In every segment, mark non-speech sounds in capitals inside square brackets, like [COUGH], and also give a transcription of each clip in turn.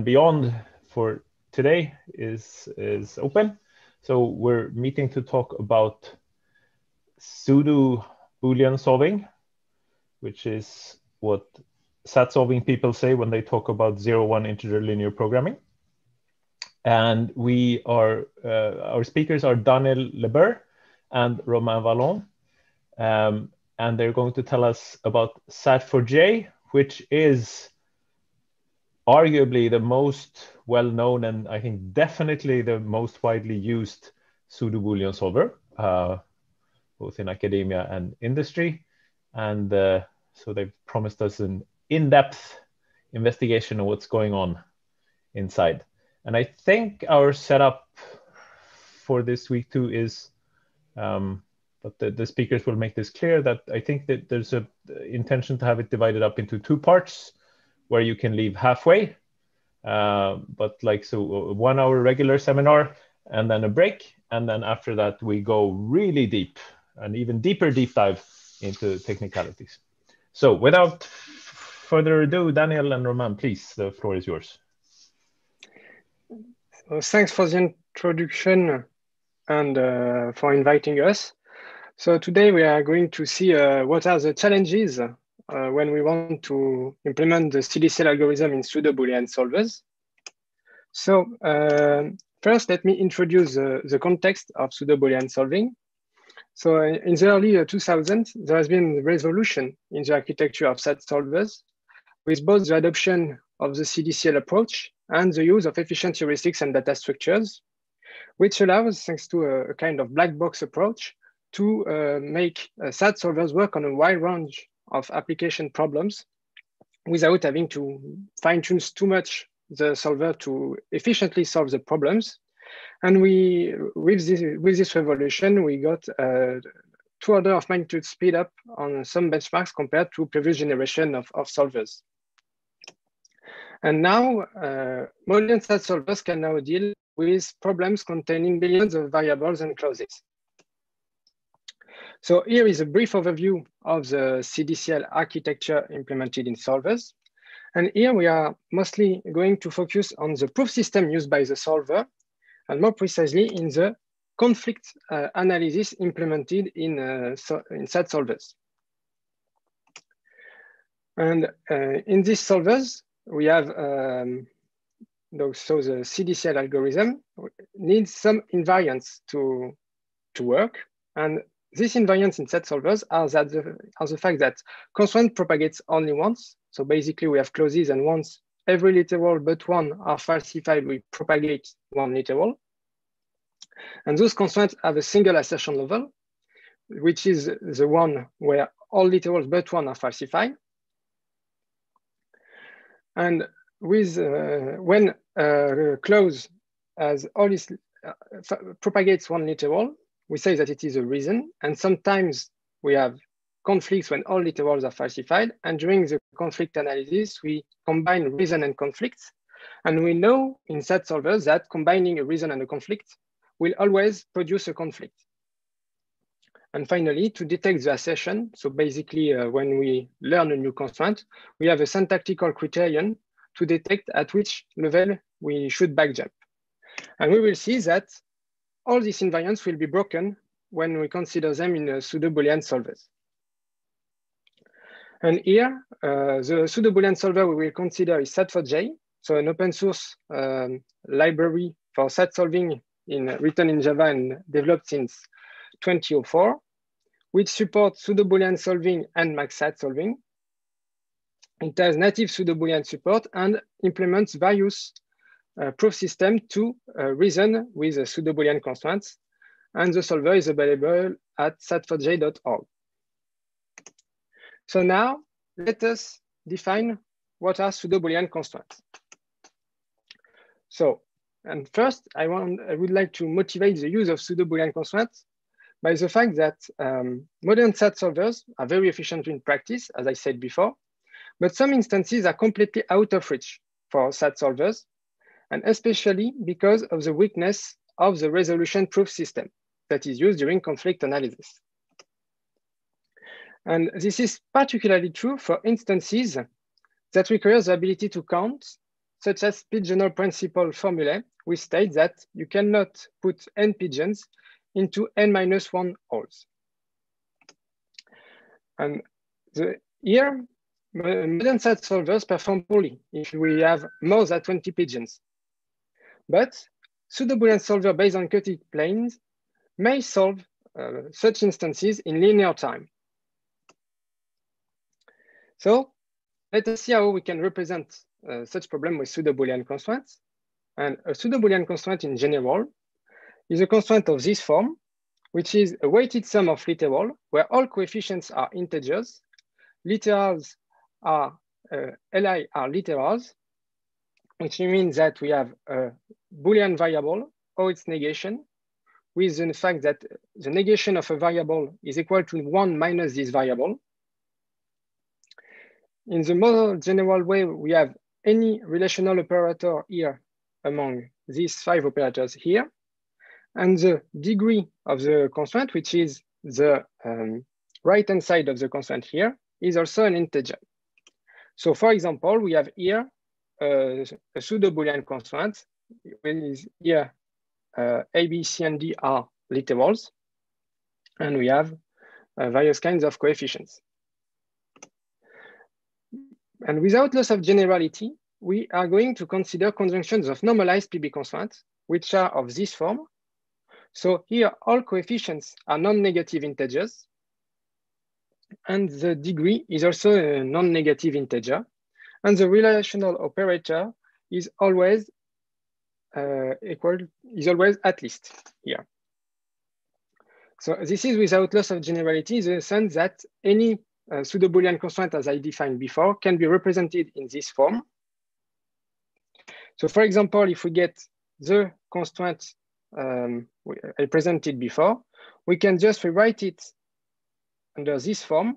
and beyond for today is is open. So we're meeting to talk about pseudo Boolean solving, which is what SAT solving people say when they talk about zero one integer linear programming. And we are uh, our speakers are Daniel Le Berre and Romain Wallon. Um, and they're going to tell us about SAT4J, which is arguably the most well-known and I think definitely the most widely used pseudo-Boolean solver, uh, both in academia and industry. And uh, so they've promised us an in-depth investigation of what's going on inside. And I think our setup for this week too is um, but the, the speakers will make this clear that I think that there's a intention to have it divided up into two parts where you can leave halfway. Uh, but like so one hour regular seminar and then a break. And then after that, we go really deep and even deeper deep dive into technicalities. So without further ado, Daniel and Roman, please, the floor is yours. So thanks for the introduction and uh, for inviting us. So today we are going to see uh, what are the challenges uh, when we want to implement the CDCL algorithm in pseudo-Boolean solvers. So uh, first, let me introduce the context of pseudo-Boolean solving. So uh, in the early 2000s, there has been a revolution in the architecture of SAT solvers with both the adoption of the CDCL approach and the use of efficient heuristics and data structures, which allows, thanks to a, a kind of black box approach, to uh, make uh, SAT solvers work on a wide range of application problems without having to fine tune too much the solver to efficiently solve the problems. And we, with this, with this revolution, we got uh, two order of magnitude speed up on some benchmarks compared to previous generation of, of solvers. And now, uh, modern SAT solvers can now deal with problems containing billions of variables and clauses. So here is a brief overview of the CDCL architecture implemented in solvers. And here we are mostly going to focus on the proof system used by the solver, and more precisely in the conflict uh, analysis implemented in, uh, so in SAT solvers. And uh, in these solvers, we have, um, so the CDCL algorithm needs some invariants to, to work. And these invariants in SAT solvers are, that the, are the fact that constraint propagates only once. So basically we have clauses and once every literal but one are falsified, we propagate one literal. And those constraints have a single assertion level, which is the one where all literals but one are falsified. And with uh, when a clause as all this uh, propagates one literal, we say that it is a reason. And sometimes we have conflicts when all literals are falsified. And during the conflict analysis, we combine reason and conflict. And we know in SAT solvers that combining a reason and a conflict will always produce a conflict. And finally, to detect the assertion, so basically uh, when we learn a new constraint, we have a syntactical criterion to detect at which level we should backjump. And we will see that all these invariants will be broken when we consider them in a pseudo-Boolean solvers. And here, uh, the pseudo-Boolean solver we will consider is SAT4J, so an open source um, library for SAT solving in, written in Java and developed since 2004, which supports pseudo-Boolean solving and max-SAT solving. It has native pseudo-Boolean support and implements various uh, proof system to uh, reason with a pseudo-Boolean constraints. And the solver is available at sat4j.org. So now let us define what are pseudo-Boolean constraints. So, and first I, want, I would like to motivate the use of pseudo-Boolean constraints by the fact that um, modern SAT solvers are very efficient in practice, as I said before, but some instances are completely out of reach for SAT solvers and especially because of the weakness of the resolution proof system that is used during conflict analysis. And this is particularly true for instances that require the ability to count, such as pigeonhole principle formulae, we state that you cannot put n pigeons into n minus one holes. And the, here, modern SAT solvers perform poorly if we have more than 20 pigeons. But pseudo-Boolean solver based on cutting planes may solve uh, such instances in linear time. So let us see how we can represent uh, such problem with pseudo-Boolean constraints. And a pseudo-Boolean constraint in general is a constraint of this form, which is a weighted sum of literal, where all coefficients are integers, literals are, uh, li are literals, which means that we have a Boolean variable or its negation with the fact that the negation of a variable is equal to one minus this variable. In the more general way, we have any relational operator here among these five operators here, and the degree of the constraint, which is the um, right-hand side of the constraint here, is also an integer. So for example, we have here uh, a pseudo-Boolean constraint, which is here uh, A, B, C, and D are literals, and we have uh, various kinds of coefficients. And without loss of generality, we are going to consider conjunctions of normalized PB constraints, which are of this form. So here, all coefficients are non-negative integers, and the degree is also a non-negative integer, and the relational operator is always uh, equal is always at least here. So this is without loss of generality the sense that any uh, pseudo-Boolean constraint as I defined before can be represented in this form. So for example, if we get the constraint um, I presented before, we can just rewrite it under this form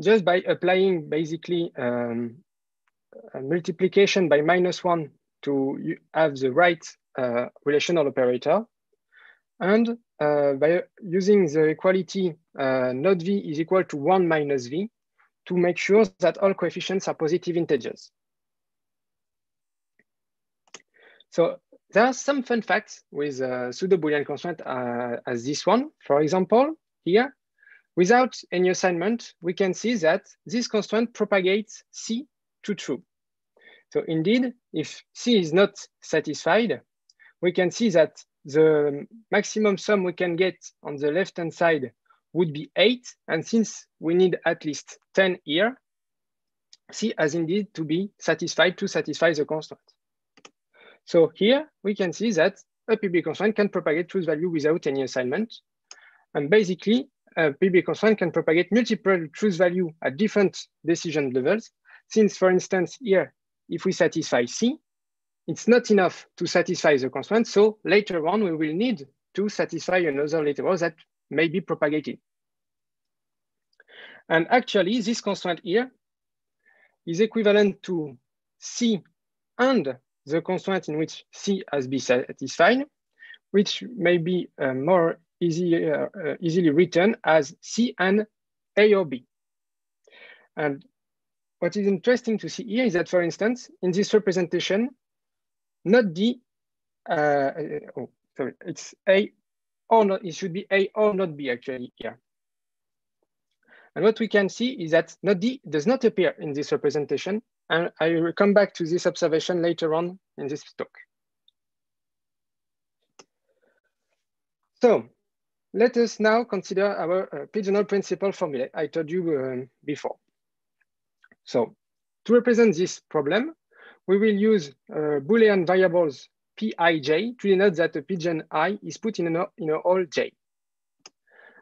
just by applying basically um, multiplication by minus one to have the right uh, relational operator. And uh, by using the equality uh, not v is equal to one minus v to make sure that all coefficients are positive integers. So there are some fun facts with uh, pseudo-Boolean constraint uh, as this one. For example, here, without any assignment, we can see that this constraint propagates C to true. So indeed, if C is not satisfied, we can see that the maximum sum we can get on the left-hand side would be eight. And since we need at least 10 here, C has indeed to be satisfied to satisfy the constraint. So here we can see that a PB constraint can propagate truth value without any assignment. And basically, a PB constraint can propagate multiple truth value at different decision levels. Since, for instance, here if we satisfy C, it's not enough to satisfy the constraint. So later on, we will need to satisfy another literal that may be propagated. And actually, this constraint here is equivalent to C and the constraint in which C has been satisfied, which may be uh, more easy, uh, uh, easily written as C and A or B. And what is interesting to see here is that, for instance, in this representation, not D, uh, oh, sorry, it's A or not, it should be A or not B actually here. And what we can see is that not D does not appear in this representation. And I will come back to this observation later on in this talk. So let us now consider our uh, pigeonhole principle formula I told you uh, before. So to represent this problem, we will use uh, Boolean variables pij to denote that a pigeon i is put in a, in a hole j.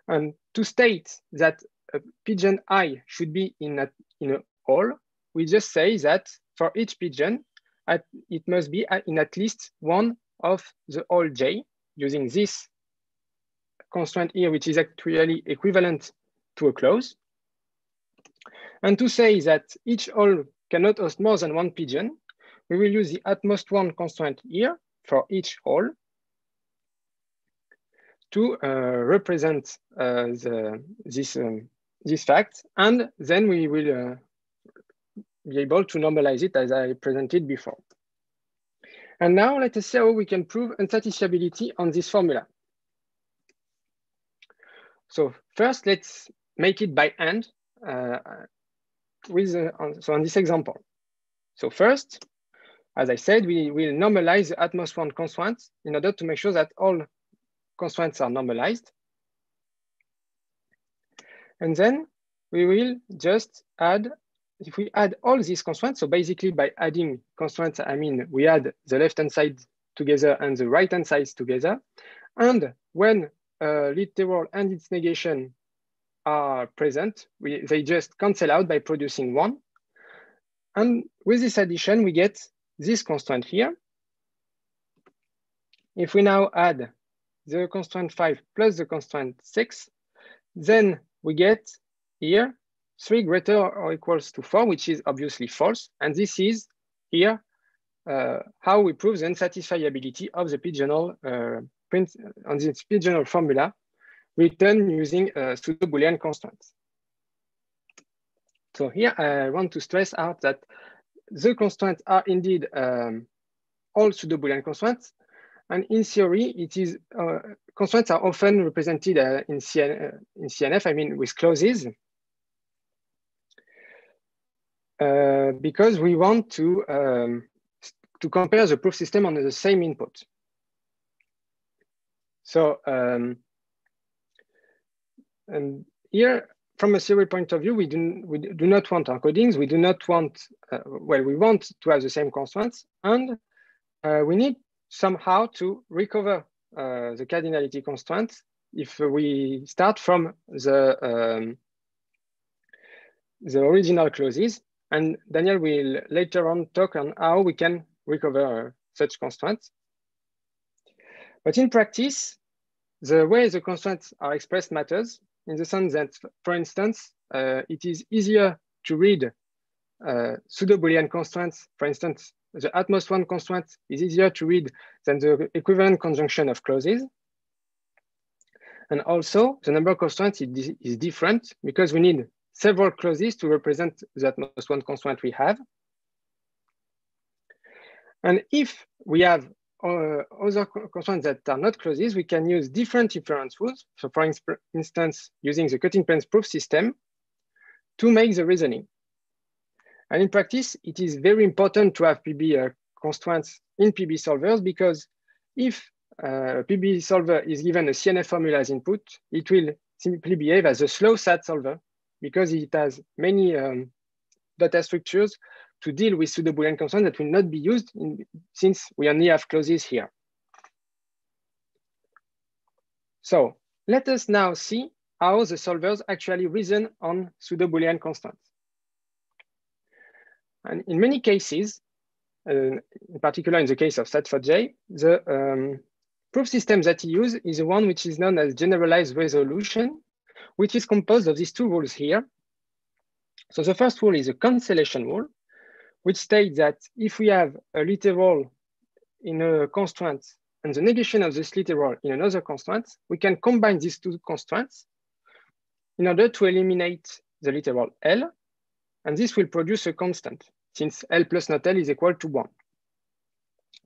And to state that a pigeon i should be in a, in a hole, we just say that for each pigeon, at, it must be in at least one of the hole j using this constraint here, which is actually equivalent to a clause. And to say that each hole cannot host more than one pigeon, we will use the at most one constraint here for each hole to uh, represent uh, the, this, um, this fact. And then we will uh, be able to normalize it as I presented before. And now let us see how we can prove unsatisfiability on this formula. So first, let's make it by hand uh, with, uh, on, so on this example. So first, as I said, we will normalize the at most one constraints in order to make sure that all constraints are normalized. And then we will just add, if we add all these constraints, so basically by adding constraints, I mean, we add the left-hand side together and the right-hand sides together. And when uh, literal and its negation are present, we, they just cancel out by producing one. And with this addition, we get this constraint here. If we now add the constraint five plus the constraint six, then we get here three greater or equals to four, which is obviously false. And this is here uh, how we prove the unsatisfiability of the pigeonhole uh, print on the pigeonhole formula written using uh, pseudo Boolean constraints. So here I want to stress out that the constraints are indeed um, all pseudo Boolean constraints. And in theory, it is uh, constraints are often represented uh, in, CN, uh, in CNF, I mean with clauses. Uh, because we want to, um, to compare the proof system on the same input. So um, and here, from a theory point of view, we do, we do not want encodings. We do not want, uh, well, we want to have the same constraints. And uh, we need somehow to recover uh, the cardinality constraints if we start from the, um, the original clauses. And Daniel will later on talk on how we can recover such constraints. But in practice, the way the constraints are expressed matters in the sense that, for instance, uh, it is easier to read uh, pseudo-Boolean constraints. For instance, the at most one constraint is easier to read than the equivalent conjunction of clauses. And also the number of constraints is, different because we need several clauses to represent the at most one constraint we have. And if we have other constraints that are not clauses, we can use different inference rules. So for instance, using the cutting planes proof system to make the reasoning. And in practice, it is very important to have PB uh, constraints in PB solvers because if uh, PB solver is given a CNF formula as input, it will simply behave as a slow SAT solver because it has many um, data structures to deal with pseudo-Boolean constraints that will not be used in, since we only have clauses here. So let us now see how the solvers actually reason on pseudo-Boolean constants. And in many cases, uh, in particular in the case of SAT4J, the um, proof system that he uses is the one which is known as generalized resolution, which is composed of these two rules here. So the first rule is a cancellation rule, which states that if we have a literal in a constraint and the negation of this literal in another constraint, we can combine these two constraints in order to eliminate the literal L, and this will produce a constant since L plus not L is equal to one.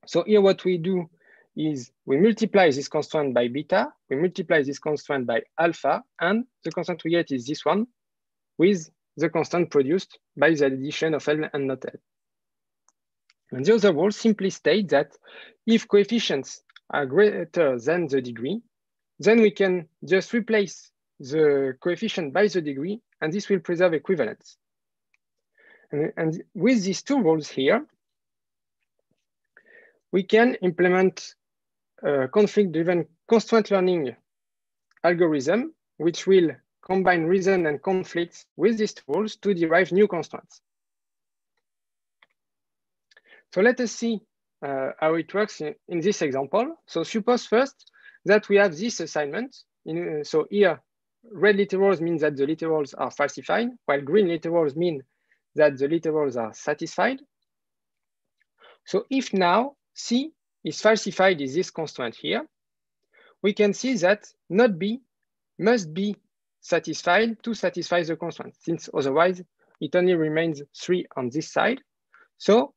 So here what we do is we multiply this constraint by beta, we multiply this constraint by alpha, and the constant we get is this one with the constant produced by the addition of L and not L. And the other rule simply states that if coefficients are greater than the degree, then we can just replace the coefficient by the degree, and this will preserve equivalence. And, and with these two rules here, we can implement a conflict-driven constraint learning algorithm, which will combine reason and conflicts with these tools to derive new constraints. So let us see uh, how it works in, in, this example. So suppose first that we have this assignment. In, uh, so here, red literals means that the literals are falsified, while green literals mean that the literals are satisfied. So if now C is falsified is this constraint here, we can see that not B must be satisfied to satisfy the constraint, since otherwise it only remains three on this side. So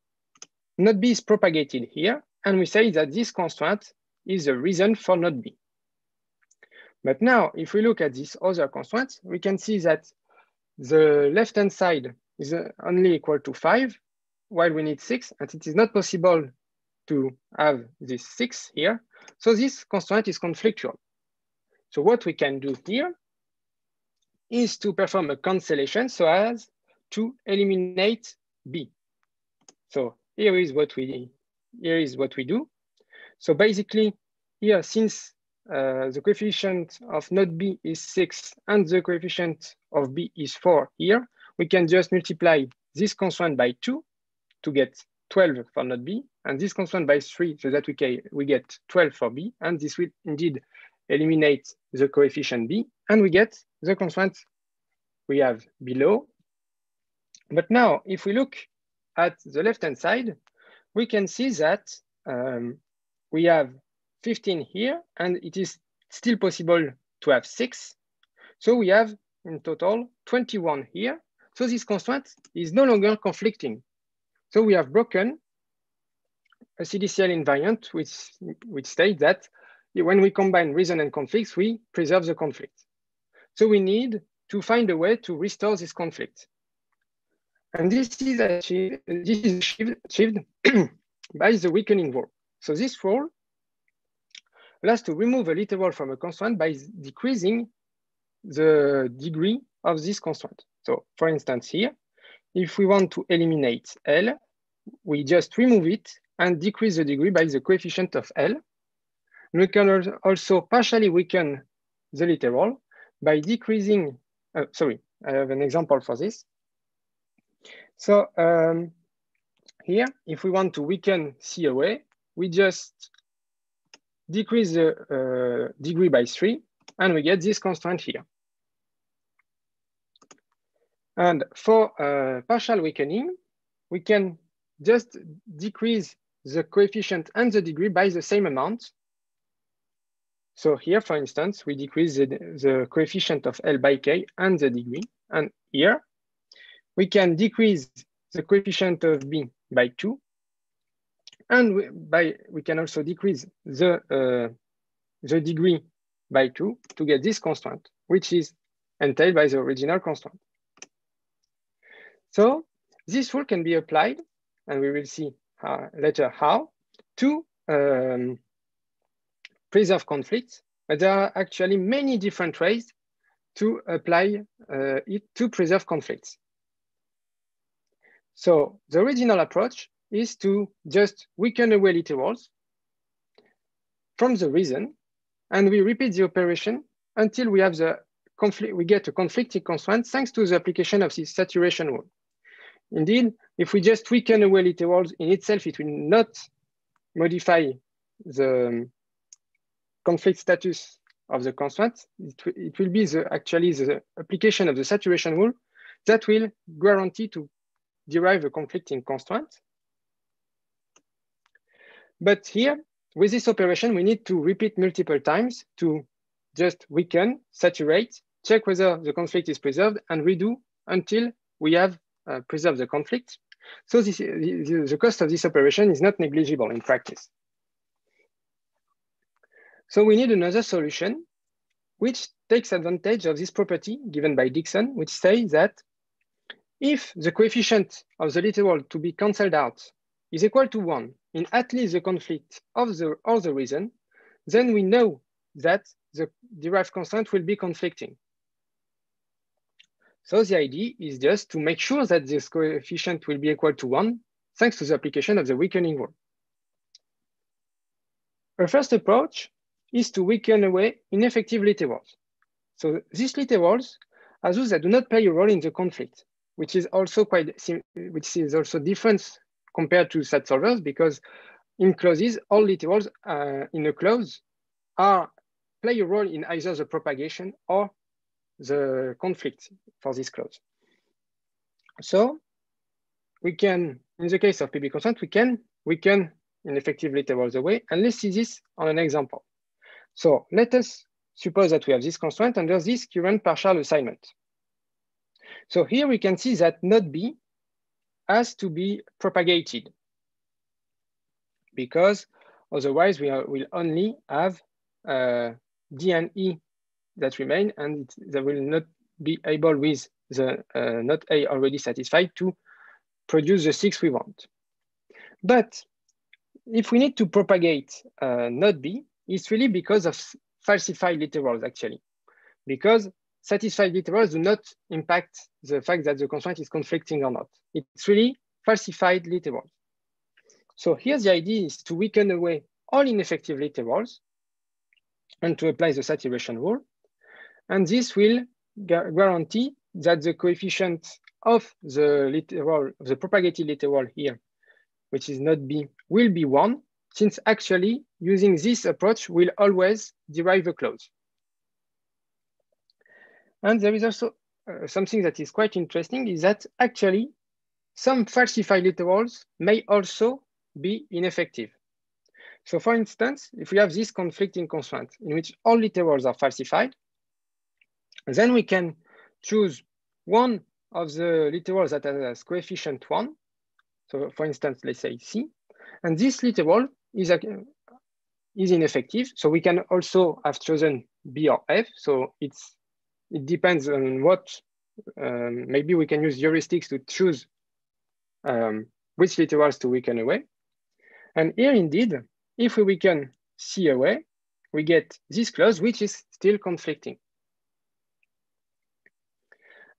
not B is propagated here, and we say that this constraint is the reason for not B. But now, if we look at this other constraint, we can see that the left-hand side is only equal to five, while we need six, and it is not possible to have this six here. So this constraint is conflictual. So what we can do here is to perform a cancellation so as to eliminate B. So here is what we here is what we do. So basically here, since uh, the coefficient of node B is six and the coefficient of B is four here, we can just multiply this constraint by two to get 12 for node B, and this constraint by three so that we, can, we get 12 for B, and this will indeed eliminate the coefficient B, and we get the constraint we have below. But now, if we look at the left-hand side, we can see that um, we have 15 here, and it is still possible to have six. So we have in total 21 here. So this constraint is no longer conflicting. So we have broken a CDCL invariant which, which states that when we combine reason and conflicts, we preserve the conflict. So we need to find a way to restore this conflict. And this is achieved, this is achieved [CLEARS THROAT] by the weakening rule. So this rule allows to remove a literal from a constraint by decreasing the degree of this constraint. So for instance here, if we want to eliminate L, we just remove it and decrease the degree by the coefficient of L. We can also partially weaken the literal by decreasing, uh, sorry, I have an example for this. So um, here, if we want to weaken C away, we just decrease the uh, degree by three, and we get this constraint here. And for uh, partial weakening, we can just decrease the coefficient and the degree by the same amount. So here, for instance, we decrease the, the coefficient of L by K and the degree. And here, we can decrease the coefficient of B by two. And we, by, we can also decrease the, uh, the degree by two to get this constraint, which is entailed by the original constraint. So this rule can be applied, and we will see how, later how, to um, preserve conflicts. But there are actually many different ways to apply uh, it to preserve conflicts. So the original approach is to just weaken away literals from the reason, and we repeat the operation until we have the conflict, we get a conflicting constraint thanks to the application of this saturation rule. Indeed, if we just weaken away literals in itself, it will not modify the conflict status of the constraint. It, it will be the, actually the application of the saturation rule that will guarantee to derive a conflicting constraint. But here, with this operation, we need to repeat multiple times to just weaken, saturate, check whether the conflict is preserved, and redo until we have uh, preserve the conflict. So this, the, the cost of this operation is not negligible in practice. So we need another solution which takes advantage of this property given by Dixon, which says that if the coefficient of the literal to be canceled out is equal to one in at least the conflict of the other reason, then we know that the derived constraint will be conflicting. So the idea is just to make sure that this coefficient will be equal to one, thanks to the application of the weakening rule. Our first approach is to weaken away ineffective literals. So these literals are those that do not play a role in the conflict, which is also quite, which is also different compared to SAT solvers because in clauses, all literals uh, in a clause are play a role in either the propagation or the conflict for this clause. So we can, in the case of PB constraint, we can weaken ineffective literals away. And let's see this on an example. So let us suppose that we have this constraint under this current partial assignment. So here we can see that node B has to be propagated because otherwise we are, will only have uh, D and E that remain and they will not be able with the uh, node A already satisfied to produce the six we want. But if we need to propagate uh, node B, it's really because of falsified literals actually, because satisfied literals do not impact the fact that the constraint is conflicting or not. It's really falsified literals. So here the idea is to weaken away all ineffective literals and to apply the saturation rule. And this will gu guarantee that the coefficient of the literal, the propagated literal here, which is not B, will be one, since actually using this approach will always derive a clause. And there is also uh, something that is quite interesting is that actually some falsified literals may also be ineffective. So for instance, if we have this conflicting constraint in which all literals are falsified, then we can choose one of the literals that has coefficient one. So for instance, let's say C, and this literal is, a, is ineffective. So we can also have chosen B or F. So it's it depends on what, um, maybe we can use heuristics to choose um, which literals to weaken away. And here indeed, if we weaken C away, we get this clause, which is still conflicting.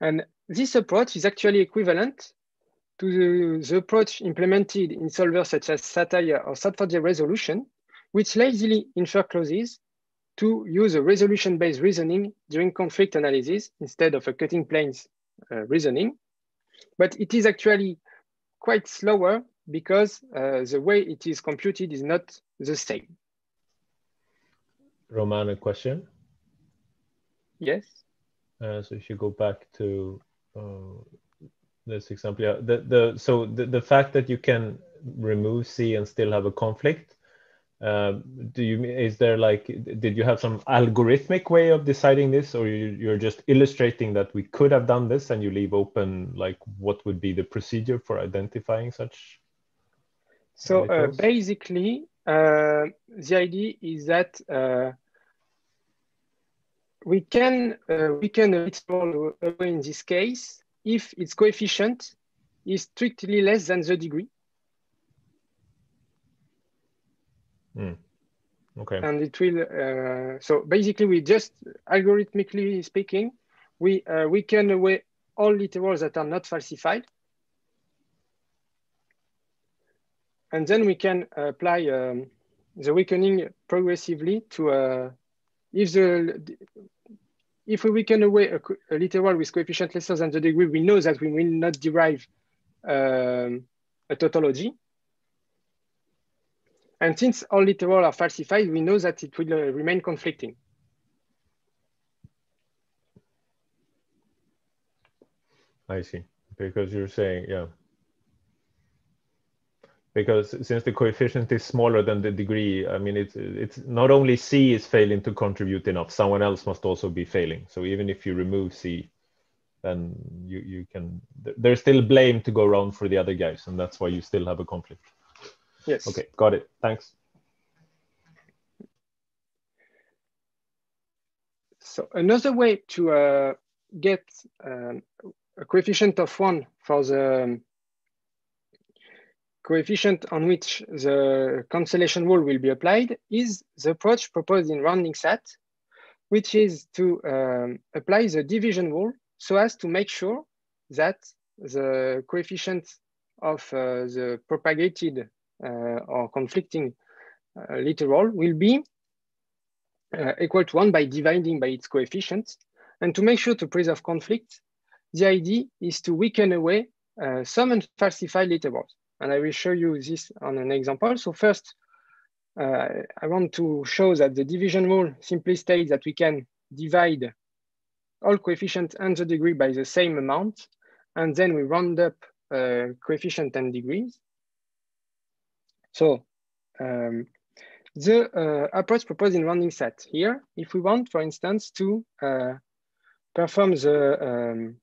And this approach is actually equivalent to the, the approach implemented in solvers such as Satire or SAT4j resolution, which lazily infer clauses to use a resolution-based reasoning during conflict analysis instead of a cutting planes uh, reasoning. But it is actually quite slower because uh, the way it is computed is not the same. Roman, a question? Yes. Uh, so if you go back to uh, this example, yeah, the, the, so the, the fact that you can remove C and still have a conflict, uh, do you is there like did you have some algorithmic way of deciding this or you, are just illustrating that we could have done this and you leave open like what would be the procedure for identifying such so uh, basically uh, the idea is that uh, we can uh, we can in this case if its coefficient is strictly less than the degree Mm. Okay. And it will, uh, so basically we just, algorithmically speaking, we uh, weaken away all literals that are not falsified. And then we can apply um, the weakening progressively to, uh, if the, if we weaken away a, a, literal with coefficient lesser than the degree, we know that we will not derive um, a tautology. And since all literal are falsified, we know that it will uh, remain conflicting. I see, because you're saying, yeah. Because since the coefficient is smaller than the degree, I mean, it's, it's not only C is failing to contribute enough, someone else must also be failing. So even if you remove C, then you, you can, there's still blame to go around for the other guys. And that's why you still have a conflict. Yes. Okay, got it. Thanks. So another way to uh, get um, a coefficient of one for the um, coefficient on which the cancellation rule will be applied is the approach proposed in RoundingSat, which is to um, apply the division rule so as to make sure that the coefficient of uh, the propagated uh, or conflicting uh, literal will be uh, equal to one by dividing by its coefficients. And to make sure to preserve conflict, the idea is to weaken away some unfalsified literals. And I will show you this on an example. So first, uh, I want to show that the division rule simply states that we can divide all coefficients and the degree by the same amount, and then we round up uh, coefficient and degrees. So um, the uh, approach proposed in RoundingSat here, if we want, for instance, to uh, perform the um,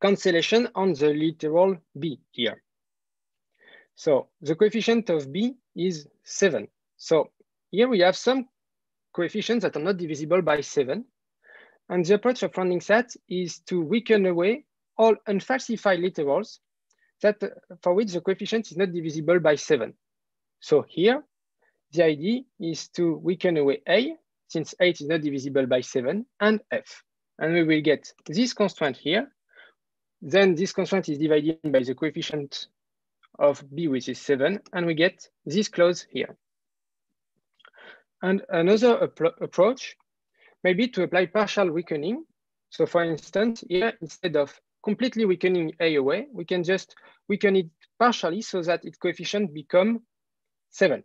cancellation on the literal b here. So the coefficient of b is 7. So here we have some coefficients that are not divisible by 7. And the approach of RoundingSat is to weaken away all unfalsified literals that for which the coefficient is not divisible by 7. So here, the idea is to weaken away A, since 8 is not divisible by 7, and F. And we will get this constraint here. Then this constraint is divided by the coefficient of B, which is 7, and we get this clause here. And another approach may be to apply partial weakening. So for instance, here, instead of completely weakening A away, we can just weaken it partially so that its coefficient become 7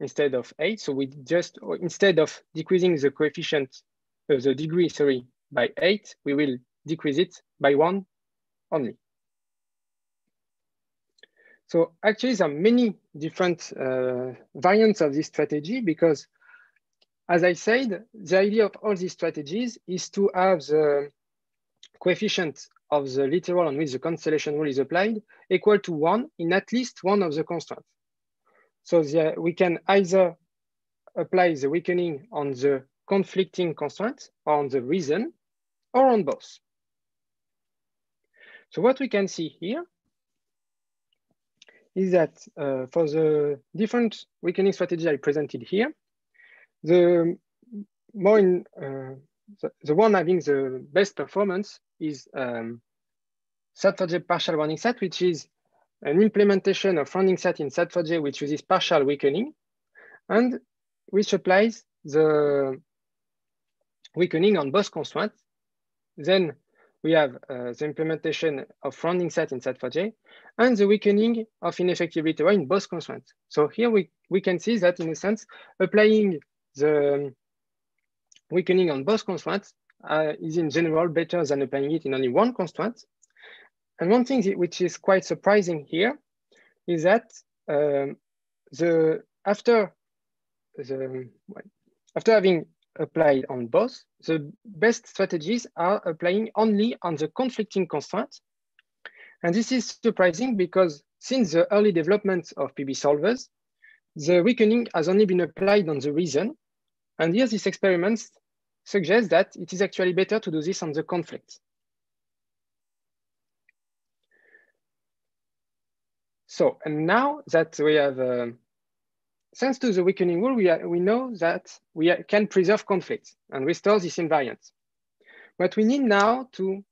instead of 8. So we just, instead of decreasing the coefficient, uh, the degree, sorry, by 8, we will decrease it by 1 only. So actually, there are many different uh, variants of this strategy because, as I said, the idea of all these strategies is to have the coefficient of the literal on which the cancellation rule is applied equal to one in at least one of the constants. So the, we can either apply the weakening on the conflicting constraint on the reason or on both. So what we can see here is that uh, for the different weakening strategies I presented here, the more in, uh, the, the, one having the best performance is um, SAT4J partial RoundingSat, which is an implementation of RoundingSat in SAT4J, which uses partial weakening, and which applies the weakening on both constraints. Then we have uh, the implementation of RoundingSat in SAT4J, and the weakening of ineffective literal in both constraints. So here we, we can see that in a sense, applying the weakening on both constraints uh, is in general better than applying it in only one constraint. And one thing which is quite surprising here is that um, the after the after having applied on both, the best strategies are applying only on the conflicting constraint. And this is surprising because since the early development of PB solvers, the weakening has only been applied on the reason. And here this experiment suggests that it is actually better to do this on the conflict. So, and now that we have uh, thanks to the weakening rule, we, are, we know that we are, can preserve conflicts and restore this invariant. But we need now to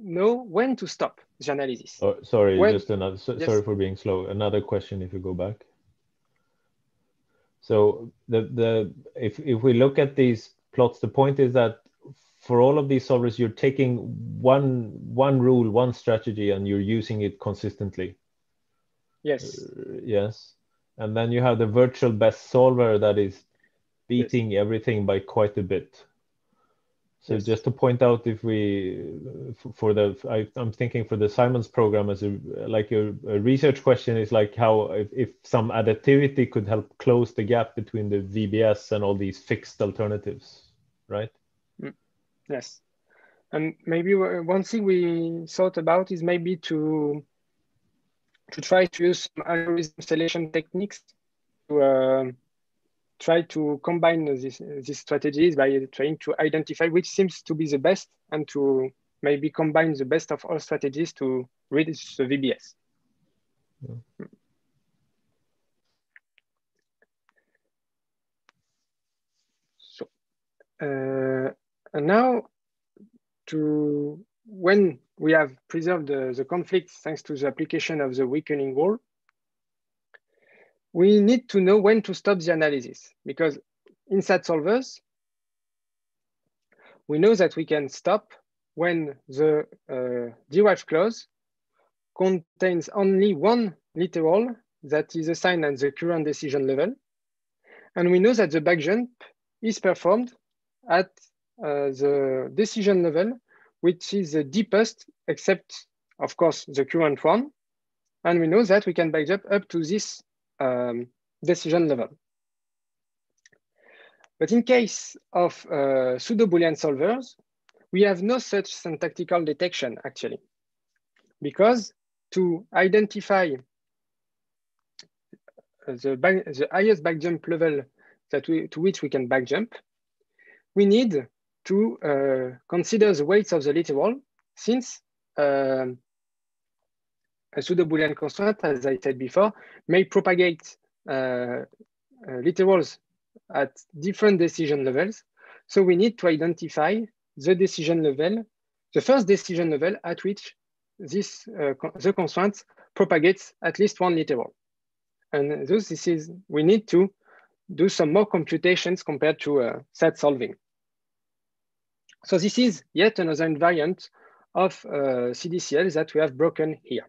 know when to stop the analysis. Oh, sorry, when, just another, so, yes. sorry for being slow. Another question if you go back. So the, the if, if we look at these plots, the point is that for all of these solvers, you're taking one, one rule, one strategy, and you're using it consistently. Yes. Uh, yes and then you have the virtual best solver that is beating yes. everything by quite a bit. So yes. just to point out, if we for the I, am thinking for the Simons program as a like a, a research question is like how if, if, some additivity could help close the gap between the VBS and all these fixed alternatives, right? Mm. Yes, and maybe one thing we thought about is maybe to to try to use some algorithm selection techniques to uh, try to combine these strategies by trying to identify which seems to be the best and to maybe combine the best of all strategies to reach the VBS. Yeah. So, uh, and now to when we have preserved the, the conflict thanks to the application of the weakening rule, we need to know when to stop the analysis because in SAT solvers, we know that we can stop when the uh, derived clause contains only one literal that is assigned at the current decision level. And we know that the backjump is performed at uh, the decision level which is the deepest, except of course the current one. And we know that we can backjump up to this um, decision level. But in case of uh, pseudo Boolean solvers, we have no such syntactical detection actually. because to identify the, back, the highest backjump level that we, to which we can backjump, we need to uh, consider the weights of the literal since uh, a pseudo-Boolean constraint, as I said before, may propagate uh, uh, literals at different decision levels. So we need to identify the decision level, the first decision level at which this uh, the constraint propagates at least one literal. And thus this is, we need to do some more computations compared to uh, SAT solving. So this is yet another invariant of uh, CDCL that we have broken here.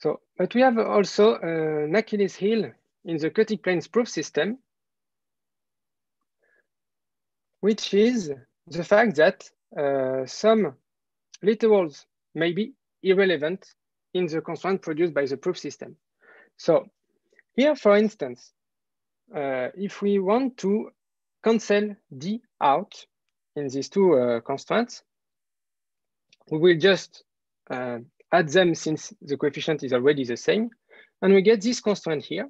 So, but we have also uh, an Achilles heel in the cutting planes proof system, which is the fact that uh, some literals may be irrelevant in the constraint produced by the proof system. So here, for instance, uh, if we want to cancel D out in these two uh, constraints, we will just uh, add them since the coefficient is already the same. And we get this constraint here.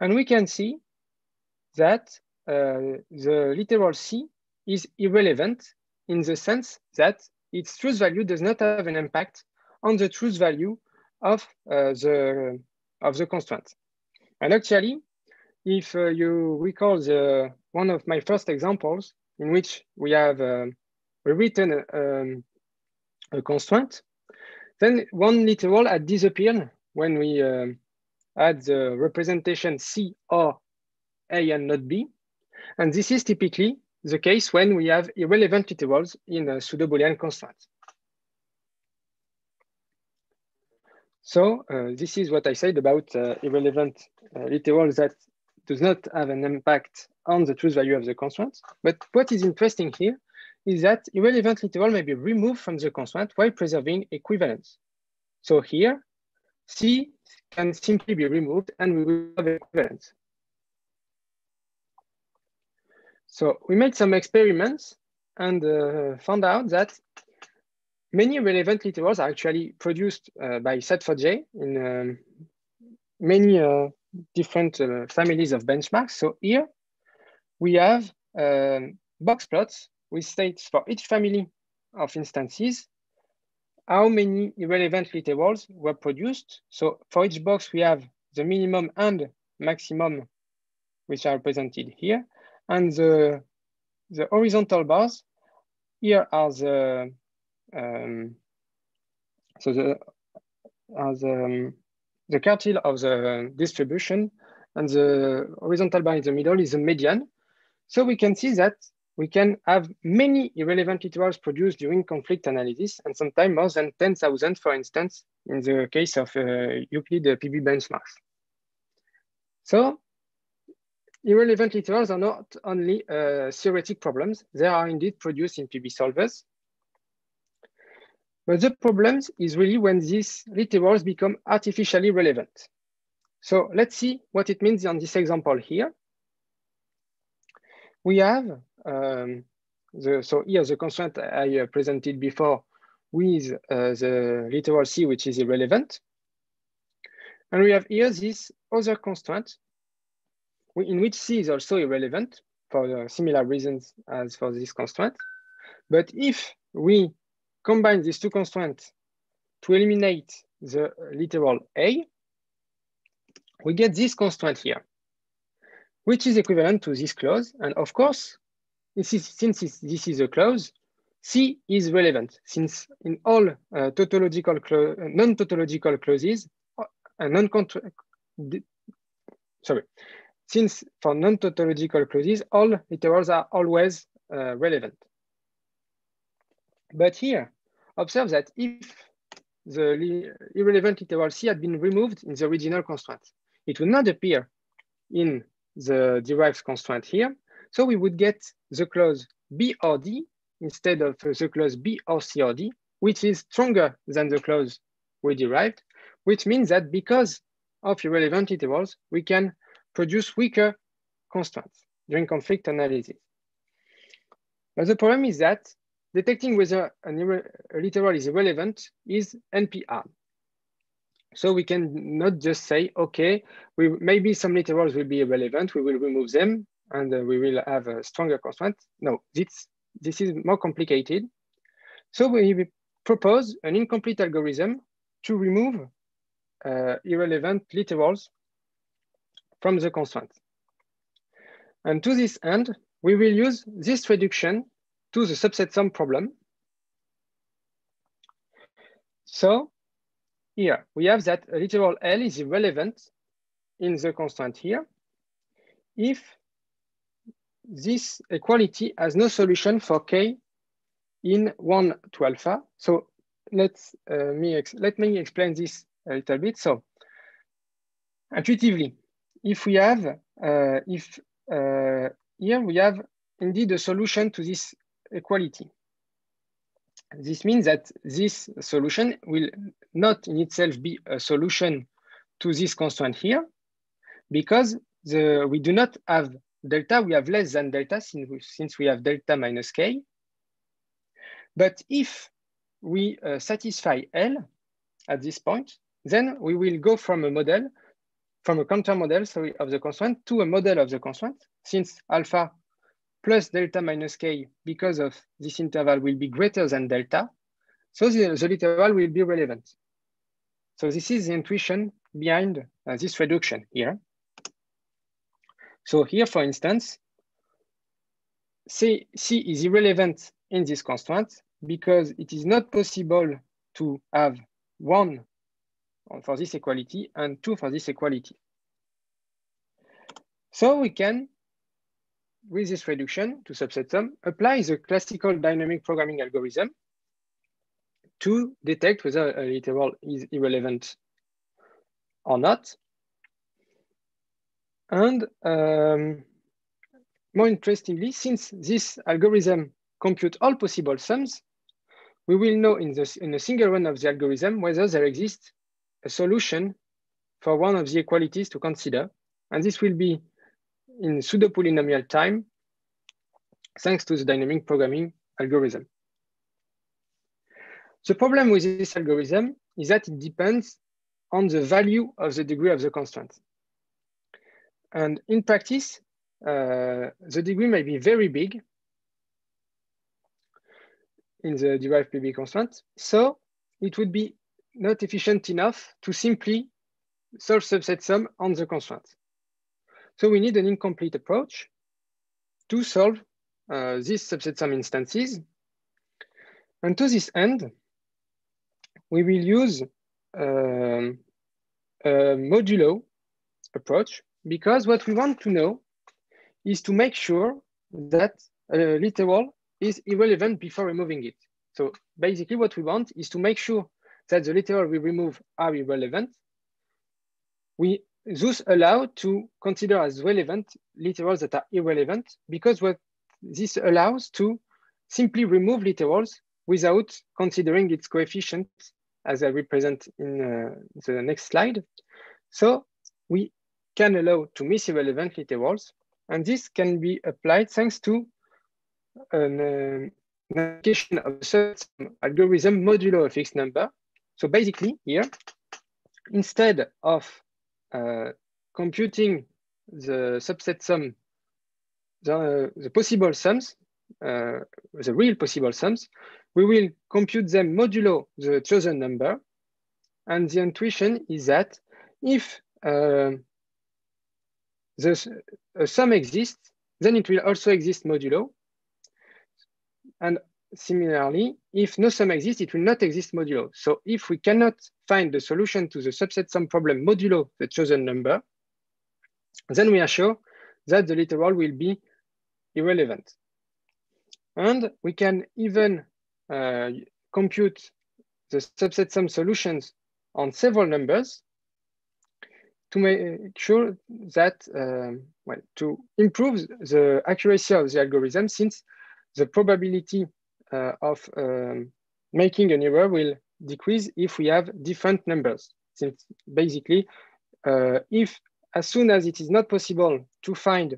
And we can see that uh, the literal C is irrelevant in the sense that its truth value does not have an impact on the truth value of uh, the of the constraint. And actually, if uh, you recall the one of my first examples in which we have uh, rewritten um, a constraint, then one literal had disappeared when we uh, had the representation C or A and not B. And this is typically the case when we have irrelevant literals in a pseudo-Boolean constraint. So uh, this is what I said about uh, irrelevant uh, literals that does not have an impact on the truth value of the constraint. But what is interesting here is that irrelevant literal may be removed from the constraint while preserving equivalence. So here, C can simply be removed and we will have equivalence. So we made some experiments and uh, found out that many relevant literals are actually produced uh, by SAT4J in um, many uh, different uh, families of benchmarks. So here we have um, box plots with states for each family of instances, how many irrelevant literals were produced. So for each box, we have the minimum and maximum, which are presented here. And the, the horizontal bars here are the um, so the as um, the quartile of the distribution and the horizontal bar in the middle is the median. So we can see that we can have many irrelevant literals produced during conflict analysis and sometimes more than 10,000, for instance, in the case of uh, Euclid PB benchmarks. So irrelevant literals are not only uh, theoretic problems, they are indeed produced in PB solvers. But the problem is really when these literals become artificially relevant. So let's see what it means on this example here. We have, um, the, so here the constraint I uh, presented before with uh, the literal C, which is irrelevant. And we have here this other constraint in which C is also irrelevant for similar reasons as for this constraint. But if we combine these two constraints to eliminate the literal A, we get this constraint here, which is equivalent to this clause. And of course, this is, since this is a clause, C is relevant since in all uh, tautological non-tautological clauses, uh, non sorry, since for non-tautological clauses, all literals are always uh, relevant. But here, observe that if the irrelevant literal C had been removed in the original constraint, it would not appear in the derived constraint here. So we would get the clause B or D instead of uh, the clause B or C or D, which is stronger than the clause we derived, which means that because of irrelevant literals, we can produce weaker constraints during conflict analysis. But the problem is that detecting whether a literal is relevant is NP-hard. So we can not just say, okay, we, maybe some literals will be irrelevant, we will remove them, and uh, we will have a stronger constraint. No, this, this is more complicated. So we propose an incomplete algorithm to remove uh, irrelevant literals from the constraint. And to this end, we will use this reduction to the subset sum problem. So here we have that literal L is irrelevant in the constraint here if this equality has no solution for k in 1 to alpha. So let's uh, me let me explain this a little bit. So intuitively, if we have uh, if uh, here we have indeed a solution to this equality. This means that this solution will not in itself be a solution to this constraint here because the, we do not have delta, we have less than delta since we, since we have delta minus k. But if we uh, satisfy L at this point, then we will go from a model, from a counter model sorry, of the constraint to a model of the constraint, since alpha plus delta minus k because of this interval will be greater than delta. So the, the literal will be relevant. So this is the intuition behind uh, this reduction here. So here, for instance, C, C is irrelevant in this constraint because it is not possible to have one for this equality and two for this equality. So we can with this reduction to subset sum, apply the classical dynamic programming algorithm to detect whether a literal is irrelevant or not. And um, more interestingly, since this algorithm compute all possible sums, we will know in, this, in a single run of the algorithm whether there exists a solution for one of the equalities to consider. And this will be in pseudo-polynomial time thanks to the dynamic programming algorithm. The problem with this algorithm is that it depends on the value of the degree of the constraint. And in practice, uh, the degree may be very big in the derived PB constraint. So it would be not efficient enough to simply solve subset sum on the constraint. So we need an incomplete approach to solve uh, these subset sum instances. And to this end, we will use um, a modulo approach because what we want to know is to make sure that a literal is irrelevant before removing it. So basically what we want is to make sure that the literal we remove are irrelevant. We those allow to consider as relevant literals that are irrelevant because what this allows to simply remove literals without considering its coefficient as I represent in uh, the next slide. So we can allow to miss irrelevant literals and this can be applied thanks to an uh, application of some algorithm modulo a fixed number. So basically here, instead of computing the subset sum, the, the possible sums, uh, the real possible sums, we will compute them modulo the chosen number. And the intuition is that if uh, the sum exists, then it will also exist modulo. And similarly, if no sum exists, it will not exist modulo. So if we cannot find the solution to the subset sum problem modulo the chosen number, then we are sure that the literal will be irrelevant. And we can even uh, compute the subset sum solutions on several numbers to make sure that, um, well, to improve the accuracy of the algorithm since the probability of um, making an error will decrease if we have different numbers. Since basically, uh, if as soon as it is not possible to find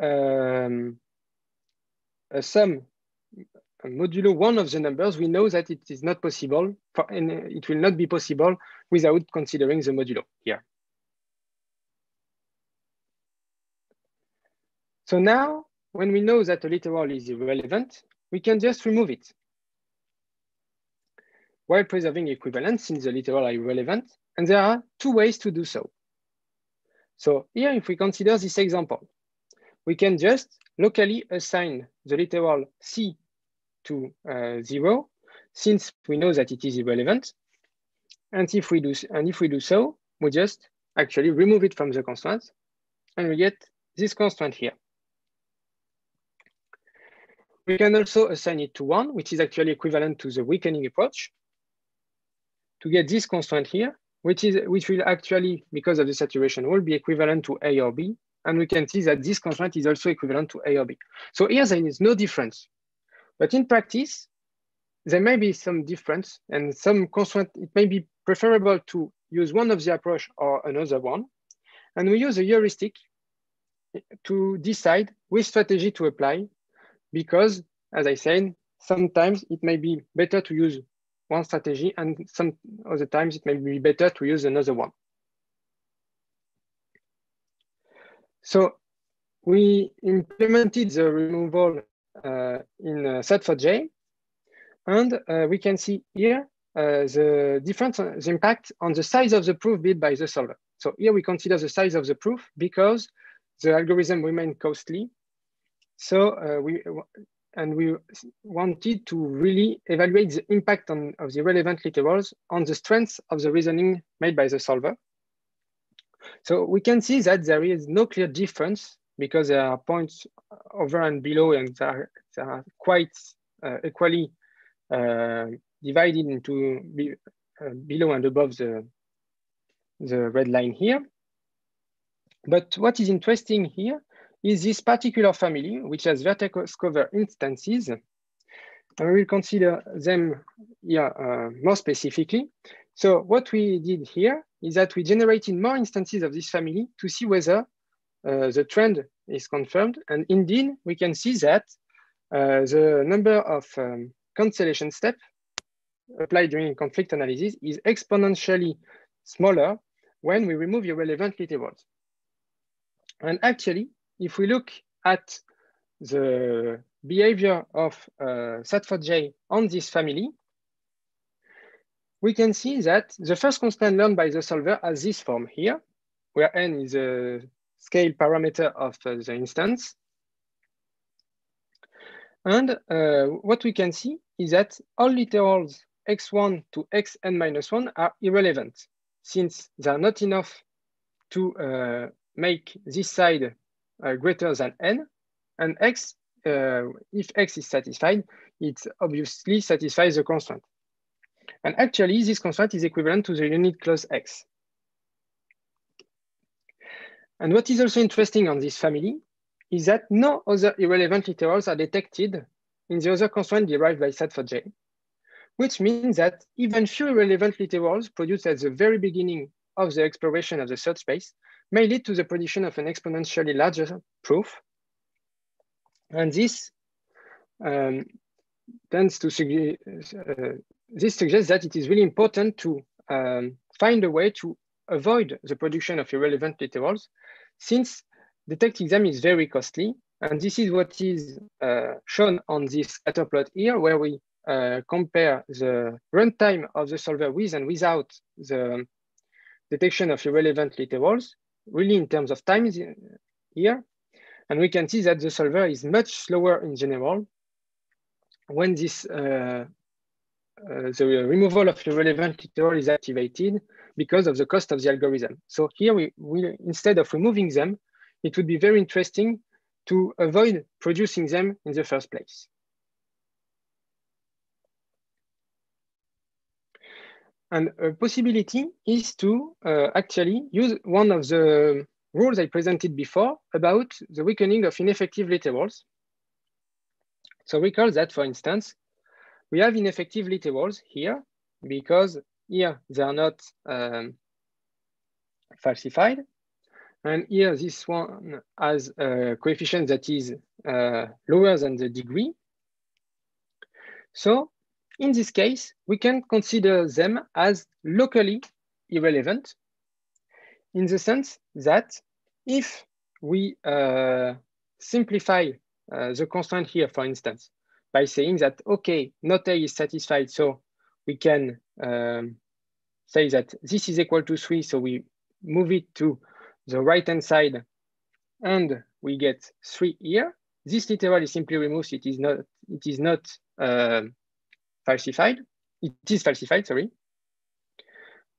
um, a sum modulo one of the numbers, we know that it is not possible, for, and it will not be possible without considering the modulo here. So now, when we know that a literal is irrelevant, we can just remove it while preserving equivalence since the literal are irrelevant. And there are two ways to do so. So here, if we consider this example, we can just locally assign the literal C to uh, zero, since we know that it is irrelevant. And if we do, and if we do so, we just actually remove it from the constraint, and we get this constraint here. We can also assign it to one, which is actually equivalent to the weakening approach, to get this constraint here, which is which will actually, because of the saturation, will be equivalent to A or B. And we can see that this constraint is also equivalent to A or B. So here there is no difference. But in practice, there may be some difference and some constraint, it may be preferable to use one of the approach or another one. And we use a heuristic to decide which strategy to apply because, as I said, sometimes it may be better to use one strategy and some other times it may be better to use another one. So we implemented the removal uh, in uh, SAT4J, and uh, we can see here uh, the difference, the impact on the size of the proof built by the solver. So here we consider the size of the proof because the algorithm remained costly. So uh, we and we wanted to really evaluate the impact on, of the relevant literals on the strength of the reasoning made by the solver. So we can see that there is no clear difference because there are points over and below and they are, they are quite uh, equally uh, divided into be, uh, below and above the, the red line here. But what is interesting here is this particular family, which has vertex cover instances. And we will consider them uh, more specifically. So what we did here is that we generated more instances of this family to see whether uh, the trend is confirmed. And indeed, we can see that uh, the number of um, cancellation steps applied during conflict analysis is exponentially smaller when we remove irrelevant literals. And actually, if we look at the behavior of uh, SAT4J on this family, we can see that the first constant learned by the solver has this form here, where n is a scale parameter of uh, the instance. And uh, what we can see is that all literals x1 to xn minus 1 are irrelevant since they are not enough to uh, make this side greater than n, and x, uh, if x is satisfied, it obviously satisfies the constraint. And actually, this constraint is equivalent to the unit clause x. And what is also interesting on this family is that no other irrelevant literals are detected in the other constraint derived by SAT4J, which means that even few irrelevant literals produced at the very beginning of the exploration of the search space may lead to the prediction of an exponentially larger proof. And this um, tends to suggest, uh, this suggests that it is really important to um, find a way to avoid the production of irrelevant literals since detecting them is very costly. And this is what is uh, shown on this scatter plot here, where we uh, compare the runtime of the solver with and without the detection of irrelevant literals really in terms of time here. And we can see that the solver is much slower in general when this uh, uh, the removal of the relevant literal is activated because of the cost of the algorithm. So here we, we instead of removing them, it would be very interesting to avoid producing them in the first place. And a possibility is to uh, actually use one of the rules I presented before about the weakening of ineffective literals. So recall that, for instance, we have ineffective literals here because here they are not um, falsified. And here this one has a coefficient that is uh, lower than the degree. So in this case, we can consider them as locally irrelevant in the sense that if we uh, simplify uh, the constraint here, for instance, by saying that, okay, not A is satisfied, so we can um, say that this is equal to three, so we move it to the right-hand side and we get three here. This literal is simply removed, it is not, it is not uh, falsified. It is falsified, sorry.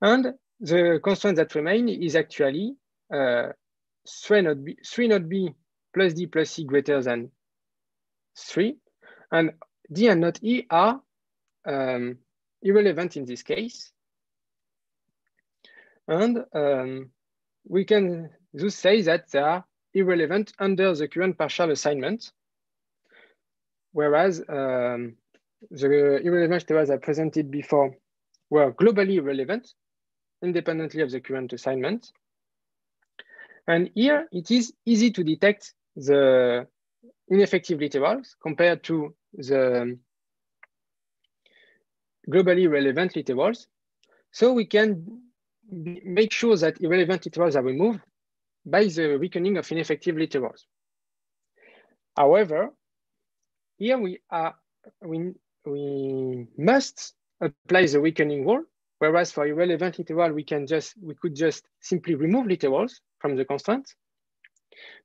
And the constraint that remain is actually uh, 3 not B, 3 not B plus D plus C greater than 3. And D and not E are um, irrelevant in this case. And um, we can thus say that they are irrelevant under the current partial assignment, whereas um, the irrelevant theories I presented before were globally relevant, independently of the current assignment. And here it is easy to detect the ineffective literals compared to the globally relevant literals. So we can make sure that irrelevant literals are removed by the weakening of ineffective literals. However, here we are we we must apply the weakening rule, whereas for irrelevant literal, we can just we could just simply remove literals from the constraint.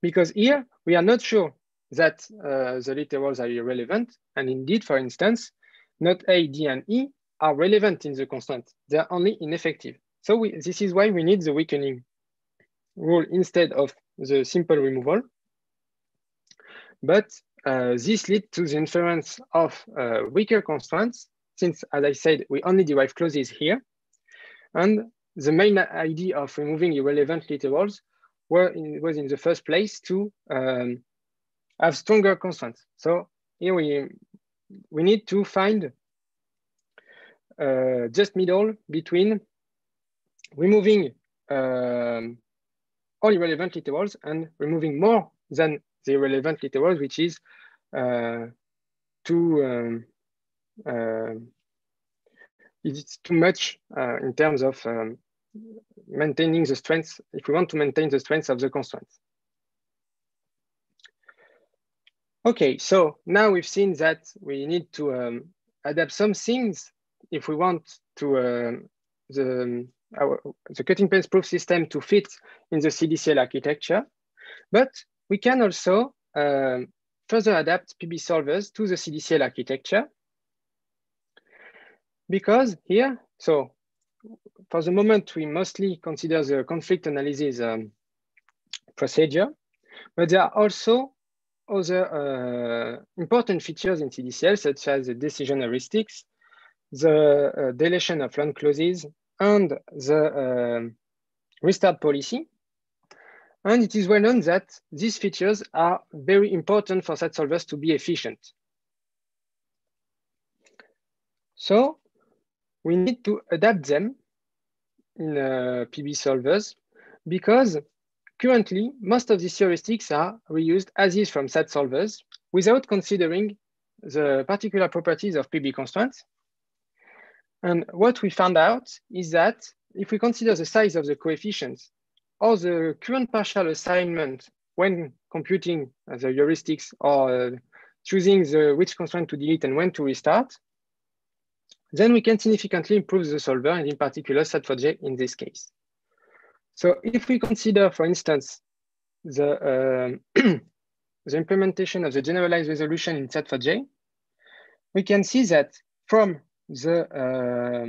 Because here we are not sure that uh, the literals are irrelevant. And indeed, for instance, not A, D, and E are relevant in the constraint. They are only ineffective. So we, this is why we need the weakening rule instead of the simple removal. But uh, this leads to the inference of uh, weaker constraints, since, as I said, we only derive clauses here. And the main idea of removing irrelevant literals in, was in the first place to um, have stronger constraints. So here we, we need to find uh, just middle between removing um, all irrelevant literals and removing more than the relevant literals, which is too um, uh, it's too much uh, in terms of um, maintaining the strength, if we want to maintain the strength of the constraints. Okay, so now we've seen that we need to um, adapt some things if we want to um, the, um, our, the cutting planes proof system to fit in the CDCL architecture. But we can also um, further adapt PB solvers to the CDCL architecture. Because here, so for the moment, we mostly consider the conflict analysis um, procedure, but there are also other uh, important features in CDCL, such as the decision heuristics, the uh, deletion of long clauses, and the uh, restart policy. And it is well known that these features are very important for SAT solvers to be efficient. So we need to adapt them in uh, PB solvers because currently most of these heuristics are reused as is from SAT solvers without considering the particular properties of PB constraints. And what we found out is that if we consider the size of the coefficients or the current partial assignment when computing the heuristics or uh, choosing the which constraint to delete and when to restart, then we can significantly improve the solver and in particular SAT4J in this case. So if we consider, for instance, the, uh, [CLEARS THROAT] the implementation of the generalized resolution in SAT4J, we can see that from the uh,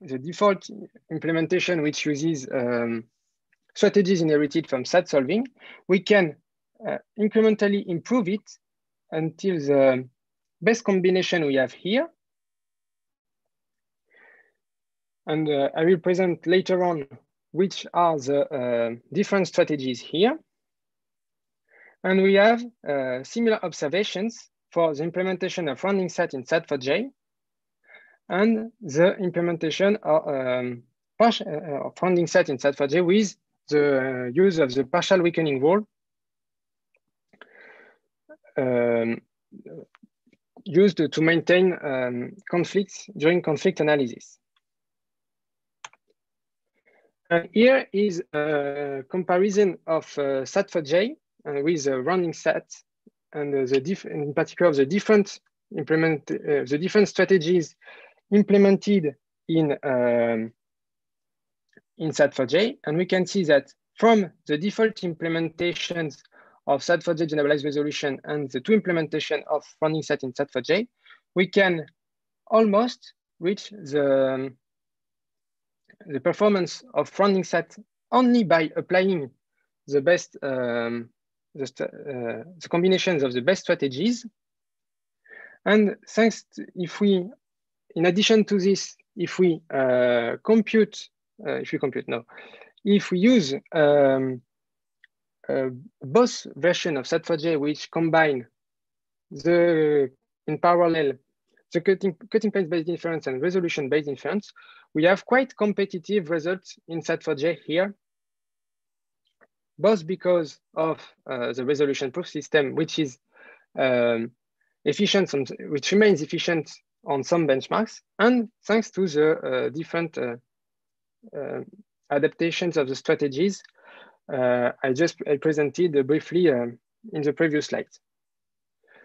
the default implementation, which uses um, strategies inherited from SAT solving, we can uh, incrementally improve it until the best combination we have here. And uh, I will present later on which are the uh, different strategies here. And we have uh, similar observations for the implementation of RoundingSat in SAT4J and the implementation of, um, uh, of RoundingSat in SAT4J with the use of the partial weakening rule um, used to maintain um, conflicts during conflict analysis. And here is a comparison of uh, SAT4J uh, with a RoundingSat and uh, the in particular the different implement uh, the different strategies implemented in um, in SAT4J. And we can see that from the default implementations of SAT4J generalized resolution and the two implementation of RoundingSat in SAT4J, we can almost reach the, um, the performance of RoundingSat only by applying the best, um, the, uh, the combinations of the best strategies. And thanks to, if we, in addition to this, if we uh, compute, uh, if we compute, no, if we use um, uh, both version of SAT4J which combine the in parallel the cutting, cutting planes based inference and resolution based inference, we have quite competitive results in SAT4J here, both because of uh, the resolution proof system, which is um, efficient, which remains efficient on some benchmarks, and thanks to the uh, different uh, uh, adaptations of the strategies I just I presented briefly in the previous slide.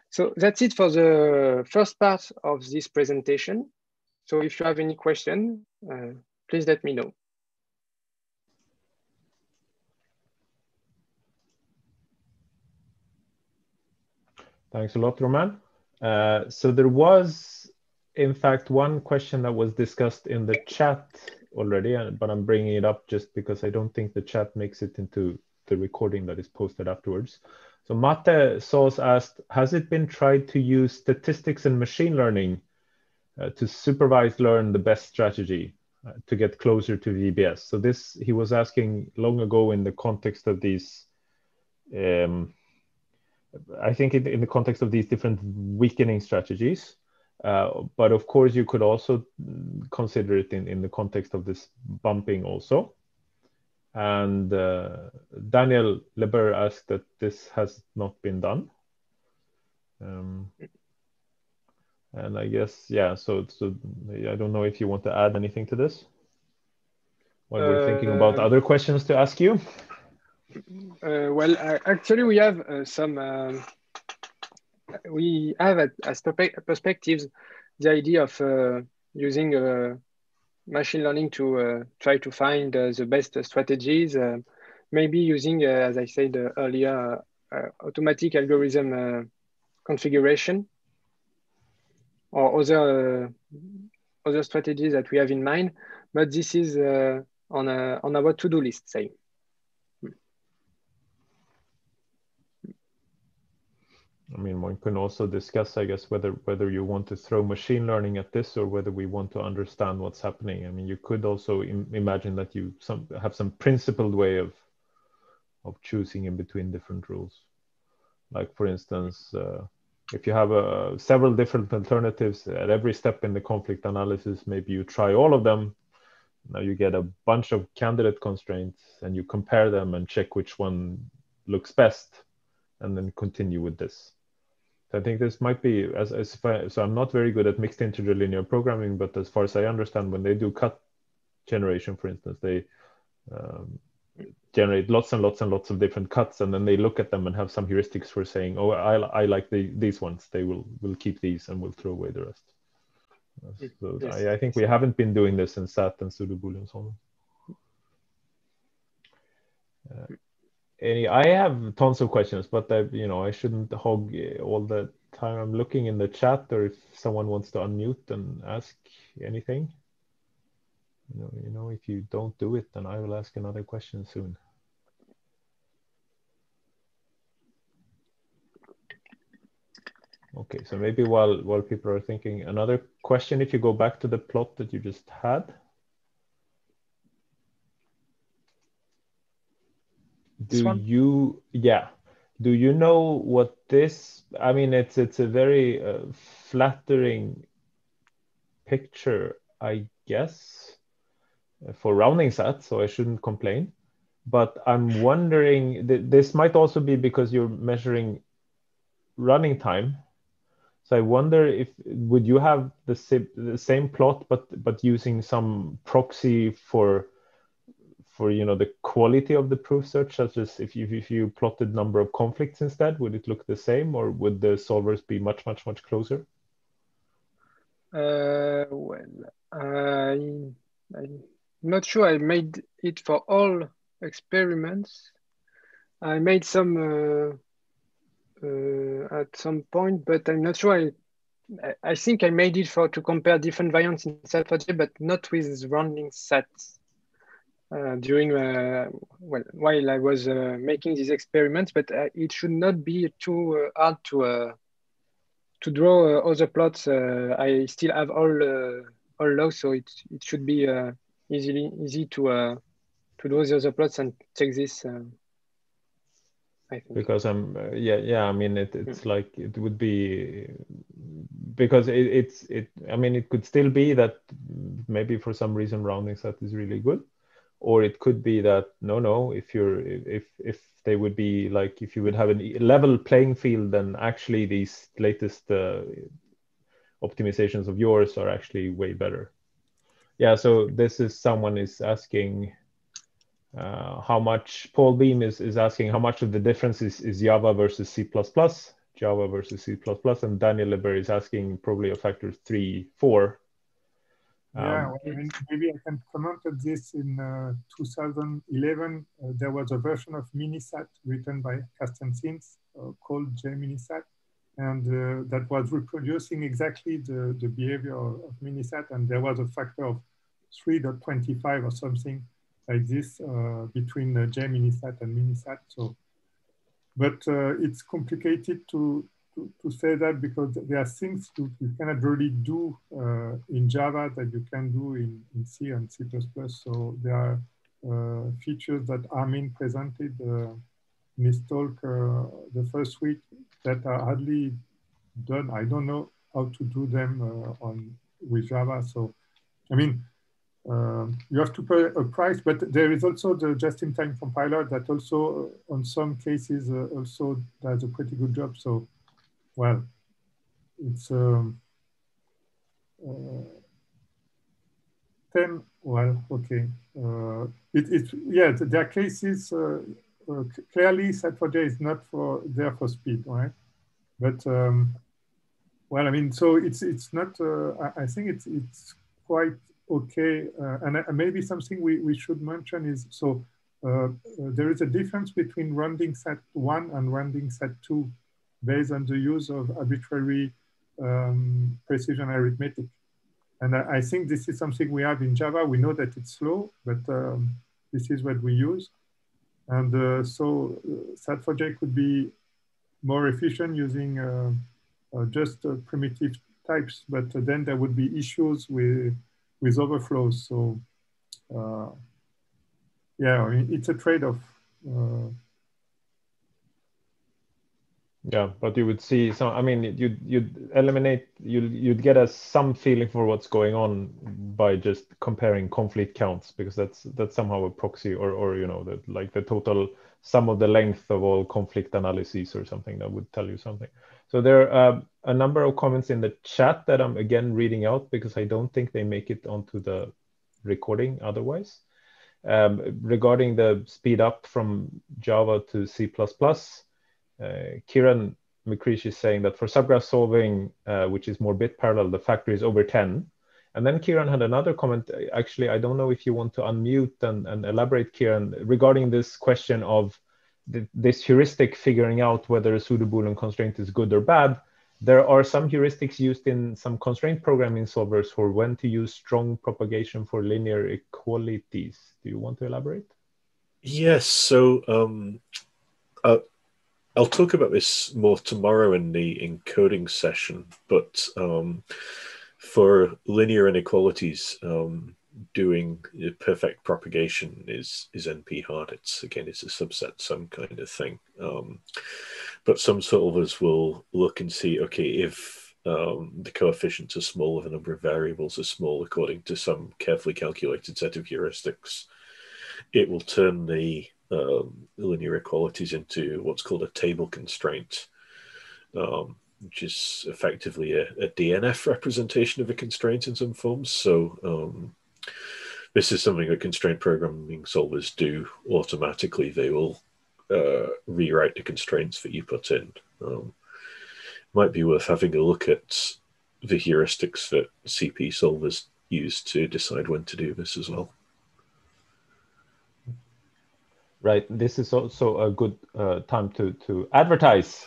So that's it for the first part of this presentation. So if you have any question, uh, please let me know. Thanks a lot, Romain. Uh, so there was, in fact, one question that was discussed in the chat already, but I'm bringing it up just because I don't think the chat makes it into the recording that is posted afterwards. So Mate Soos asked, has it been tried to use statistics and machine learning uh, to supervise learn the best strategy uh, to get closer to VBS? So this, he was asking long ago in the context of these, um, I think in, in the context of these different weakening strategies. Uh, but of course, you could also consider it in, in the context of this bumping also. And uh, Daniel Le Berre asked that this has not been done. Um, and I guess, yeah, so, so I don't know if you want to add anything to this while we're uh, thinking about uh, other questions to ask you. Uh, well, actually, we have some um, we have as perspectives the idea of uh, using uh, machine learning to uh, try to find uh, the best strategies. Uh, maybe using, uh, as I said earlier, automatic algorithm configuration or other other strategies that we have in mind. But this is on a, on our to-do list, say. I mean, one can also discuss, I guess, whether whether you want to throw machine learning at this or whether we want to understand what's happening. I mean, you could also Im imagine that you some have some principled way of of choosing in between different rules. Like, for instance, uh, if you have uh, several different alternatives at every step in the conflict analysis, maybe you try all of them. Now you get a bunch of candidate constraints and you compare them and check which one looks best and then continue with this. I think this might be as, as I, so I'm not very good at mixed integer linear programming, but as far as I understand, when they do cut generation, for instance, they um, generate lots and lots and lots of different cuts, and then they look at them and have some heuristics for saying, "Oh, I, I like the, these ones. They will will keep these and we'll throw away the rest." So yes. I, I, think we haven't been doing this in SAT and pseudo Boolean solving. Uh, any i have tons of questions but I, you know i shouldn't hog eh, all the time. I'm looking in the chat or if someone wants to unmute and ask anything. You know, you know if you don't do it then i will ask another question soon. Okay so maybe while while people are thinking another question if you go back to the plot that you just had do you yeah. Do you know what this i mean it's it's a very uh, flattering picture i guess for RoundingSat so i shouldn't complain. But i'm wondering th this might also be because you're measuring running time. So I wonder if would you have the same, the same plot, but but using some proxy for for you know the quality of the proof search, such as if you if you plotted number of conflicts instead, would it look the same, or would the solvers be much much much closer? Uh, well, I, I'm not sure I made it for all experiments. I made some uh, uh, at some point, but I'm not sure. I, I think I made it for to compare different variants in SAT4j, but not with rounding sets. Uh, during uh, well while I was uh, making these experiments, but uh, it should not be too uh, hard to uh, to draw other plots. I still have all all logs, so it it should be easily easy to to draw the other plots and check this. Because I'm uh, yeah yeah I mean it, it's mm. like it would be because it, it's it I mean it could still be that maybe for some reason RoundingSat is really good, or it could be that no no if you're if if they would be like if you would have a level playing field then actually these latest uh, optimizations of yours are actually way better. Yeah so this is someone is asking uh, how much Paul Beame is, is asking how much of the difference is, is Java versus C++, Java versus C++, and Daniel Le Berre is asking probably a factor three, four. Um, yeah, well, maybe I can comment on this. In uh, 2011, uh, there was a version of Minisat written by Carsten Sinz uh, called JMinisat, and uh, that was reproducing exactly the, the behavior of Minisat, and there was a factor of 3.25 or something like this uh, between uh, JMinisat and Minisat. So, but uh, it's complicated to, to, say that because there are things you cannot really do uh, in Java that you can do in, in C and C++. So there are uh, features that Armin presented uh, in his talk the first week that are hardly done. I don't know how to do them on with Java. So, I mean, uh, you have to pay a price, but there is also the just-in-time compiler that also, uh, on some cases, uh, also does a pretty good job. So, well, it's um, uh, 10, well, okay. Uh, it, it, yeah, there are cases, uh, clearly SAT4J is not for there for speed, right? But, um, well, I mean, so it's it's not, I, I think it's, it's quite okay, uh, and uh, maybe something we, we should mention is, so uh, there is a difference between RoundingSat one and RoundingSat two based on the use of arbitrary um, precision arithmetic. And I, I, think this is something we have in Java. We know that it's slow, but um, this is what we use. And uh, so uh, SAT4j could be more efficient using uh, uh, just primitive types, but then there would be issues with with overflows. So uh, yeah, it's a trade-off. Yeah, but you would see some. I mean, you'd you'd eliminate you you'd get a some feeling for what's going on by just comparing conflict counts because that's that's somehow a proxy or or you know that like the total sum of the length of all conflict analyses or something that would tell you something. So there are uh, a number of comments in the chat that I'm again reading out because I don't think they make it onto the recording otherwise. Um, regarding the speed up from Java to C++, uh, Ciaran McCreesh is saying that for subgraph solving, uh, which is more bit parallel, the factor is over 10. And then Ciaran had another comment. Actually, I don't know if you want to unmute and, and elaborate, Ciaran, regarding this question of this heuristic figuring out whether a pseudo-Boolean constraint is good or bad, there are some heuristics used in some constraint programming solvers for when to use strong propagation for linear equalities. Do you want to elaborate? Yes. So um, uh, I'll talk about this more tomorrow in the encoding session, but um, for linear inequalities, um, doing perfect propagation is is NP hard. It's again, it's a subset sum kind of thing. Um, but some solvers will look and see, okay, if um, the coefficients are small, if the number of variables are small according to some carefully calculated set of heuristics, it will turn the um, linear equalities into what's called a table constraint. Um, which is effectively a, a, DNF representation of a constraint in some forms. So um, this is something that constraint programming solvers do automatically. They will uh, rewrite the constraints that you put in. Um, might be worth having a look at the heuristics that CP solvers use to decide when to do this as well. Right. This is also a good uh, time to to advertise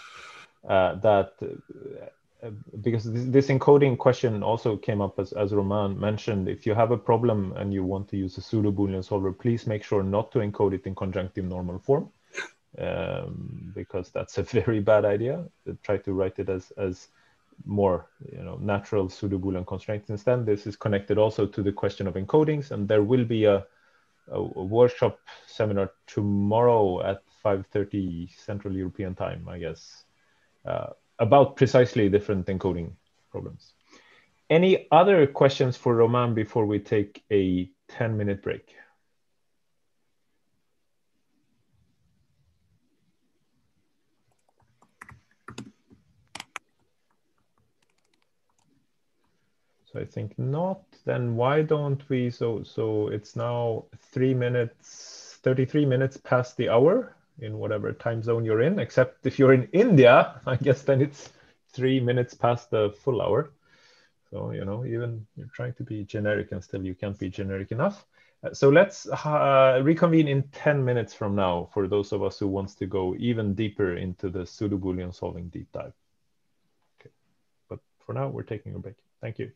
uh, that uh, because this, this, encoding question also came up as, as Romain mentioned. If you have a problem and you want to use a pseudo Boolean solver, please make sure not to encode it in conjunctive normal form um, because that's a [LAUGHS] very bad idea. Try to write it as, as more you know, natural pseudo Boolean constraints instead. This is connected also to the question of encodings, and there will be a, a, workshop seminar tomorrow at 5.30 Central European time, I guess, uh, about precisely different encoding problems. Any other questions for Romain before we take a 10 minute break? So I think not. Then why don't we? So so it's now three minutes, 33 minutes past the hour in whatever time zone you're in. Except if you're in India, [LAUGHS] I guess then it's three minutes past the full hour. So you know, even you're trying to be generic and still you can't be generic enough. Uh, so let's uh, reconvene in 10 minutes from now for those of us who wants to go even deeper into the pseudo Boolean solving deep dive. Okay. But for now, we're taking a break. Thank you.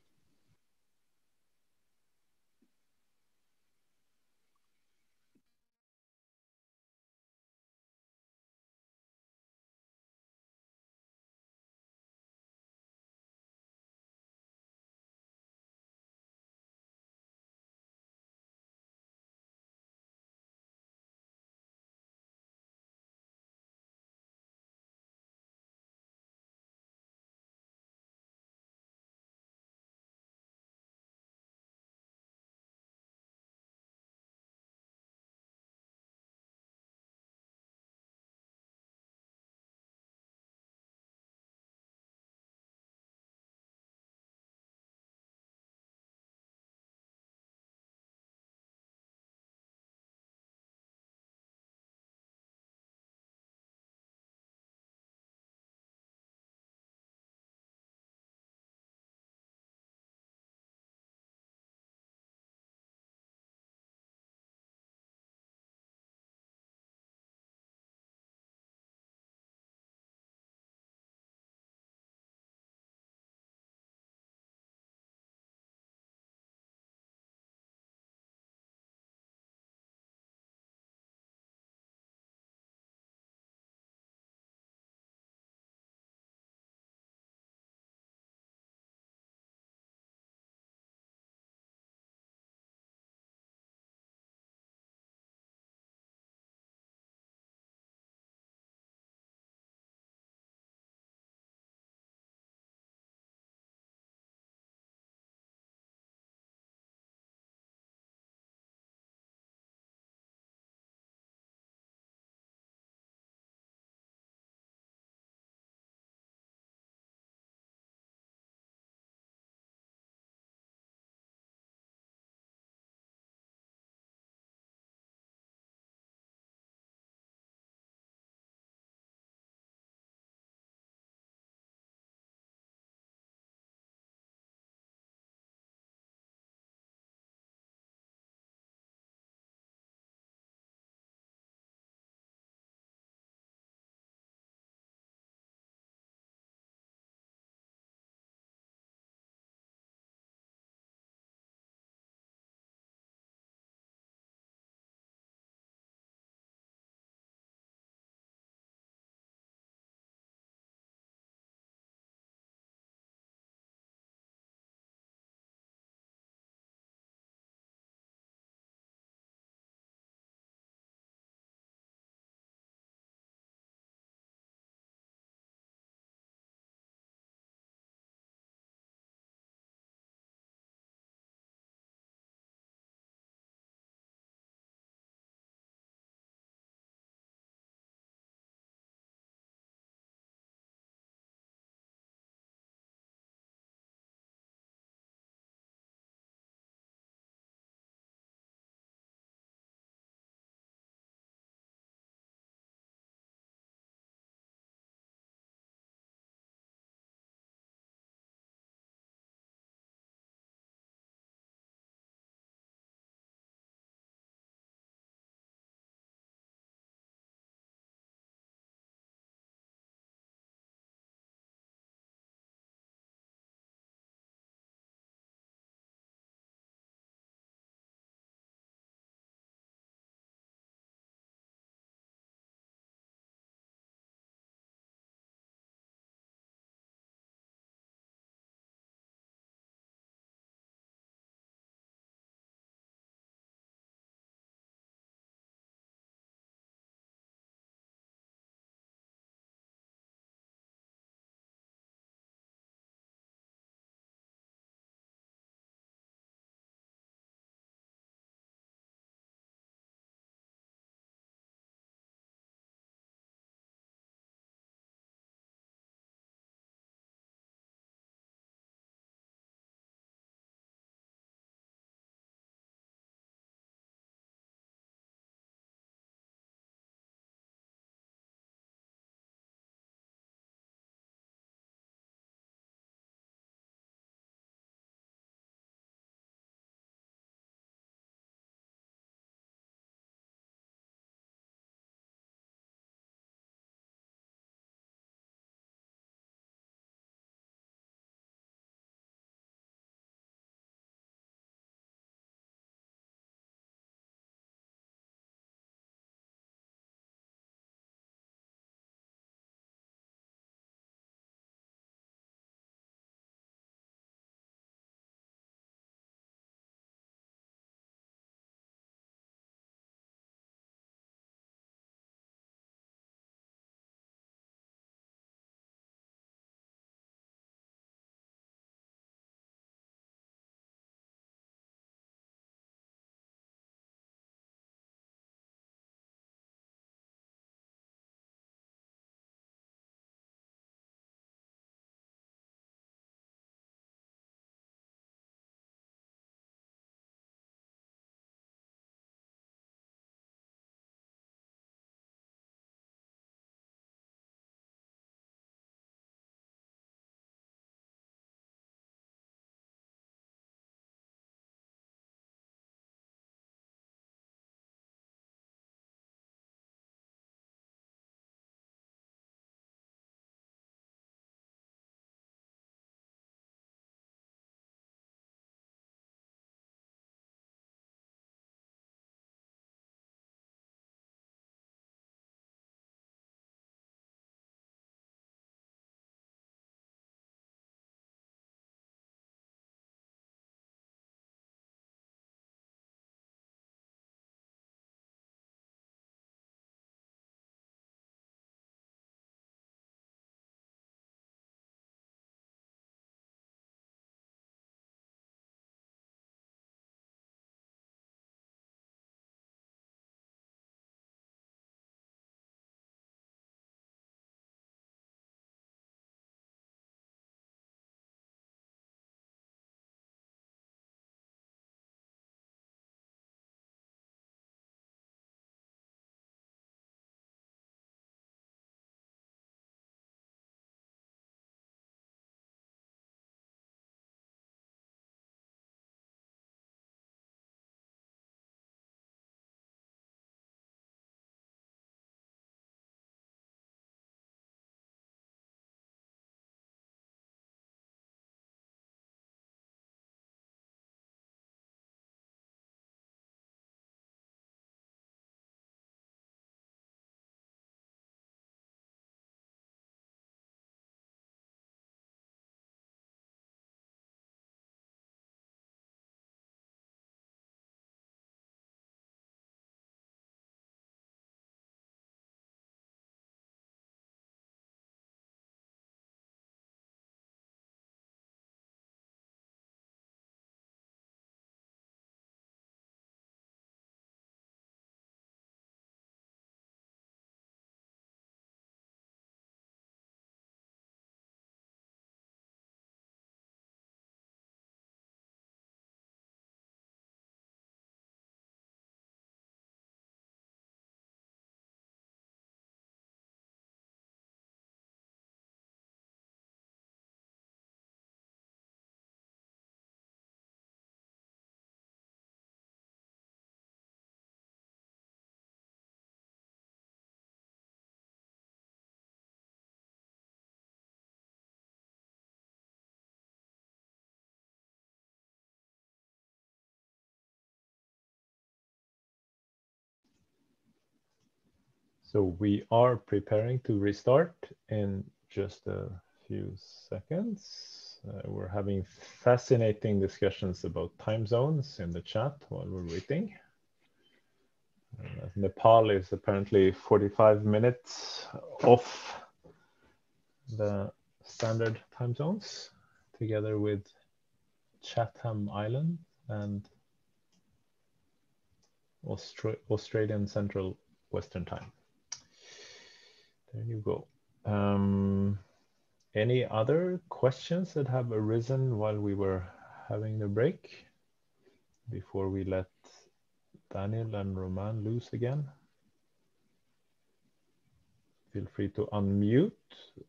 So we are preparing to restart in just a few seconds. Uh, we're having fascinating discussions about time zones in the chat while we're waiting. Uh, Nepal is apparently 45 minutes off the standard time zones together with Chatham Island and Austra Australian Central Western Time. There you go. Um, any other questions that have arisen while we were having the break before we let Daniel and Romain loose again? Feel free to unmute,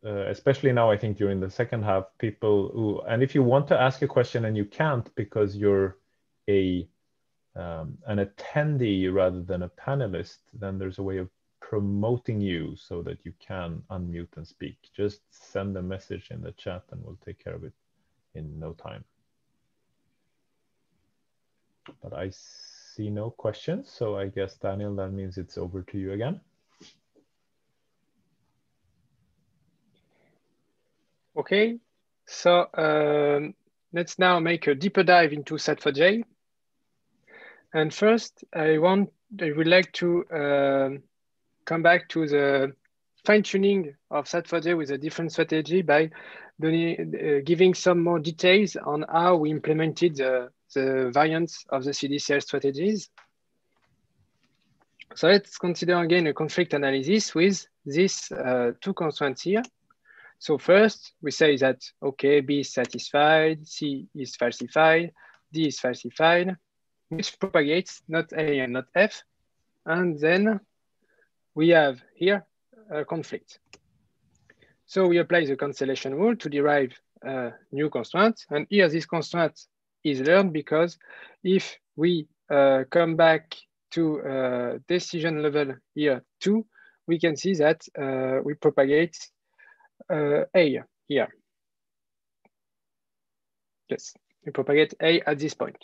uh, especially now, I think during the second half, people who, and if you want to ask a question and you can't because you're a um, an attendee rather than a panelist, then there's a way of promoting you so that you can unmute and speak. Just send a message in the chat and we'll take care of it in no time. But I see no questions, so I guess, Daniel, that means it's over to you again. Okay, so um, let's now make a deeper dive into Sat4j. And first, I want, I would like to um, come back to the fine tuning of Sat4j with a different strategy by doing, uh, giving some more details on how we implemented the, the variants of the CDCL strategies. So let's consider again a conflict analysis with these uh, two constraints here. So first we say that, okay, B is satisfied, C is falsified, D is falsified, which propagates not A and not F. And then we have here a conflict. So we apply the cancellation rule to derive a new constraint. And here this constraint is learned because if we uh, come back to uh, decision level here two, we can see that uh, we propagate uh, A here. Yes, we propagate A at this point.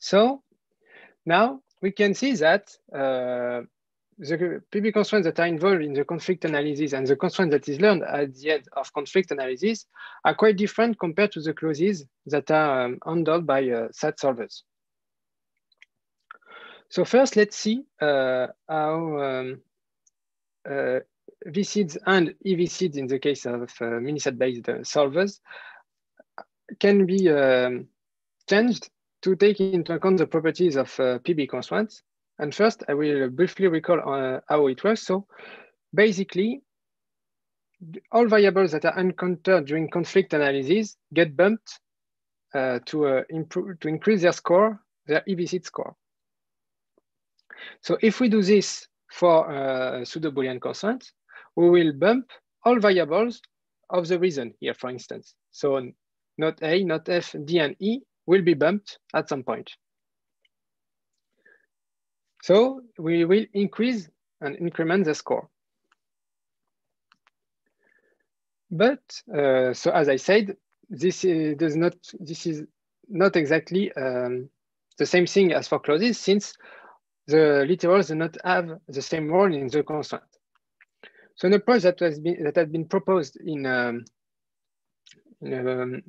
So now we can see that uh, the PB constraints that are involved in the conflict analysis and the constraint that is learned at the end of conflict analysis are quite different compared to the clauses that are um, handled by uh, SAT solvers. So first, let's see uh, how um, uh, VSIDS and EVSIDS in the case of uh, Minisat-based uh, solvers can be um, changed to take into account the properties of uh, PB constraints and first, I will briefly recall uh, how it works. So basically, all variables that are encountered during conflict analysis get bumped uh, to, uh, improve, to increase their score, their EVSID score. So if we do this for uh, pseudo-Boolean constraints, we will bump all variables of the reason here, for instance. So not A, not F, D, and E will be bumped at some point. So we will increase and increment the score. But uh, so as I said, this is, does not this is not exactly um, the same thing as for clauses since the literals do not have the same role in the constraint. So an approach that has been that has been proposed in, um, in um,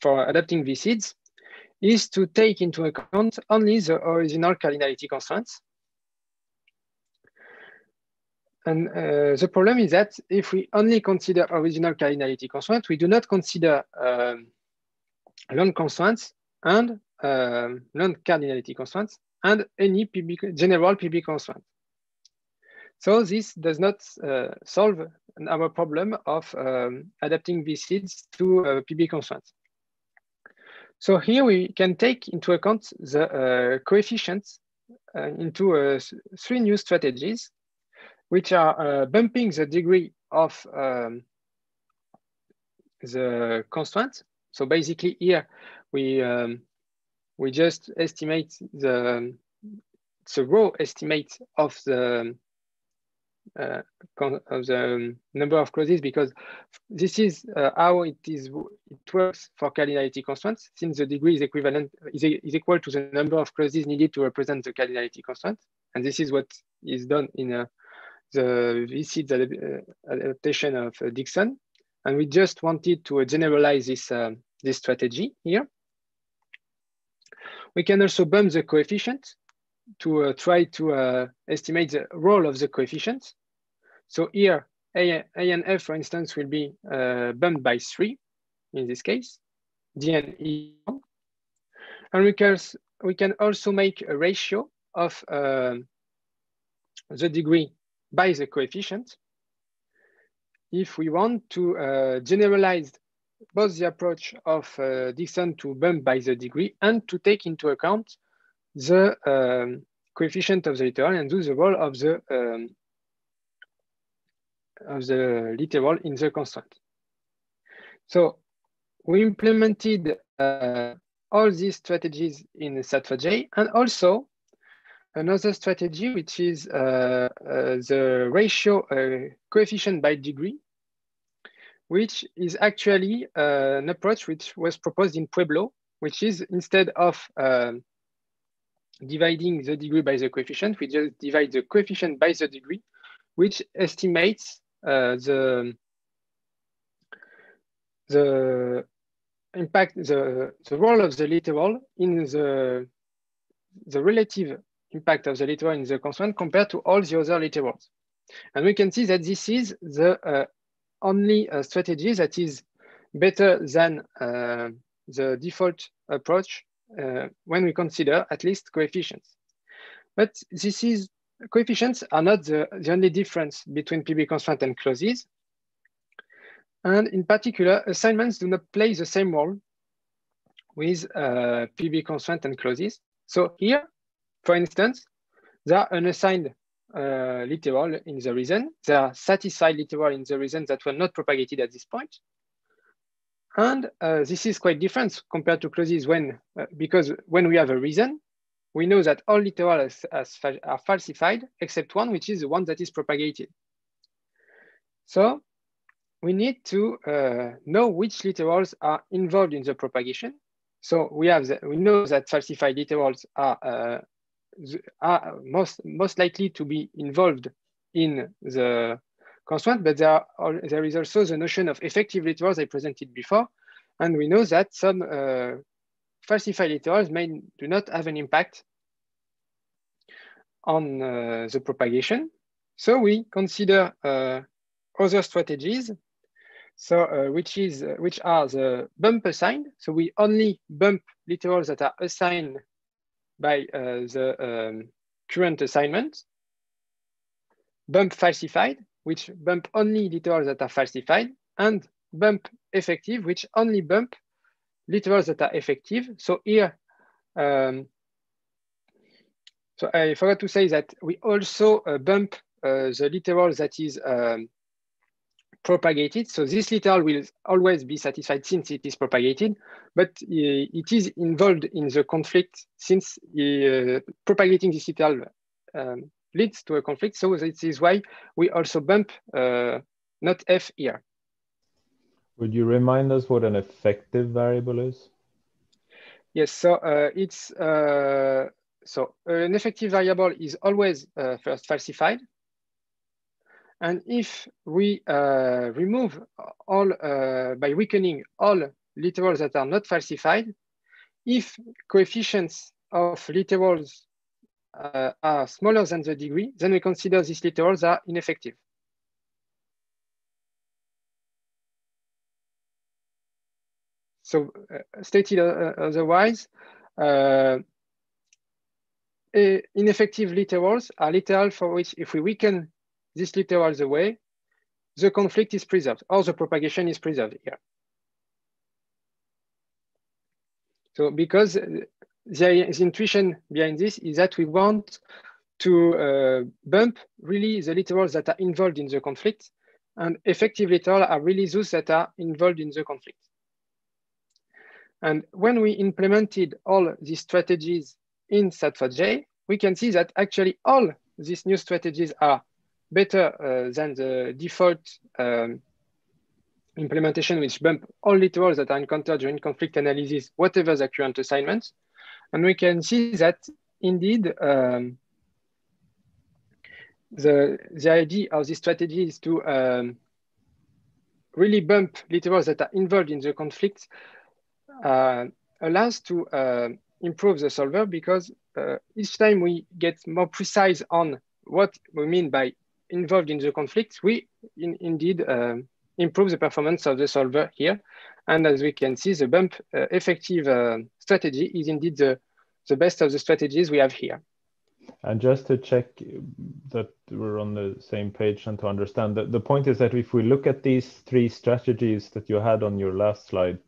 for adapting VSIDS is to take into account only the original cardinality constraints and uh, the problem is that if we only consider original cardinality constraints, we do not consider um, constraints and um, lone cardinality constraints and any PB, general PB constraint. So this does not uh, solve our problem of um, adapting seeds to uh, PB constraints. So here we can take into account the uh, coefficients uh, into uh, three new strategies which are uh, bumping the degree of um, the constraint. So basically here we um, we just estimate the the raw estimate of the uh, of the number of clauses because this is uh, how it is it works for cardinality constraints since the degree is equivalent is, is equal to the number of clauses needed to represent the cardinality constraint and this is what is done in a the VC uh, adaptation of uh, Dixon. And we just wanted to generalize this, uh, this strategy here. We can also bump the coefficient to uh, try to uh, estimate the role of the coefficients. So here, A, A and F, for instance, will be uh, bumped by three in this case, D and E. And we can, we can also make a ratio of uh, the degree by the coefficient if we want to uh, generalize both the approach of uh, Dixon to bump by the degree and to take into account the um, coefficient of the literal and do the role of the um, of the literal in the constant. So we implemented uh, all these strategies in SAT4J and also another strategy, which is uh, uh, the ratio uh, coefficient by degree, which is actually an approach which was proposed in Pueblo, which is instead of um, dividing the degree by the coefficient, we just divide the coefficient by the degree, which estimates uh, the the impact, the, the role of the literal in the, the relative impact of the literal in the constraint compared to all the other literals. And we can see that this is the uh, only uh, strategy that is better than uh, the default approach uh, when we consider at least coefficients. But this is coefficients are not the, the only difference between PB constraint and clauses. And in particular, assignments do not play the same role with uh, PB constraint and clauses. So here, for instance, there are unassigned uh, literal in the reason. There are satisfied literal in the reason that were not propagated at this point. And uh, this is quite different compared to clauses when, uh, because when we have a reason, we know that all literals are falsified except one, which is the one that is propagated. So we need to uh, know which literals are involved in the propagation. So we have the, we know that falsified literals are uh, are most most likely to be involved in the constraint, but there, are, there is also the notion of effective literals I presented before. And we know that some uh, falsified literals may do not have an impact on uh, the propagation. So we consider uh, other strategies, so uh, which is uh, which are the bump assigned. So we only bump literals that are assigned by uh, the um, current assignment. Bump falsified, which bump only literals that are falsified, and bump effective, which only bump literals that are effective. So here, um, so I forgot to say that we also uh, bump uh, the literal that is um, propagated. So this literal will always be satisfied since it is propagated, but uh, it is involved in the conflict since uh, propagating this literal um, leads to a conflict. So this is why we also bump uh, not F here. Would you remind us what an effective variable is? Yes, so uh, it's uh, so an effective variable is always uh, first falsified. And if we uh, remove all, uh, by weakening all literals that are not falsified, if coefficients of literals uh, are smaller than the degree, then we consider these literals are ineffective. So uh, stated uh, otherwise, uh, ineffective literals are literal for which if we weaken this literals away, the conflict is preserved or the propagation is preserved here. So because the, the intuition behind this is that we want to uh, bump really the literals that are involved in the conflict and effective literal are really those that are involved in the conflict. And when we implemented all these strategies in SAT4J, we can see that actually all these new strategies are better uh, than the default um, implementation which bump all literals that are encountered during conflict analysis, whatever the current assignments. And we can see that indeed, um, the, the idea of this strategy is to um, really bump literals that are involved in the conflict uh, allows to uh, improve the solver because uh, each time we get more precise on what we mean by involved in the conflict, we in, indeed uh, improve the performance of the solver here. And as we can see, the bump uh, effective uh, strategy is indeed the, the best of the strategies we have here. And just to check that we're on the same page and to understand that the point is that if we look at these three strategies that you had on your last slide,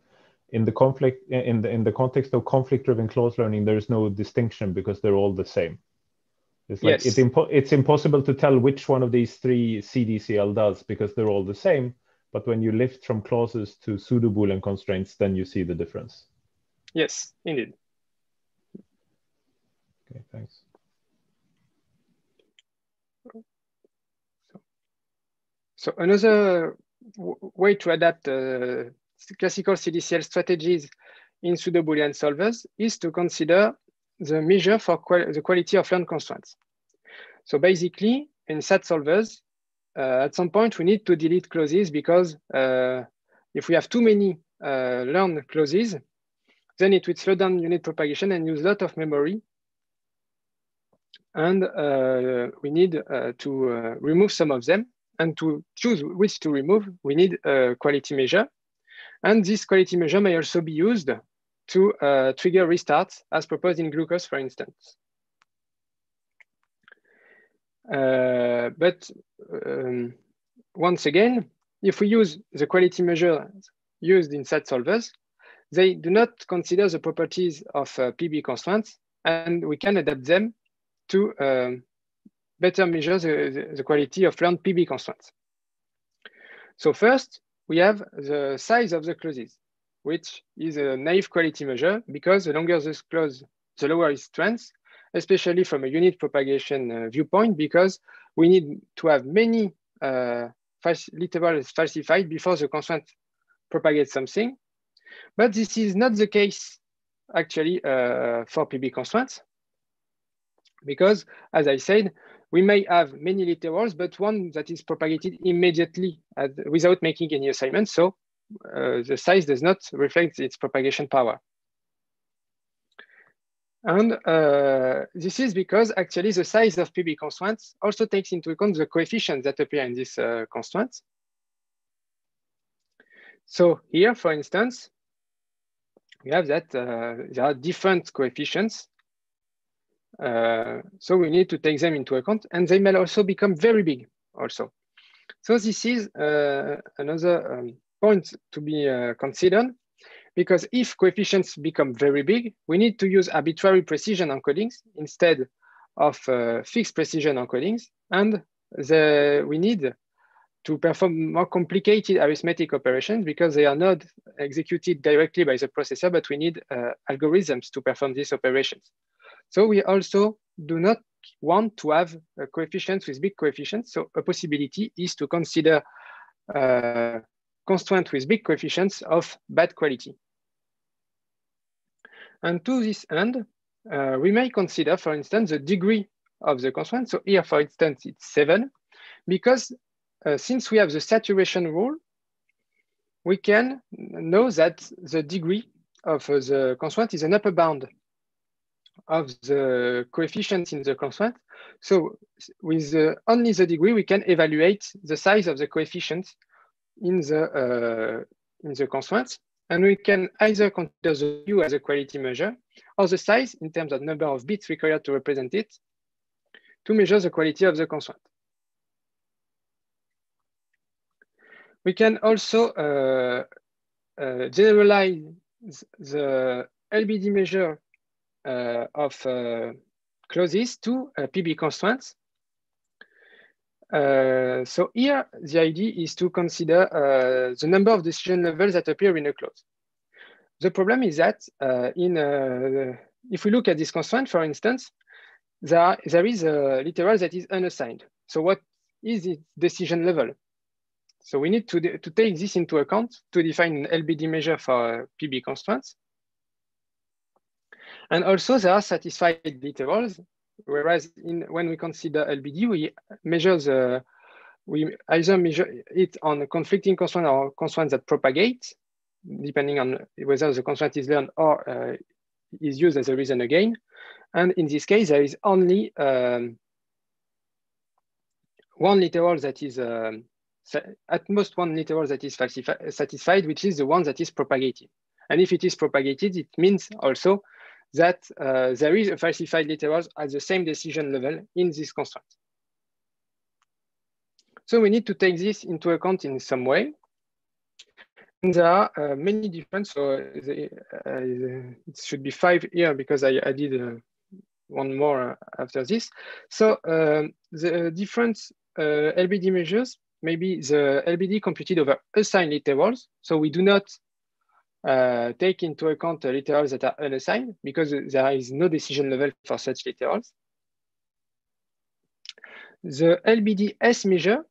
in the conflict in the in the context of conflict-driven clause learning, there is no distinction because they're all the same. It's like yes. it's, impo- it's impossible to tell which one of these three CDCL does because they're all the same. But when you lift from clauses to pseudo Boolean constraints, then you see the difference. Yes, indeed. Okay, thanks. So another way to adapt uh, classical CDCL strategies in pseudo Boolean solvers is to consider the measure for qual the quality of learned constraints. So basically, in SAT solvers, uh, at some point we need to delete clauses because uh, if we have too many uh, learned clauses, then it will slow down unit propagation and use a lot of memory. And uh, we need uh, to uh, remove some of them. And to choose which to remove, we need a quality measure. And this quality measure may also be used to uh, trigger restarts as proposed in glucose, for instance. Uh, but um, once again, if we use the quality measure used in SAT solvers, they do not consider the properties of uh, PB constraints, and we can adapt them to um, better measure the, the, quality of learned PB constraints. So first, we have the size of the clauses which is a naive quality measure because the longer this clause, the lower its strength, especially from a unit propagation uh, viewpoint, because we need to have many uh, literals falsified before the constraint propagates something. But this is not the case actually uh, for PB constraints, because as I said, we may have many literals, but one that is propagated immediately without making any assignment. So uh, the size does not reflect its propagation power. And uh, this is because actually the size of PB constraints also takes into account the coefficients that appear in this uh, constraints. So here, for instance, we have that uh, there are different coefficients. Uh, so we need to take them into account and they may also become very big also. So this is uh, another um, point to be uh, considered because if coefficients become very big, we need to use arbitrary precision encodings instead of uh, fixed precision encodings. And the, we need to perform more complicated arithmetic operations because they are not executed directly by the processor, but we need uh, algorithms to perform these operations. So we also do not want to have uh, coefficients with big coefficients. So a possibility is to consider uh, constraint with big coefficients of bad quality. And to this end, uh, we may consider, for instance, the degree of the constraint. So here, for instance, it's seven, because uh, since we have the saturation rule, we can know that the degree of uh, the constraint is an upper bound of the coefficients in the constraint. So with only the degree, we can evaluate the size of the coefficients in the, uh, in the constraints. And we can either consider the U as a quality measure or the size in terms of number of bits required to represent it to measure the quality of the constraint. We can also uh, uh, generalize the LBD measure uh, of uh, clauses to uh, PB constraints uh, so here, the idea is to consider uh, the number of decision levels that appear in a clause. The problem is that uh, in uh, if we look at this constraint, for instance, there, there is a literal that is unassigned. So what is its decision level? So we need to, to take this into account to define an LBD measure for PB constraints. And also there are satisfied literals whereas in, when we consider LBD, we measure the, we either measure it on conflicting constraint or constraints that propagate, depending on whether the constraint is learned or uh, is used as a reason again. And in this case, there is only um, one literal that is, um, at most one literal that is satisfied, which is the one that is propagated. And if it is propagated, it means also that uh, there is a falsified literal at the same decision level in this constraint. So we need to take this into account in some way. And there are uh, many different, so the, uh, it should be five here because I added uh, one more after this. So um, the different uh, LBD measures, maybe the LBD computed over assigned literals. So we do not uh, take into account literals that are unassigned because there is no decision level for such literals. The LBD-S measure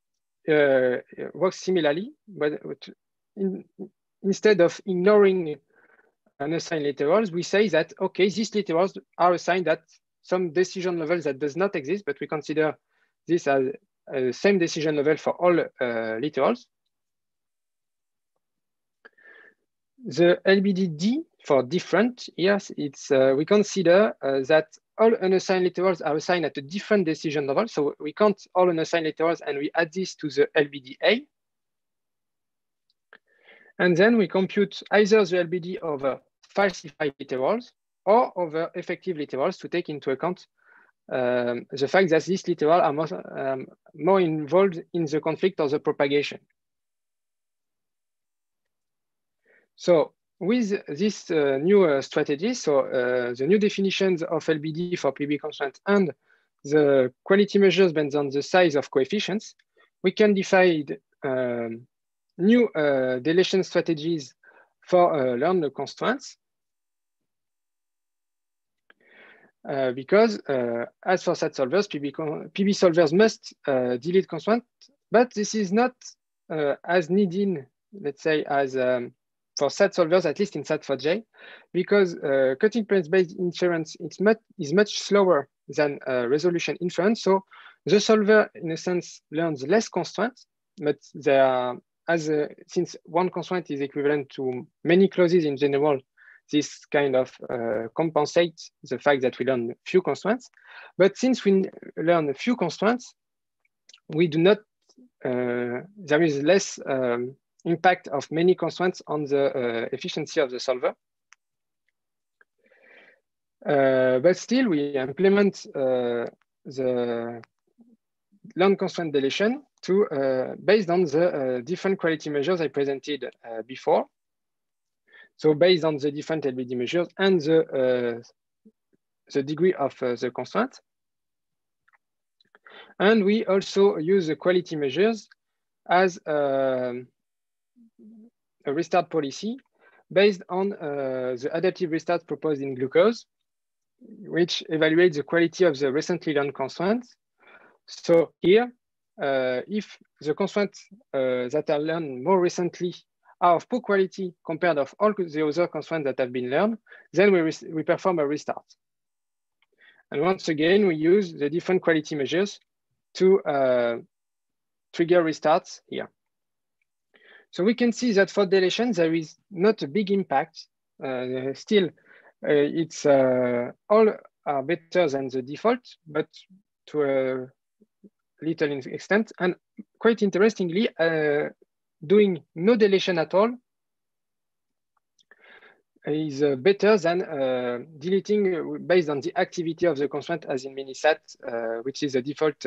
uh, works similarly, but in, instead of ignoring unassigned literals, we say that, okay, these literals are assigned at some decision level that does not exist, but we consider this as a same decision level for all uh, literals. The LBDD for different, yes, it's uh, we consider uh, that all unassigned literals are assigned at a different decision level. So we count all unassigned literals and we add this to the LBDA. And then we compute either the LBD over falsified literals or over effective literals to take into account um, the fact that these literals are um, more involved in the conflict or the propagation. So with this uh, new uh, strategy, so uh, the new definitions of LBD for PB constraint and the quality measures based on the size of coefficients, we can define um, new uh, deletion strategies for uh, learned constraints. Uh, because as for SAT solvers, PB, PB solvers must delete constraints, but this is not as needed, let's say, as um, for SAT solvers, at least in SAT4J, because uh, cutting planes-based inference is much, is much slower than uh, resolution inference. So the solver, in a sense, learns less constraints, but there are, as a, since one constraint is equivalent to many clauses in general, this kind of uh, compensates the fact that we learn few constraints. But since we learn a few constraints, we do not, uh, there is less um, impact of many constraints on the uh, efficiency of the solver. Uh, but still, we implement uh, the learned constraint deletion to based on the different quality measures I presented before. So based on the different LBD measures and the, the degree of the constraint. And we also use the quality measures as um, a restart policy based on uh, the adaptive restart proposed in glucose, which evaluates the quality of the recently learned constraints. So here, uh, if the constraints uh, that are learned more recently are of poor quality compared of all the other constraints that have been learned, then we, we perform a restart. And once again, we use the different quality measures to uh, trigger restarts here. So we can see that for deletion, there is not a big impact. Uh, still, uh, it's uh, all are better than the default, but to a little extent. And quite interestingly, uh, doing no deletion at all is uh, better than uh, deleting based on the activity of the constraint as in Minisat, which is the default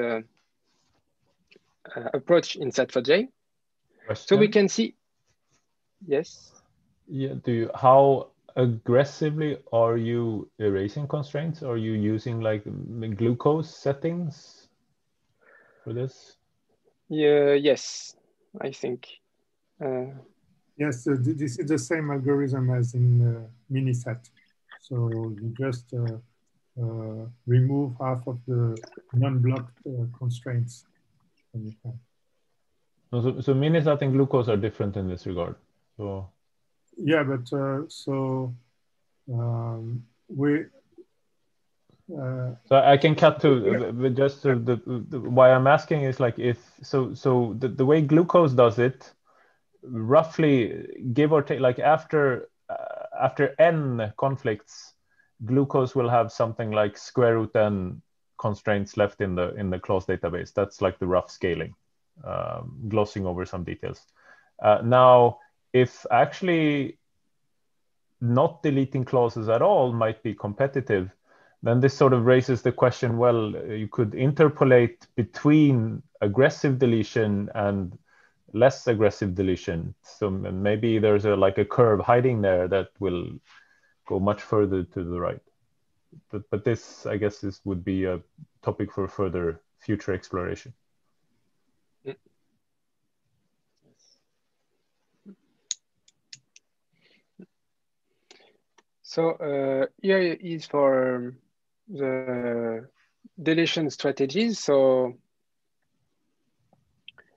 approach in SAT4j. Question? So we can see, yes. Yeah, do you, how aggressively are you erasing constraints? Are you using like glucose settings for this? Yeah, yes, I think. Uh, yes, uh, this is the same algorithm as in uh, Minisat. So you just uh, uh, remove half of the non-blocked uh, constraints when you can. No, so, so Minisat and glucose are different in this regard. So yeah, but uh, so um, we Uh, so I can cut to just to the, the, why I'm asking is like if so so the, the way glucose does it, roughly give or take like after uh, after n conflicts, glucose will have something like square root n constraints left in the in the clause database. That's like the rough scaling, um, glossing over some details. Uh, now, if actually not deleting clauses at all might be competitive, then this sort of raises the question, well, you could interpolate between aggressive deletion and less aggressive deletion. So maybe there's a like a curve hiding there that will go much further to the right. But, but this, I guess, this would be a topic for further future exploration. So uh, here is for the deletion strategies. So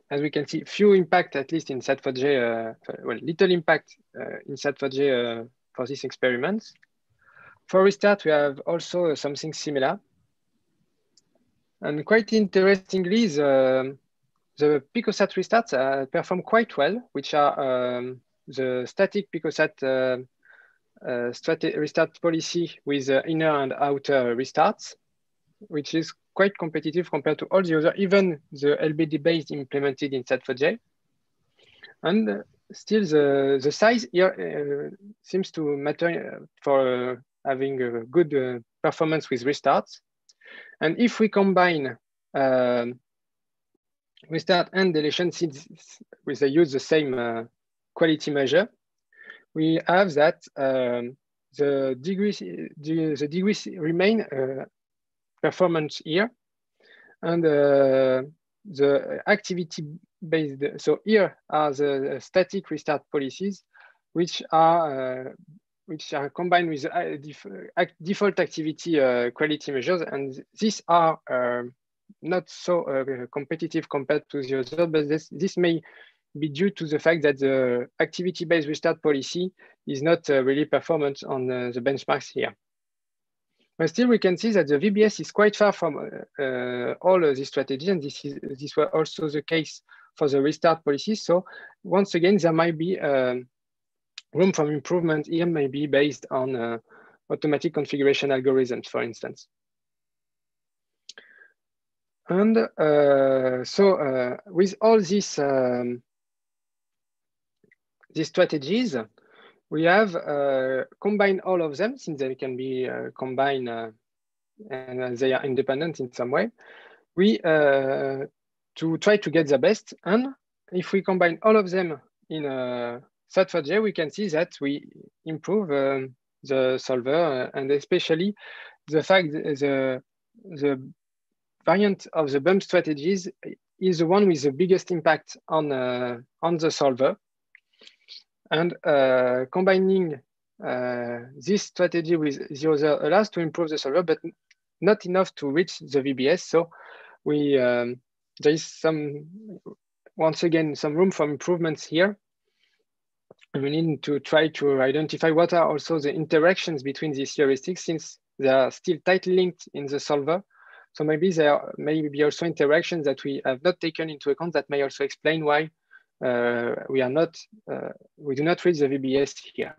as we can see, few impact, at least in SAT4J, uh, well, little impact uh, in SAT4J uh, for these experiments. For restart, we have also something similar. And quite interestingly, the, the picosat restarts uh, perform quite well, which are um, the static picosat uh, uh, restart policy with inner and outer restarts, which is quite competitive compared to all the other, even the LBD based implemented in SAT4J. And still the, the size here uh, seems to matter uh, for uh, having a good uh, performance with restarts. And if we combine um, restart and deletion, since we use the same uh, quality measure, we have that um, the degrees the, the degrees remain uh, performance here. And uh, the activity based, so here are the static restart policies, which are uh, which are combined with uh, def default activity uh, quality measures. And these are uh, not so uh, competitive compared to the other, but this, this may be due to the fact that the activity-based restart policy is not uh, really performant on the benchmarks here. But still, we can see that the VBS is quite far from uh, uh all these strategies, and this is this was also the case for the restart policy. So once again, there might be um, room for improvement here, maybe based on uh, automatic configuration algorithms, for instance. And uh, so uh, with all these um, these strategies, we have uh, combined all of them since they can be uh, combined uh, and they are independent in some way. We to try to get the best. And if we combine all of them in a SAT4J, we can see that we improve um, the solver and especially the fact the, the variant of the bump strategies is the one with the biggest impact on, uh, on the solver. And uh, combining uh, this strategy with the other allows to improve the solver, but not enough to reach the VBS. So we um, there is some, once again, some room for improvements here. we need to try to identify what are also the interactions between these heuristics since they are still tightly linked in the solver. So maybe there may be also interactions that we have not taken into account that may also explain why we are not, uh, we do not reach the VBS here.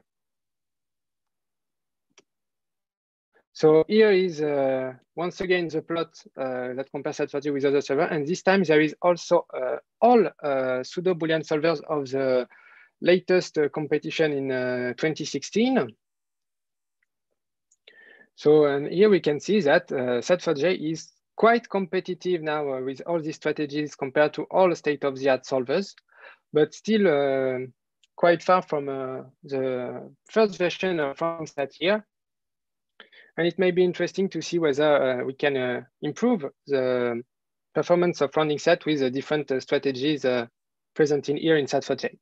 So here is uh, once again the plot uh, that compares SAT4J with other server, and this time there is also uh, all uh, pseudo Boolean solvers of the latest competition in 2016. So and here we can see that uh, SAT4J is quite competitive now with all these strategies compared to all state-of-the-art solvers but still uh, quite far from uh, the first version of FrankStat here. And it may be interesting to see whether uh, we can improve the performance of RoundingSat with the different strategies present in here in SAT4J.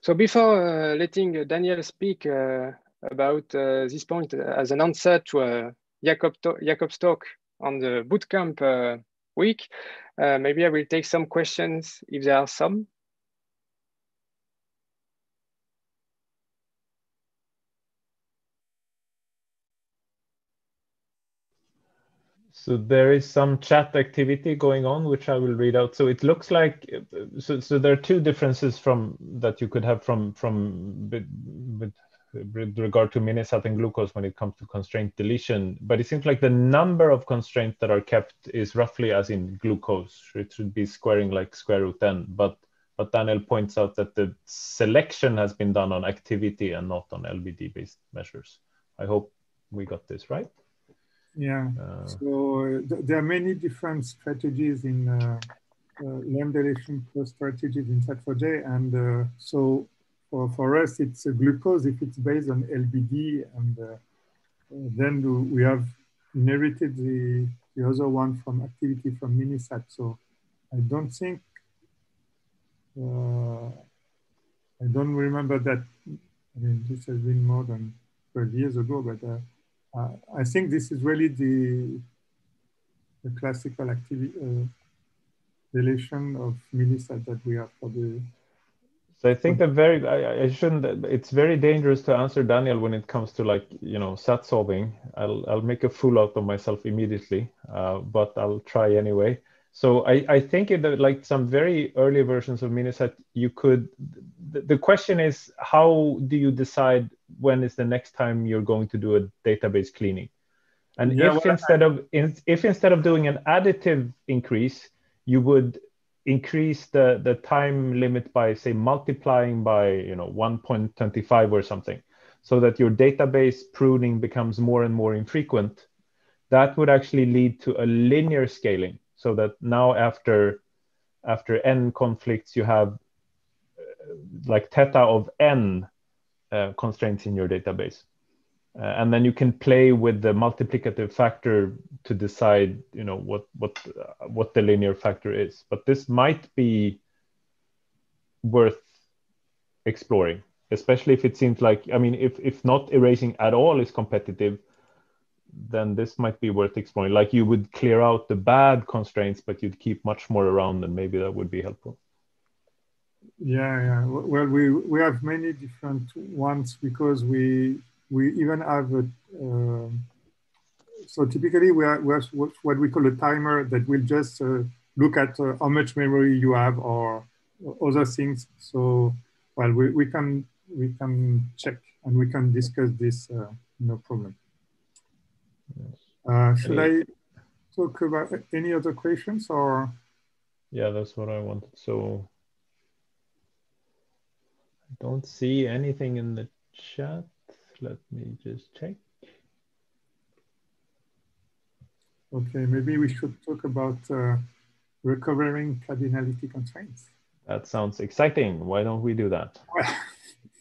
So before uh, letting Daniel speak uh, about uh, this point as an answer to Jakob Jakob's talk on the bootcamp week. Uh, maybe I will take some questions if there are some. So there is some chat activity going on, which I will read out. So it looks like so. So there are two differences from that you could have from from with with regard to minisat and glucose when it comes to constraint deletion. But it seems like the number of constraints that are kept is roughly as in glucose. It should be squaring like square root n. But but Daniel points out that the selection has been done on activity and not on LBD based measures. I hope we got this right. Yeah. Uh, so th there are many different strategies in uh, uh, lambda plus strategies in SAT4J. And uh, so for, for us, it's a glucose if it's based on LBD. And uh, then we have inherited the, the other one from activity from Minisat. So I don't think, uh, I don't remember that. I mean, this has been more than 12 years ago, but uh, I think this is really the, the classical activity uh, relation of Minisat that we have for the so I think that very I, I, shouldn't. It's very dangerous to answer Daniel when it comes to like you know sat solving. I'll I'll make a fool out of myself immediately, uh, but I'll try anyway. So I I think in the like some very early versions of Minisat, you could. The, the question is how do you decide when is the next time you're going to do a database cleaning? And yeah, if well, instead I, of if instead of doing an additive increase, you would increase the the time limit by say multiplying by you know 1.25 or something, so that your database pruning becomes more and more infrequent. That would actually lead to a linear scaling, so that now after after n conflicts you have uh, like theta of n uh, constraints in your database. Uh, and then you can play with the multiplicative factor to decide, you know, what what uh, what the linear factor is. But this might be worth exploring, especially if it seems like, I mean, if if not erasing at all is competitive, then this might be worth exploring. Like you would clear out the bad constraints, but you'd keep much more around, and maybe that would be helpful. Yeah, yeah. Well, we we have many different ones because we we even have a. Uh, so typically we, are, we have what we call a timer that will just uh, look at uh, how much memory you have or other things. So well, we, we can we can check and we can discuss this uh, no problem. Uh, should I talk about any other questions or? Yeah, that's what I wanted. So I don't see anything in the chat. Let me just check. Okay, maybe we should talk about uh, recovering cardinality constraints. That sounds exciting. Why don't we do that? Well,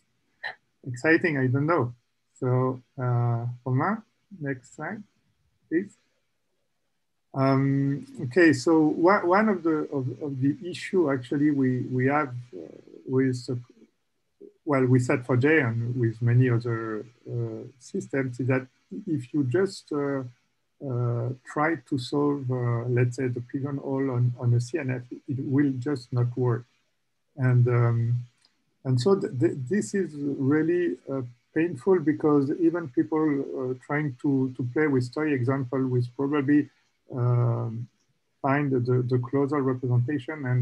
[LAUGHS] exciting, I don't know. So, uh, Romain, next slide, please. Um, okay, so one of the of, of, the issue actually we we have uh, with well, with SAT4J and with many other uh, systems is that if you just uh, uh, try to solve, uh, let's say, the pigeonhole on, on a CNF, it will just not work. And, um, and so th th this is really uh, painful because even people uh, trying to, to play with toy example will probably um, find the, the clausal representation. And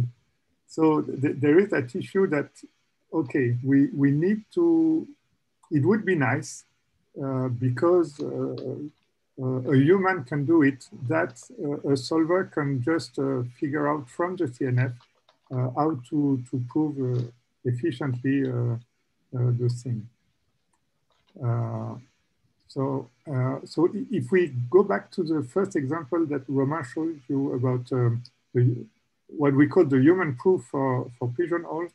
so th there is that issue that okay, we, we need to, it would be nice uh, because uh, uh, a human can do it, that uh, a solver can just uh, figure out from the CNF uh, how to, to prove efficiently the thing. so, so if we go back to the first example that Romain showed you about um, the, what we call the human proof for, for pigeonhole,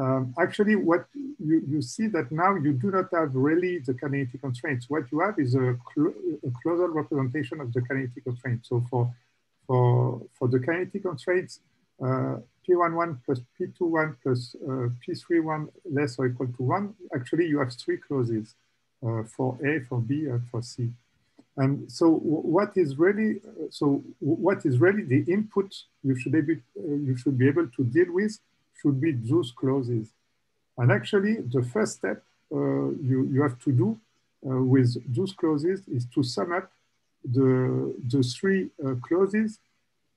um, actually, what you, you see that now you do not have really the cardinality constraints. What you have is a, cl a clausal representation of the cardinality constraints. So for, for, for the cardinality constraints, uh, P11 plus P21 plus uh, P31 less or equal to one, actually you have three clauses uh, for A, for B, and for C. And so what is really, so what is really the input you should, able, uh, you should be able to deal with should be those clauses. And actually, the first step uh, you, you have to do uh, with those clauses is to sum up the, the three uh, clauses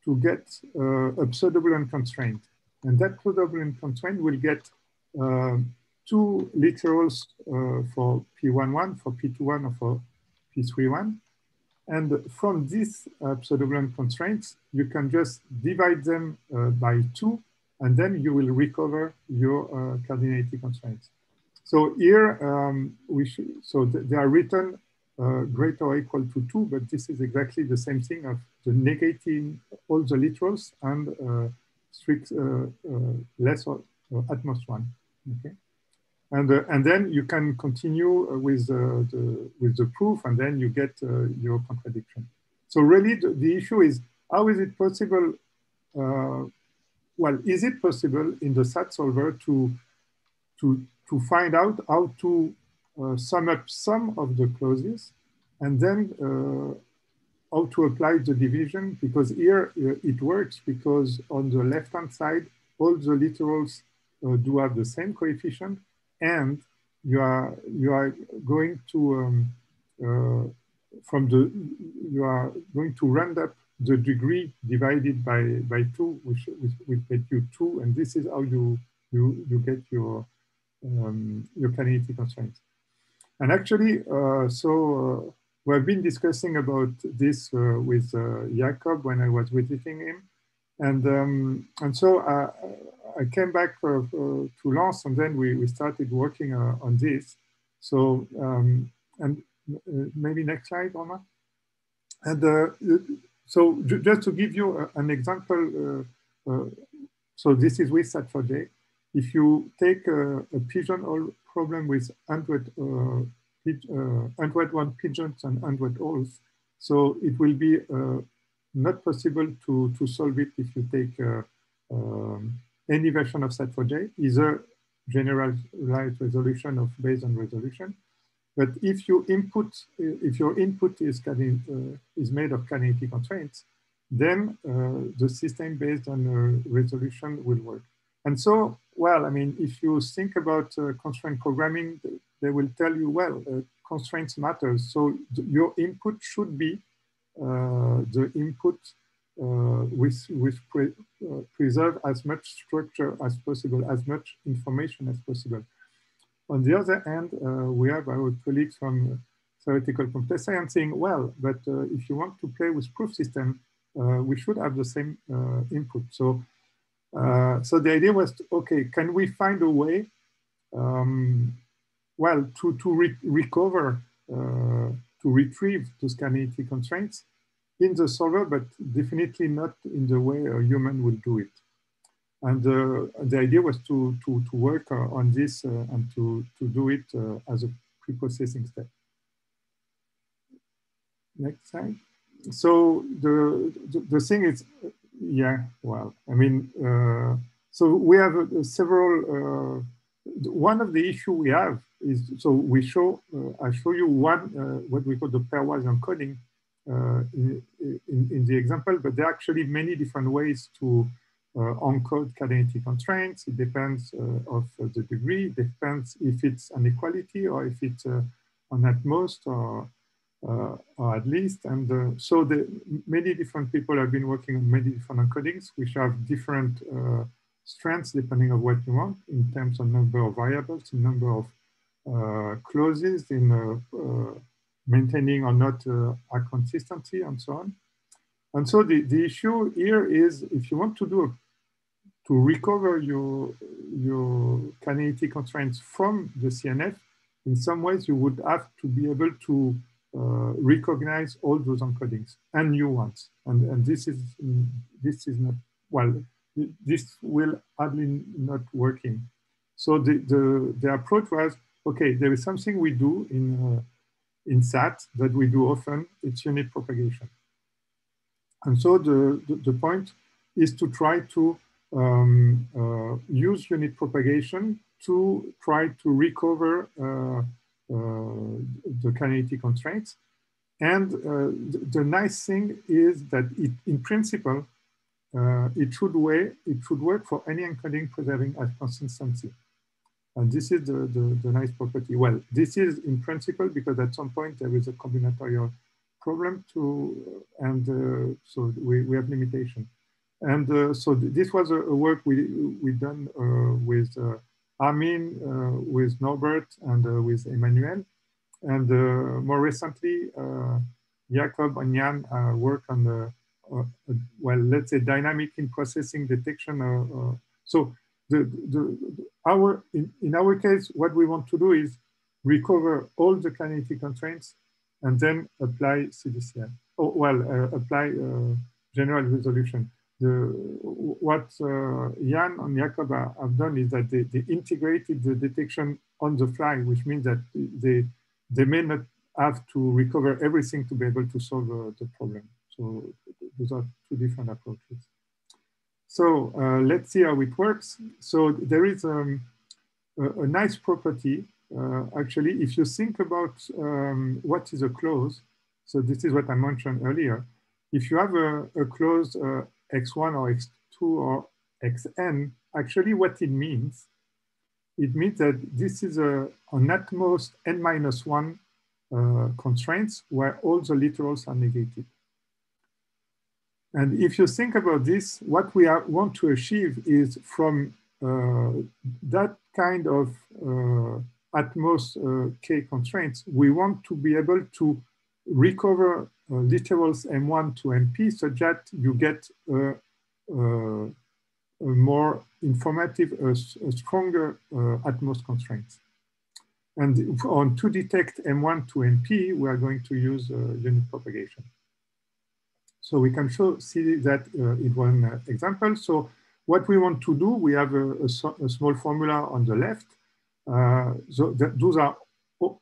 to get uh, a pseudo-Boolean constraint. And that pseudo-Boolean constraint will get uh, two literals uh, for P11, for P21, or for P31. And from these uh, pseudo-Boolean constraints, you can just divide them uh, by two, and then you will recover your uh, cardinality constraints. So here, um, we should, so th they are written uh, greater or equal to two, but this is exactly the same thing of the negating all the literals and uh, strict uh, uh less or at most one. Okay, and uh, and then you can continue with the with the proof, and then you get your contradiction. So really, the, the, issue is how is it possible? Well, is it possible in the SAT solver to to to find out how to uh, sum up some of the clauses and then uh, how to apply the division? Because here uh, it works because on the left hand side all the literals uh, do have the same coefficient and you are you are going to um, uh, from the you are going to round up the degree divided by by two which will get you two and this is how you you you get your um, your cardinality constraints and actually, uh, so uh, we've been discussing about this uh, with Jakob when I was visiting him. And, um, and so I, I came back to Lens and then we, we started working on this. So, um, and maybe next slide, Romain. And uh, so just to give you an example, uh, uh, so this is with Sat4j. If you take a, a pigeonhole problem with 100, uh, uh, 101 pigeons and 100 holes, So it will be uh, not possible to, to solve it if you take uh, um, any version of Sat4j, either generalized resolution of Bayesian resolution. But if you input, if your input is, uh, is made of cardinality constraints, then uh, the system based on uh, resolution will work. And so, well, I mean, if you think about uh, constraint programming, they will tell you, well, uh, constraints matter. So your input should be uh, the input uh, with, with pre uh, preserve as much structure as possible, as much information as possible. On the other hand, uh, we have our colleagues from theoretical computer science saying, well, but if you want to play with proof system, we should have the same input. So uh, so the idea was, okay, can we find a way, um, well, to, to re recover, uh, to retrieve those cardinality constraints in the solver, but definitely not in the way a human will do it. And uh, the idea was to, to, to work uh, on this uh, and to, to do it as a pre-processing step. Next slide. So the, the, the thing is, yeah, well, I mean, uh, so we have uh, several. Uh, one of the issue we have is so we show. I show you one what we call the pairwise encoding in, in, in the example, but there are actually many different ways to uh, encode cardinality constraints. It depends uh, of uh, the degree. It depends if it's an equality or if it's on at most or uh, or at least. And uh, so the, many different people have been working on many different encodings, which have different uh, strengths depending on what you want in terms of number of variables, in number of uh, clauses, in uh, uh, maintaining or not a consistency and so on. And so the, the issue here is if you want to do a, to recover your, your cardinality constraints from the CNF, in some ways you would have to be able to uh, recognize all those encodings and new ones. And, and this is this is not well. This will hardly not working. So the, the the approach was okay. There is something we do in uh, in SAT that we do often. It's unit propagation. And so the, the, the point is to try to um, uh, use unit propagation to try to recover uh, uh, the cardinality constraints. And uh, the, the, nice thing is that it, in principle, uh, it should work. It should work for any encoding preserving arc consistency. And this is the, the, the, nice property. Well, this is in principle because at some point there is a combinatorial problem to, and uh, so we, we have limitation. And uh, so th this was a, a, work we we done uh, with uh, Armin, uh, with Norbert, and with Emmanuel. And more recently, Jakob and Jan work on the, well, let's say dynamic in processing detection. so the, the, our in, in our case, what we want to do is recover all the cardinality constraints and then apply CDCL. Oh, well, uh, apply uh, general resolution the, what uh, Jan and Jakob have done is that they, they, integrated the detection on the fly, which means that they, they may not have to recover everything to be able to solve uh, the problem. So those are two different approaches. So uh, let's see how it works. So there is um, a, a, nice property. Uh, actually, if you think about um, what is a clause, so this is what I mentioned earlier. If you have a, a closed uh, x1 or x2 or xn, actually what it means, it means that this is a, an at most n minus one uh, constraints where all the literals are negated. And if you think about this, what we are, want to achieve is from uh, that kind of uh, at most uh, k constraints, we want to be able to recover uh, literals M1 to MP so that you get a, a, a more informative, a, a stronger uh, at most constraints. And on to detect M1 to MP, we are going to use uh, unit propagation. So we can show, see that uh, in one uh, example. So what we want to do, we have a, a, a small formula on the left. Uh, so that, those are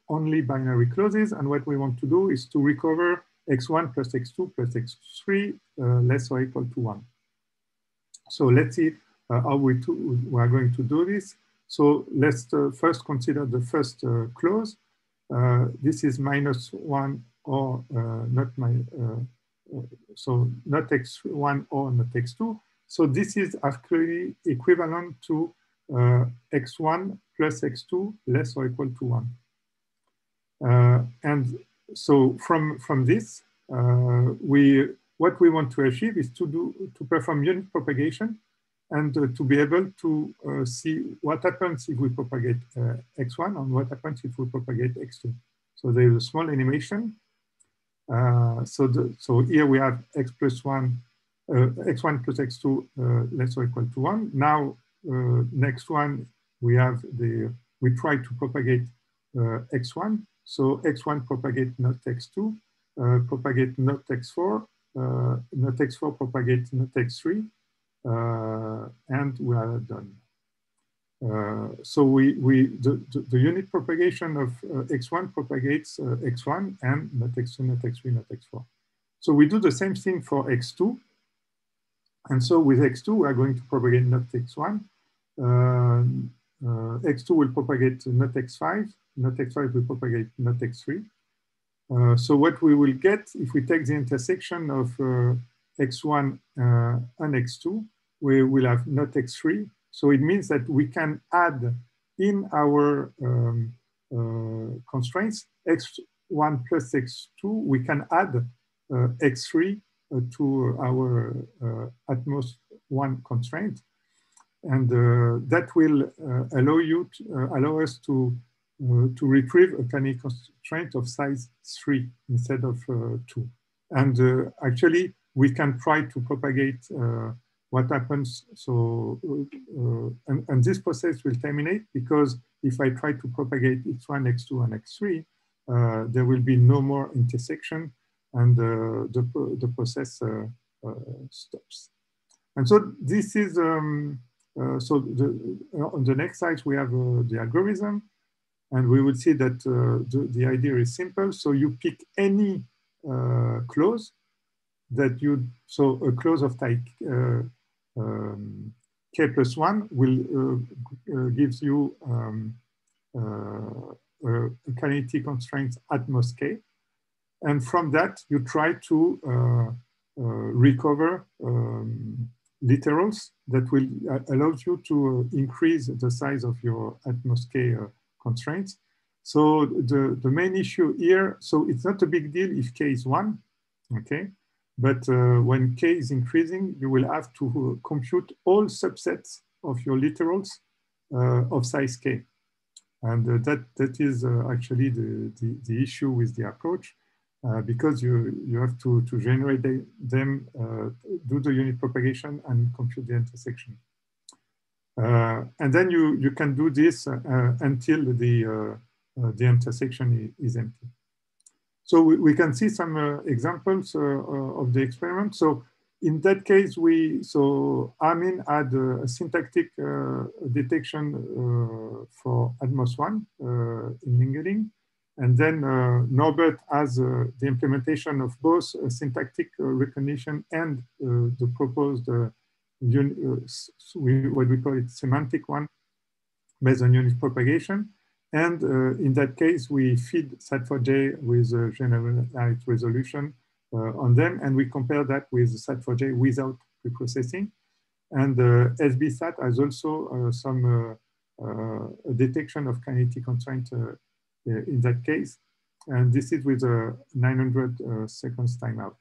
only binary clauses. And what we want to do is to recover x1 plus x2 plus x3 uh, less or equal to 1. So let's see uh, how we, we, are going to do this. So let's uh, first consider the first uh, clause. Uh, this is minus 1 or uh, not my, so not x1 or not x2. So this is actually equivalent to x1 plus x2 less or equal to 1. Uh, and so from, from this, uh, we, what we want to achieve is to, do, to perform unit propagation and uh, to be able to uh, see what happens if we propagate uh, x1 and what happens if we propagate x2. So there's a small animation. Uh, so, the, so here we have x plus 1, x1 plus x2 less or equal to 1. Now, next one, we have the, we try to propagate x1 so x1 propagate not x2, uh, propagate not x4, uh, not x4 propagate not x3, uh, and we are done. Uh, so we, we the, the, the, unit propagation of uh, x1 propagates uh, x1 and not x2, not x3, not x4. So we do the same thing for x2. And so with x2, we are going to propagate not x1. x2 will propagate not x5, not x5 We propagate not x3. Uh, so what we will get if we take the intersection of uh, x1 uh, and x2, we will have not x3. So it means that we can add in our um, uh, constraints x1 plus x2, we can add uh, x3 uh, to our at most one constraint. And that will allow you to, allow us to uh, to retrieve a Caney constraint of size three instead of uh, two. And uh, actually, we can try to propagate what happens. So, and, and, this process will terminate because if I try to propagate x1, x2, and x3, uh, there will be no more intersection and uh, the, the process uh, stops. And so this is, um, so the, on the next slide, we have the algorithm. And we would see that uh, the, the, idea is simple. So you pick any uh, clause that you, so a clause of type uh, um, k plus one will uh, uh, gives you um, uh, a cardinality constraint at most k. And from that, you try to recover um, literals that will allow you to increase the size of your at most k constraints. So the, the main issue here, so it's not a big deal if k is one, okay? But uh, when k is increasing, you will have to compute all subsets of your literals uh, of size k. And uh, that, that is uh, actually the, the, the, issue with the approach uh, because you, you have to, to generate them, uh, do the unit propagation and compute the intersection. And then you, you can do this until the, the intersection is empty. So we, we can see some uh, examples uh, uh, of the experiment. So in that case, we so Armin had a, a syntactic detection for at most 1 in Lingeling. And then uh, Norbert has uh, the implementation of both uh, syntactic recognition and the proposed what we call it semantic one based on unit propagation. And uh, in that case, we feed SAT4J with a generalized resolution uh, on them, and we compare that with SAT4J without preprocessing. And uh, SBSAT has also uh, some uh, uh, detection of cardinality constraint in that case. And this is with a 900 seconds timeout.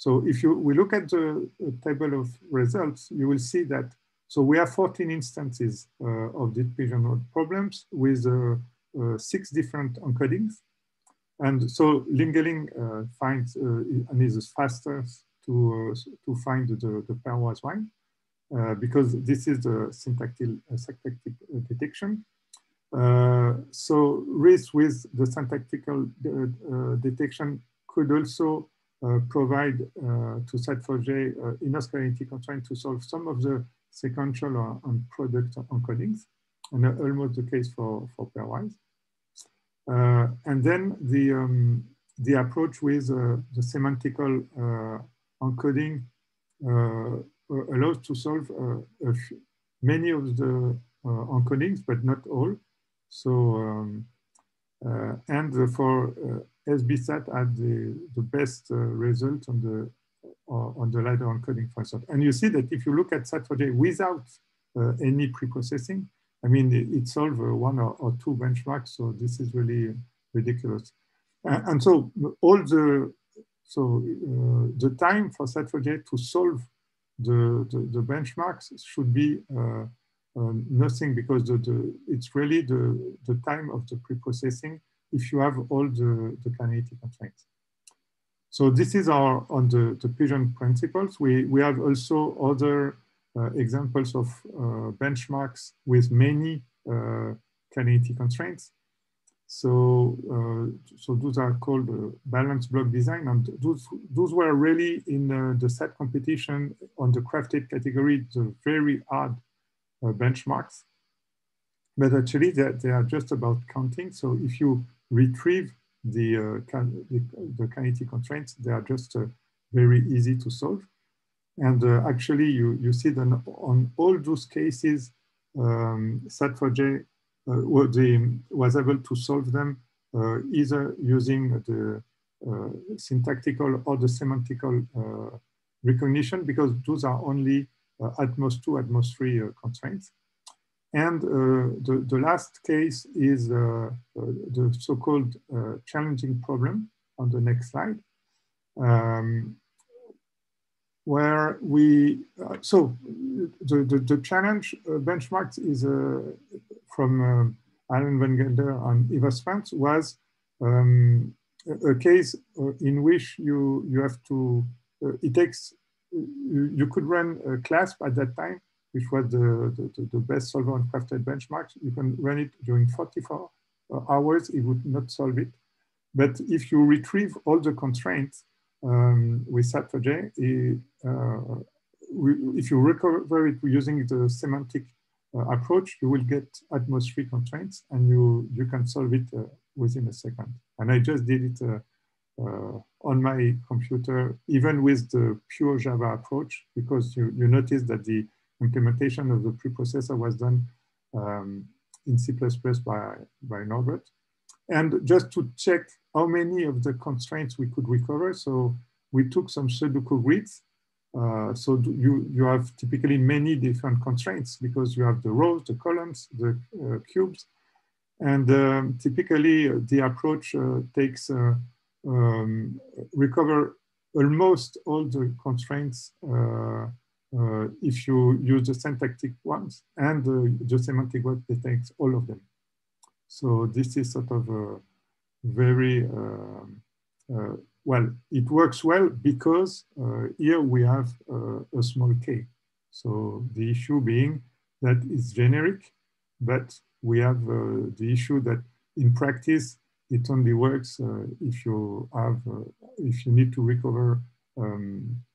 So if you we look at the table of results, you will see that so we have 14 instances uh, of diffusion mode problems with uh, uh, six different encodings. And so Lingeling finds and is fastest to, to find the, the pairwise. Uh, because this is the syntactic, uh, syntactic detection. Uh, so Riss with the syntactical detection could also provide to SAT4J enough cardinality constraint to solve some of the sequential and product encodings, and almost the case for, for pairwise. Uh, and then the, um, the approach with uh, the semantical uh, encoding uh, allows to solve uh, many of the uh, encodings, but not all. So, um, and for SBSAT had the, the best result on the on the ladder encoding instance. And you see that if you look at SAT4J without uh, any pre-processing, I mean, it, it solves uh, one or, or, two benchmarks. So this is really ridiculous. Uh, and so all the, so uh, the time for SAT4J to solve the, the, the benchmarks should be uh, nothing because the, the, it's really the, the time of the pre-processing if you have all the, the cardinality constraints. So this is our on the, the Pigeon principles. We, we have also other uh, examples of uh, benchmarks with many uh, constraints. So, uh, so those are called uh, balanced block design. And those, those were really in uh, the SAT competition on the crafted category, the very hard benchmarks. But actually they, they are just about counting. So if you retrieve the, uh, the, the, cardinality constraints, they are just uh, very easy to solve. And uh, actually, you, you see that on all those cases, um, SAT4J was able to solve them either using the syntactical or the semantical recognition because those are only uh, at most 2, at most 3 uh, constraints. And uh, the, the last case is uh, uh, the so-called challenging problem on the next slide. Um, where we, uh, so the, the, the challenge uh, benchmarks is uh, from Alan Van Gelder and Ivor Spence was um, a, a, case in which you, you have to, it takes, you, you could run a clasp at that time which was the, the, the best solver on crafted benchmarks. You can run it during 44 uh, hours, it would not solve it. But if you retrieve all the constraints um, with SAT4J, uh, if you recover it using the semantic uh, approach, you will get at most 3 constraints and you, you can solve it uh, within a second. And I just did it uh, uh, on my computer, even with the pure Java approach, because you, you notice that the implementation of the preprocessor was done um, in C++ by, by Norbert. And just to check how many of the constraints we could recover, so we took some Sudoku grids. Uh, so you, you have typically many different constraints because you have the rows, the columns, the uh, cubes. And um, typically the approach takes um, recover almost all the constraints uh, uh, if you use the syntactic ones and uh, the semantic one detects all of them. So this is sort of a very, um, uh, well, it works well because uh, here we have uh, a small k. So the issue being that it's generic, but we have the issue that in practice, it only works if you have, if you need to recover um, uh,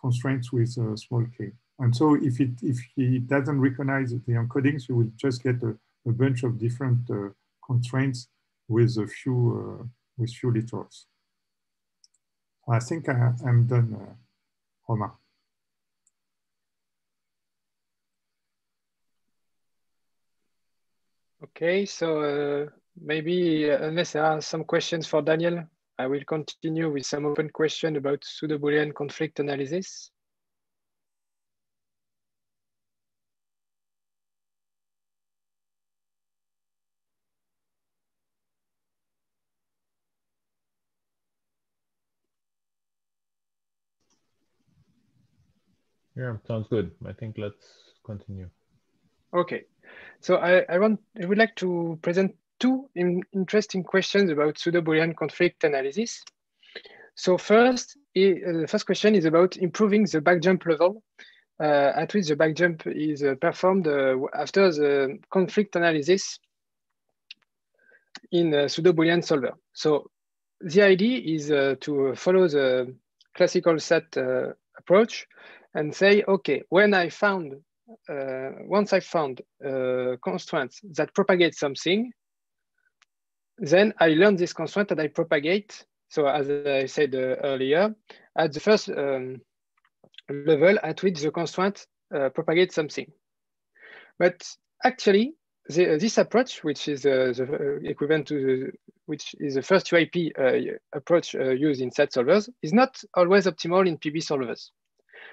constraints with a small k. And so if it if he doesn't recognize the encodings, you will just get a, a bunch of different uh, constraints with a few uh, with few literals. I think I, am done, uh. Okay, so uh, maybe uh, unless there are some questions for Daniel, I will continue with some open question about pseudo-Boolean conflict analysis. Yeah, sounds good. I think let's continue. Okay, so I, I want I would like to present two in, interesting questions about pseudo-Boolean conflict analysis. So first, uh, the first question is about improving the backjump level uh, at which the backjump is uh, performed uh, after the conflict analysis in a pseudo-Boolean solver. So the idea is uh, to follow the classical SAT uh, approach and say, okay, when I found, once I found constraints that propagate something, then I learn this constraint and I propagate. So as I said uh, earlier, at the first um, level at which the constraint uh, propagates something. But actually, the, this approach, which is uh, the uh, equivalent to the, which is the first UIP uh, approach uh, used in SAT solvers, is not always optimal in PB solvers.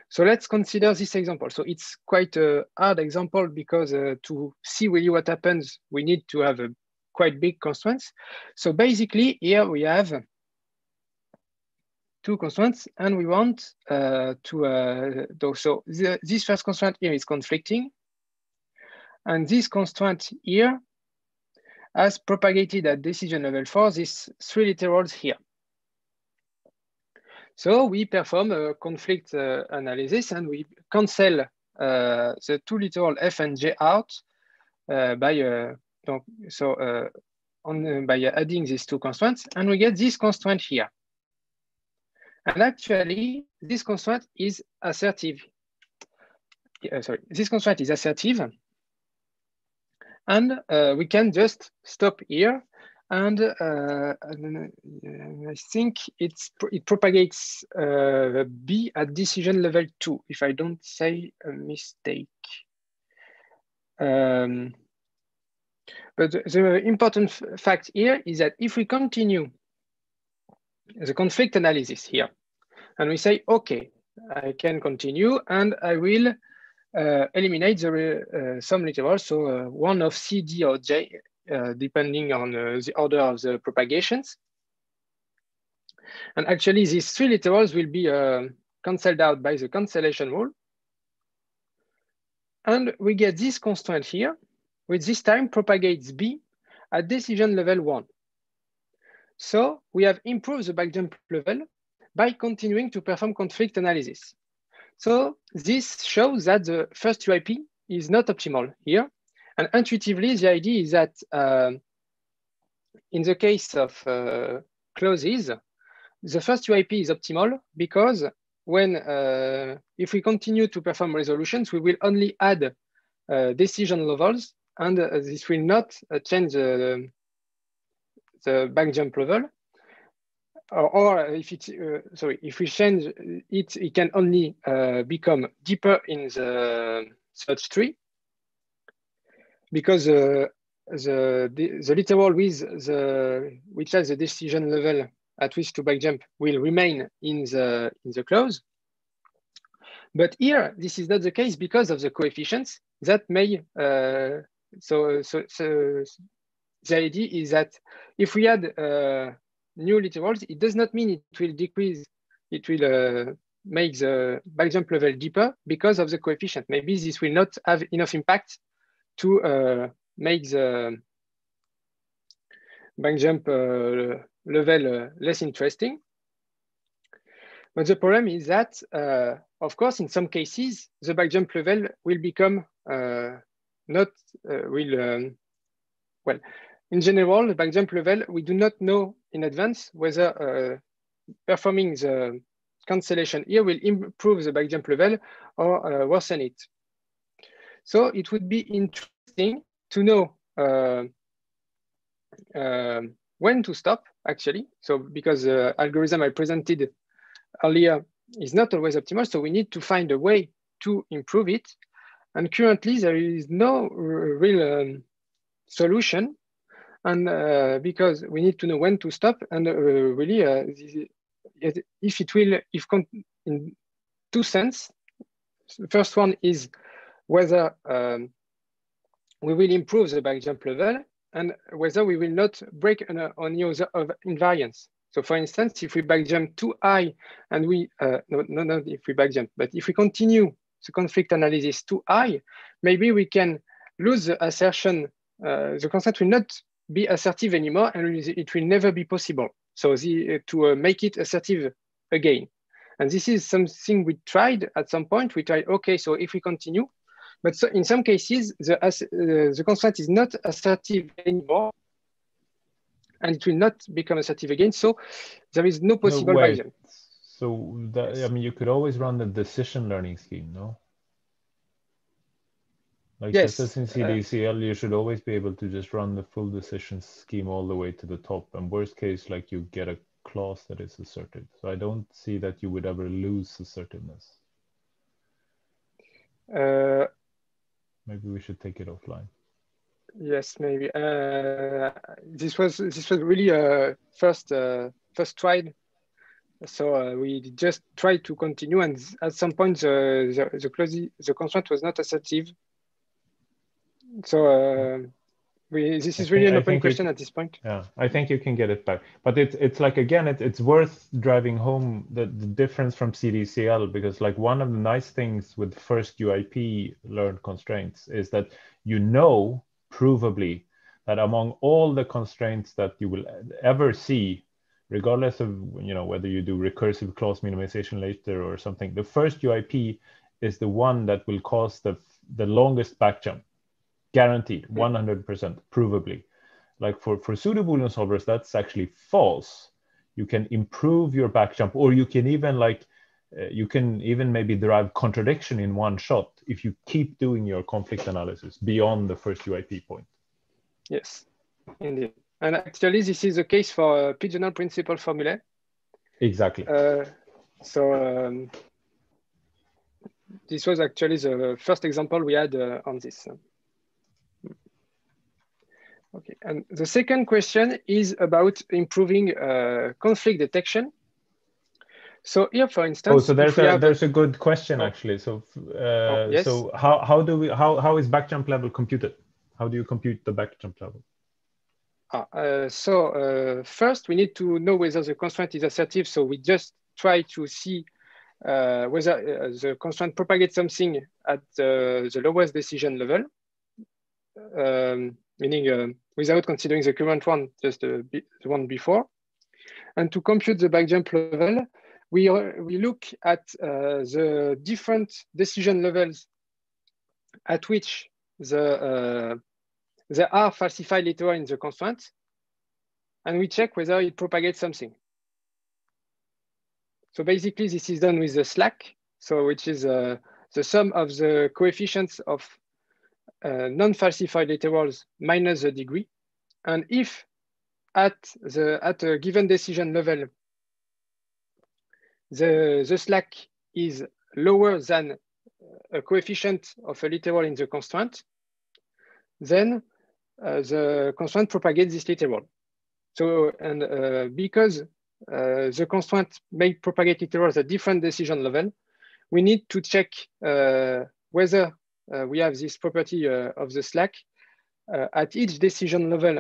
So let's consider this example. So it's quite a hard example because to see really what happens, we need to have a quite big constraints. So basically here we have two constraints and we want uh, to, uh, so the, this first constraint here is conflicting. And this constraint here has propagated at decision level for these three literals here. So we perform a conflict uh, analysis and we cancel uh, the two literal F and J out uh, by uh, donc, so uh, on, uh, by adding these two constraints, and we get this constraint here. And actually, this constraint is assertive. Uh, sorry, this constraint is assertive. And uh, we can just stop here. And, uh, uh, I think it's, it propagates uh, B at decision level two, if I don't say a mistake. Um, but the important fact here is that if we continue the conflict analysis here, and we say, okay, I can continue and I will uh, eliminate the, uh, some literals, so uh, one of C, D, or J, uh, depending on uh, the order of the propagations. And actually, these three literals will be uh, cancelled out by the cancellation rule. And we get this constraint here, which this time propagates B at decision level one. So we have improved the backjump level by continuing to perform conflict analysis. So this shows that the first UIP is not optimal here. And intuitively, the idea is that uh, in the case of uh, clauses, the first UIP is optimal because when, uh, if we continue to perform resolutions, we will only add uh, decision levels and uh, this will not uh, change the, back jump level. Or, if it's uh, sorry, if we change it, it can only become deeper in the search tree because the, the, the literal with the which has the decision level at which to back jump will remain in the in the clause. But here, this is not the case because of the coefficients that may uh, so, so, so the idea is that if we add uh, new literals, it does not mean it will decrease, it will uh, make the backjump level deeper because of the coefficient. Maybe this will not have enough impact to uh, make the backjump uh, level uh, less interesting. But the problem is that, uh, of course, in some cases, the backjump level will become not, will, um, well, in general, the backjump level, we do not know in advance whether performing the cancellation here will improve the backjump level or uh, worsen it. So it would be interesting to know uh, uh, when to stop actually. So because the algorithm I presented earlier is not always optimal, so we need to find a way to improve it. And currently there is no real um, solution. And uh, because we need to know when to stop. And uh, really uh, if it will, if in two sense, the first one is whether um, we will improve the back jump level and whether we will not break on, on user of invariance. So for instance, if we back jump too high and we, uh, no, no, not if we back jump, but if we continue the conflict analysis too high, maybe we can lose the assertion, uh, the constraint will not be assertive anymore and it will never be possible. So the, uh, to uh, make it assertive again. And this is something we tried at some point. We tried, okay, so if we continue, but so in some cases, the, uh, the constraint is not assertive anymore and it will not become assertive again. So there is no possible no. So that, I mean, you could always run the decision learning scheme, no? Like yes. just as in CDCL, uh, you should always be able to just run the full decision scheme all the way to the top. And worst case, like you get a clause that is asserted. So I don't see that you would ever lose assertiveness. Uh, maybe we should take it offline. Yes, maybe. Uh, this was this was really a first uh, first tried. So uh, we just tried to continue, and at some point the the, the, clause, the constraint was not assertive so uh, we this is really an open question at this point. Yeah, I think you can get it back, but it's it's like again, it, it's worth driving home the, the difference from CDCL because like one of the nice things with first UIP learned constraints is that you know provably that among all the constraints that you will ever see regardless of you know whether you do recursive clause minimization later or something the first UIP is the one that will cause the the longest back jump. Guaranteed 100% provably. Like for for pseudo boolean solvers that's actually false. You can improve your back jump or you can even like uh, you can even maybe derive contradiction in one shot if you keep doing your conflict analysis beyond the first UIP point. Yes indeed and actually this is the case for uh, pigeonhole principle formulae exactly uh, so um, this was actually the first example we had uh, on this Okay, and the second question is about improving uh, conflict detection. So here, for instance, oh, so there's a there's a good question oh. actually. So, uh, oh, yes. so how how do we how how is backjump level computed? How do you compute the backjump level? Ah, uh, so uh, first we need to know whether the constraint is assertive. So we just try to see uh, whether the constraint propagates something at the lowest decision level. Um, meaning without considering the current one, just the, the one before. And to compute the backjump level, we, we look at uh, the different decision levels at which the, uh, there are falsified literal in the constraint, and we check whether it propagates something. So basically, this is done with the slack, so which is uh, the sum of the coefficients of uh, non-falsified literals minus the degree. And if at, the, at a given decision level, the, the slack is lower than a coefficient of a literal in the constraint, then the constraint propagates this literal. So, and uh, because uh, the constraint may propagate literals at different decision level, we need to check uh, whether uh, we have this property uh, of the slack uh, at each decision level,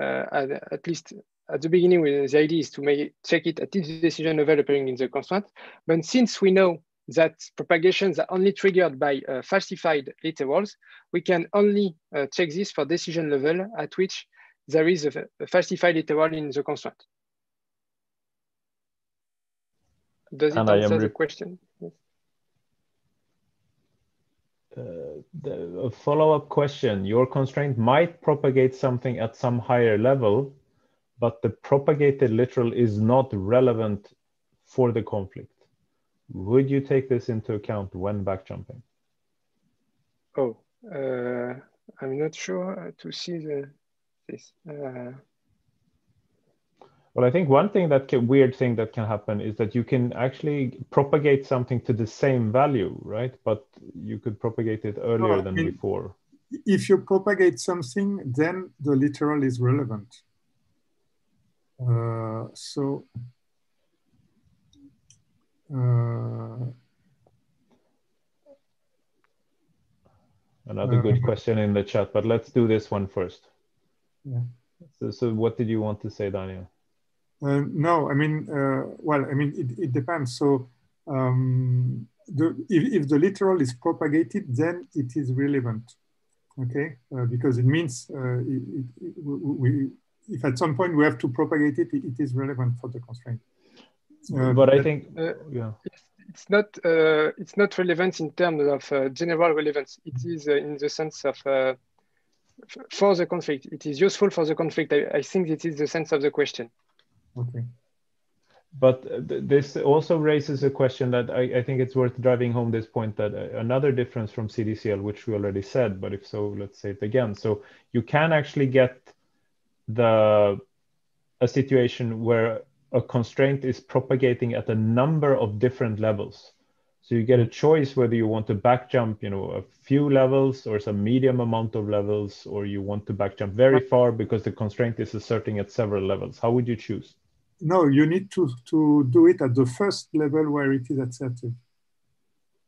uh, at, at, least at the beginning, the idea is to make check it at each decision level appearing in the constraint. But since we know that propagations are only triggered by uh, falsified literals, we can only uh, check this for decision level at which there is a, a falsified literal in the constraint. Does it and answer the question? Yes. Uh, the, a follow-up question. Your constraint might propagate something at some higher level, but the propagated literal is not relevant for the conflict. Would you take this into account when backjumping? Oh, uh, I'm not sure to see the this. Uh... Well, I think one thing that can, weird thing that can happen is that you can actually propagate something to the same value, right? But you could propagate it earlier no, than mean, before. If you propagate something, then the literal is relevant. Uh, so Another good uh, question in the chat, but let's do this one first. Yeah. So, so what did you want to say, Daniel? Uh, no, I mean, uh, well, I mean, it, it depends. So um, the, if, if, the literal is propagated, then it is relevant, okay? Uh, because it means uh, it, it, we, if at some point we have to propagate it, it is relevant for the constraint. Uh, but I think, uh, yeah. It's not, it's not relevant in terms of general relevance. It is in the sense of for the conflict. It is useful for the conflict. I, I think it is the sense of the question. Okay. But th this also raises a question that I, I, think it's worth driving home this point that uh, another difference from CDCL, which we already said, but if so, let's say it again. So you can actually get the a situation where a constraint is propagating at a number of different levels. So you get a choice whether you want to back jump, you know, a few levels or some medium amount of levels, or you want to back jump very far because the constraint is asserting at several levels. How would you choose? No, you need to, to do it at the first level where it is asserted.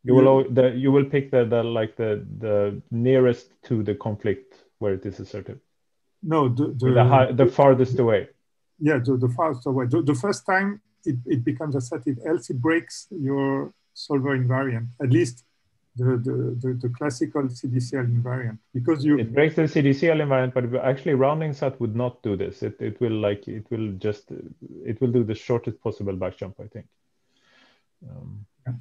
You will the, you will pick the, the like the the nearest to the conflict where it is asserted. No, the the, the, high, the farthest away. Yeah, the, the away. The, the first time it, it becomes assertive, else it breaks your solver invariant, at least the, the, the, the, classical CDCL invariant because you it breaks the CDCL invariant, but actually RoundingSat would not do this. It it will like it will just it will do the shortest possible back jump, I think. Um, yeah.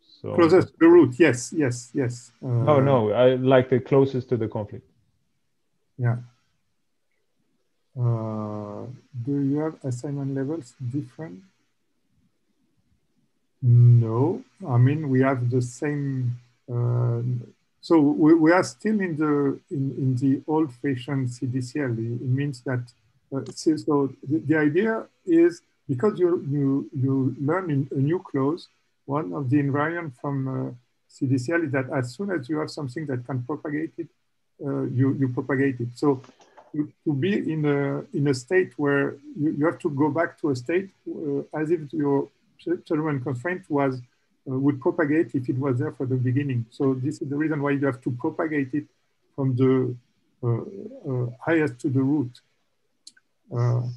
So closest to the root, yes, yes, yes. Uh, oh no, I like the closest to the conflict. Yeah. Uh, do you have assignment levels different? No, I mean we have the same. Uh, so we, we are still in the in, in the old-fashioned CDCL. It means that uh, so the, the, idea is because you you you learn in a new clause. One of the invariant from uh, CDCL is that as soon as you have something that can propagate it, uh, you you propagate it. So to, to, be in a in a state where you, you have to go back to a state uh, as if your Solomon constraint was uh, would propagate if it was there for the beginning. So this is the reason why you have to propagate it from the uh, uh, highest to the root.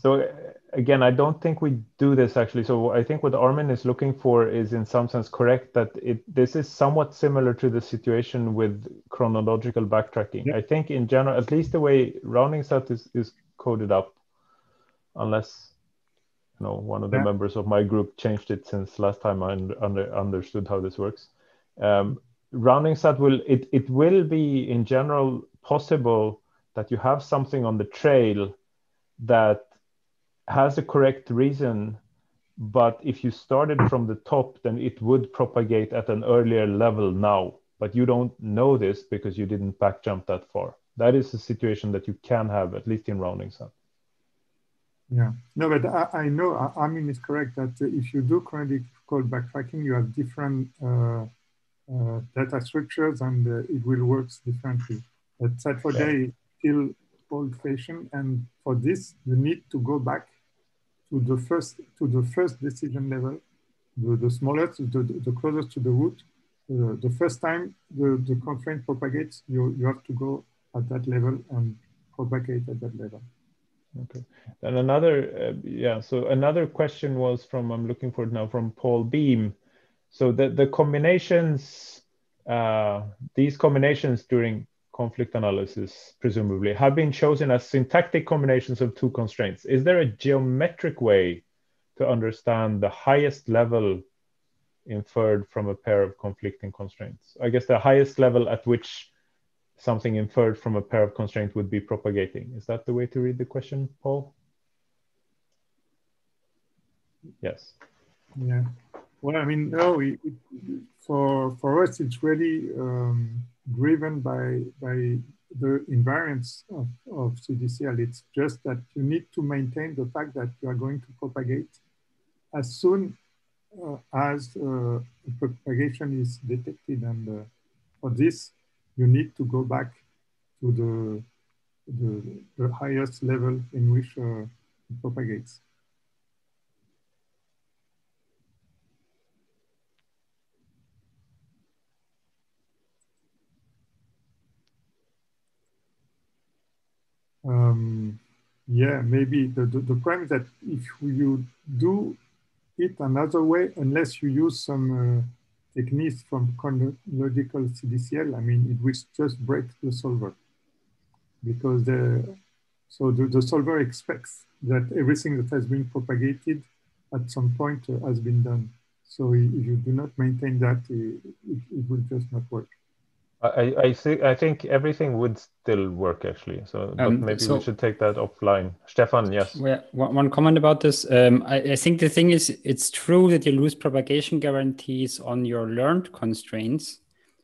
So again, I don't think we do this actually. So I think what Armin is looking for is in some sense correct that it this is somewhat similar to the situation with chronological backtracking. I think in general, at least the way RoundingSat is, is coded up, unless you know one of the yeah. members of my group changed it since last time I under, understood how this works. Um, RoundingSat will it it will be in general possible that you have something on the trail that has a correct reason but if you started from the top then it would propagate at an earlier level now but you don't know this because you didn't back jump that far that is a situation that you can have at least in RoundingSat yeah, no, but I, know, I know Armin is correct that if you do chronological backtracking, you have different uh, uh, data structures and uh, it will work differently. But Sat4j yeah. is still old-fashioned, and for this, you need to go back to the first to the first decision level, the, the smallest, the, the closest to the root. Uh, the first time the, the constraint propagates, you, you have to go at that level and propagate at that level. Okay. And another, uh, yeah, so another question was from, I'm looking for it now, from Paul Beame. So the, the combinations, uh, these combinations during conflict analysis, presumably, have been chosen as syntactic combinations of two constraints. Is there a geometric way to understand the highest level inferred from a pair of conflicting constraints? I guess the highest level at which something inferred from a pair of constraints would be propagating. Is that the way to read the question, Paul? Yes. Yeah. Well, I mean, no. For for us, it's really um, driven by by the invariance of, of CDCL. It's just that you need to maintain the fact that you are going to propagate as soon uh, as uh, propagation is detected. And uh, for this, you need to go back to the, the, the highest level in which uh, it propagates. Um, yeah, maybe the, the, the problem is that if you do it another way, unless you use some uh, techniques from chronological CDCL, I mean, it will just break the solver because the, so the, the solver expects that everything that has been propagated at some point uh, has been done. So if you do not maintain that, it, it, it will just not work. I, I think I think everything would still work actually. So um, maybe so, we should take that offline. Stefan, yes. Well, one comment about this. Um, I, I, think the thing is, it's true that you lose propagation guarantees on your learned constraints.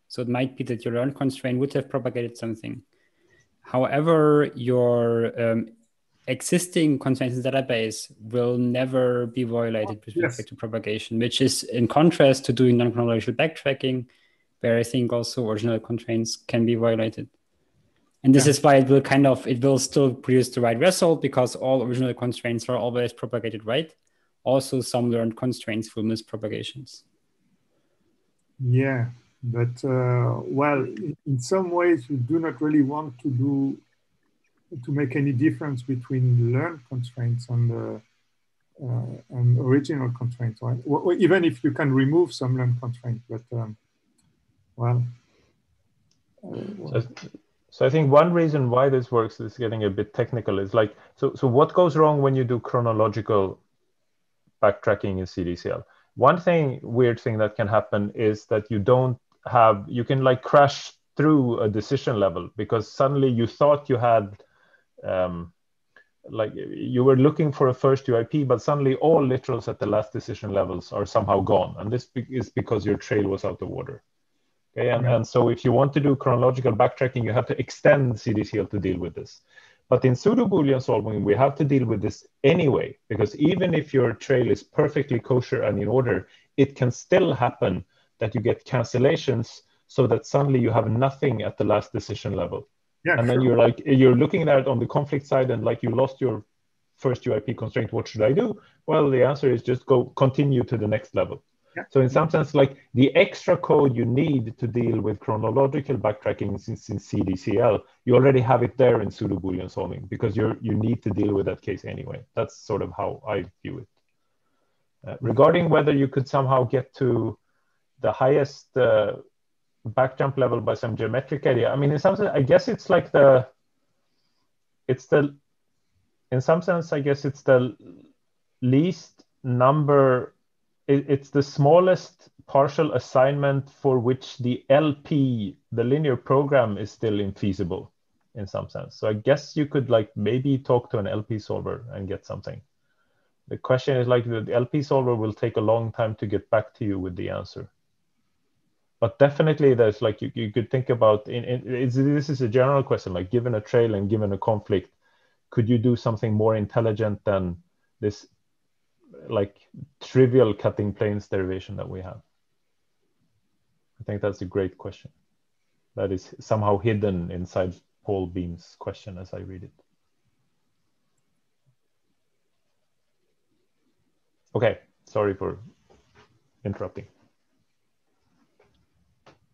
So it might be that your learned constraint would have propagated something. However, your um, existing constraints in the database will never be violated with respect to propagation, which is in contrast to doing non-chronological backtracking where I think also original constraints can be violated. And this yeah. is why it will kind of it will still produce the right result because all original constraints are always propagated right. Also, some learned constraints will miss propagations. Yeah, but uh, well, in some ways, you do not really want to do to make any difference between learned constraints and uh, uh, and original constraints. Right? Well, even if you can remove some learned constraints, but um, well. So, so I think one reason why this works is getting a bit technical. Is like so. So what goes wrong when you do chronological backtracking in CDCL? One thing, weird thing that can happen is that you don't have. You can like crash through a decision level because suddenly you thought you had. Um, like you were looking for a first UIP, but suddenly all literals at the last decision levels are somehow gone, and this is because your trail was out of order. Okay, and, and so if you want to do chronological backtracking, you have to extend CDCL to deal with this. But in pseudo Boolean solving, we have to deal with this anyway, because even if your trail is perfectly kosher and in order, it can still happen that you get cancellations so that suddenly you have nothing at the last decision level. Yeah, and sure. then you're like, you're looking at it on the conflict side and like you lost your first UIP constraint, what should I do? Well, the answer is just go continue to the next level. So in some sense, like the extra code you need to deal with chronological backtracking since in CDCL, you already have it there in pseudo Boolean solving because you're you need to deal with that case anyway. That's sort of how I view it. Uh, regarding whether you could somehow get to the highest uh, backjump level by some geometric idea, I mean, in some sense, I guess it's like the, it's the, in some sense, I guess it's the least number it, it's the smallest partial assignment for which the LP, the linear program, is still infeasible in some sense. So I guess you could like maybe talk to an LP solver and get something. The question is like the LP solver will take a long time to get back to you with the answer. But definitely there's like you, you could think about in, in this is a general question like given a trail and given a conflict, could you do something more intelligent than this like trivial cutting planes derivation that we have? I think that's a great question. That is somehow hidden inside Paul Beame's question as I read it. Okay, sorry for interrupting.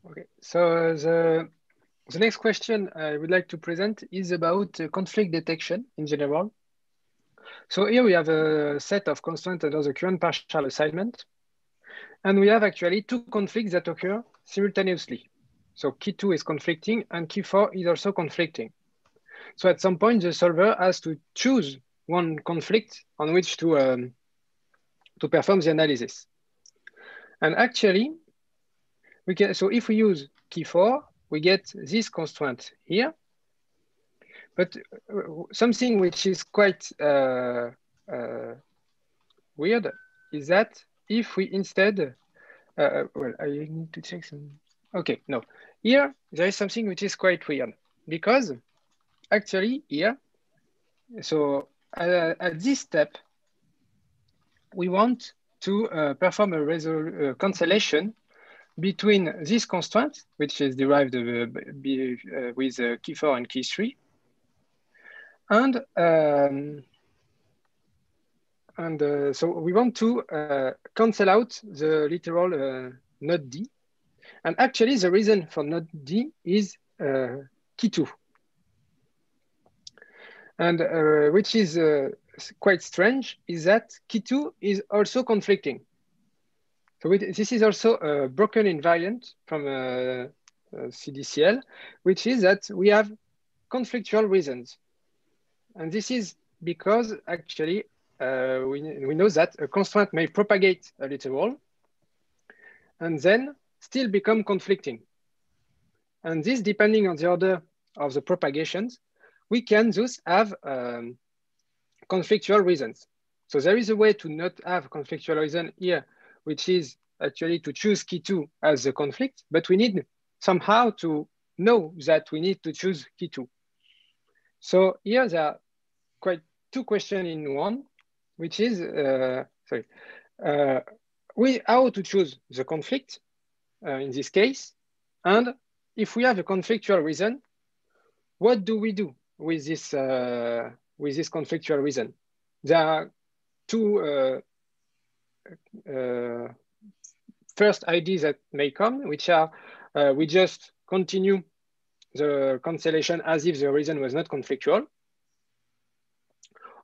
Okay, so the the next question I would like to present is about uh, conflict detection in general. So here we have a set of constraints under the current partial assignment. And we have actually two conflicts that occur simultaneously. So key two is conflicting and key four is also conflicting. So at some point, the solver has to choose one conflict on which to, um, to perform the analysis. And actually, we can, so if we use key four, we get this constraint here. But uh, something which is quite uh, uh, weird is that if we instead, uh, uh, well, I need to check some, okay, no. Here, there is something which is quite weird because actually here, so uh, at this step, we want to uh, perform a uh, cancellation between this constraint, which is derived uh, with key four and key three, and um, and uh, so we want to uh, cancel out the literal uh, node D. And actually the reason for node D is key two and uh, which is uh, quite strange is that key two is also conflicting. So this is also a broken invariant from uh, CDCL, which is that we have conflictual reasons. And this is because actually uh, we, we know that a constraint may propagate a literal and then still become conflicting. And this, depending on the order of the propagations, we can thus have um, conflictual reasons. So there is a way to not have conflictual reason here, which is actually to choose key two as the conflict, but we need somehow to know that we need to choose key two. So here there are quite two questions in one, which is, uh, sorry, uh, we, how to choose the conflict uh, in this case, and if we have a conflictual reason, what do we do? with this uh, with this conflictual reason. There are two uh, uh, first ideas that may come, which are we just continue the cancellation as if the reason was not conflictual,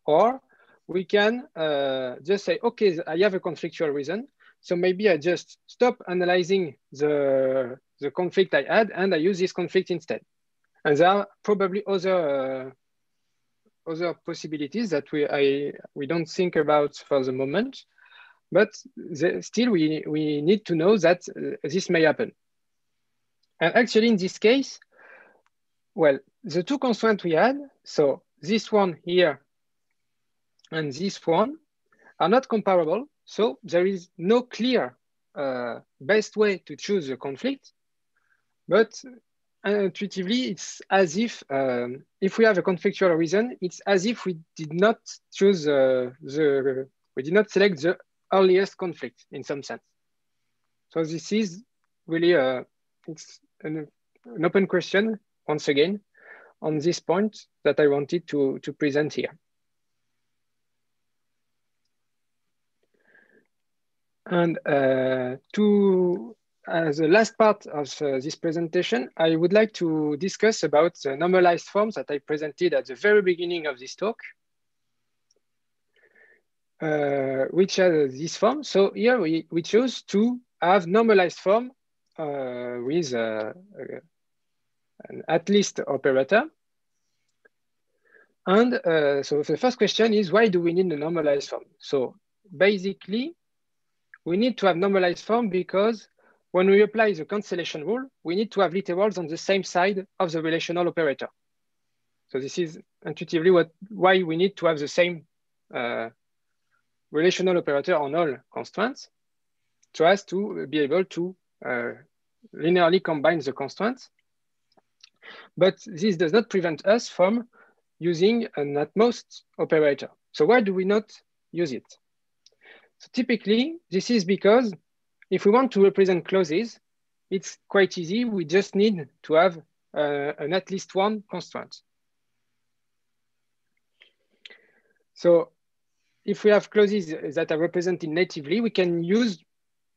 or we can uh, just say, okay, I have a conflictual reason, so maybe I just stop analyzing the the conflict I had and I use this conflict instead. And there are probably other uh, other possibilities that we I we don't think about for the moment, but the, still we we need to know that uh, this may happen. And actually, in this case, well, the two constraints we had, so this one here and this one, are not comparable. So there is no clear uh, best way to choose a conflict, but intuitively, it's as if um, if we have a conflictual reason, it's as if we did not choose uh, the we did not select the earliest conflict in some sense. So this is really a uh, it's an, an open question once again on this point that I wanted to to present here. And uh, to as the last part of uh, this presentation, I would like to discuss about the normalized forms that I presented at the very beginning of this talk, uh, which are this form. So here we, we chose to have normalized form uh, with uh, an at least operator. And uh, so the first question is, why do we need a normalized form? So basically, we need to have normalized form because when we apply the cancellation rule, we need to have literals on the same side of the relational operator. So this is intuitively what why we need to have the same uh, relational operator on all constraints so as to be able to uh, linearly combine the constraints. But this does not prevent us from using an at most operator. So why do we not use it? So typically, this is because if we want to represent clauses, it's quite easy. We just need to have uh, an at least one constraint. So if we have clauses that are represented natively, we can use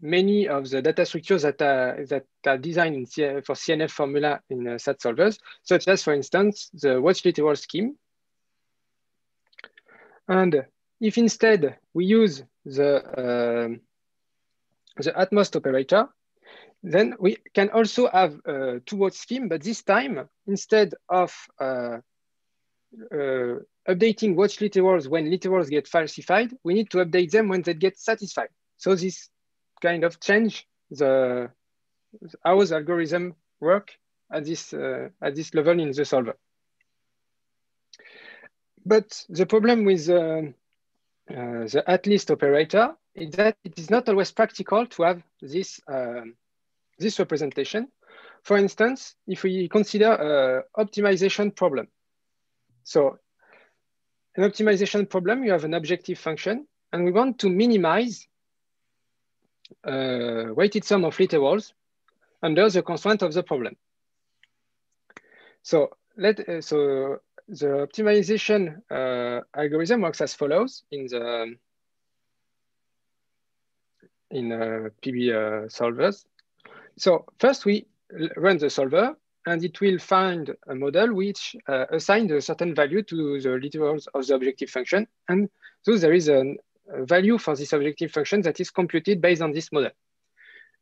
many of the data structures that are, that are designed for CNF formula in uh, SAT solvers, such as, for instance, the watch literal scheme. And if instead we use the, uh, the at most operator, then we can also have a two-watch scheme, but this time, instead of uh, uh, updating watch literals when literals get falsified, we need to update them when they get satisfied. So this kind of change the how the algorithm work at this uh, at this level in the solver. But the problem with uh, uh, the at-least operator is that it is not always practical to have this um, this representation. For instance, if we consider an optimization problem. So an optimization problem, you have an objective function, and we want to minimize uh, weighted sum of literals under the constraint of the problem. So let uh, so the optimization uh, algorithm works as follows in the in uh, PB uh, solvers. So first we run the solver and it will find a model which uh, assigns a certain value to the literals of the objective function. And so there is an, a value for this objective function that is computed based on this model.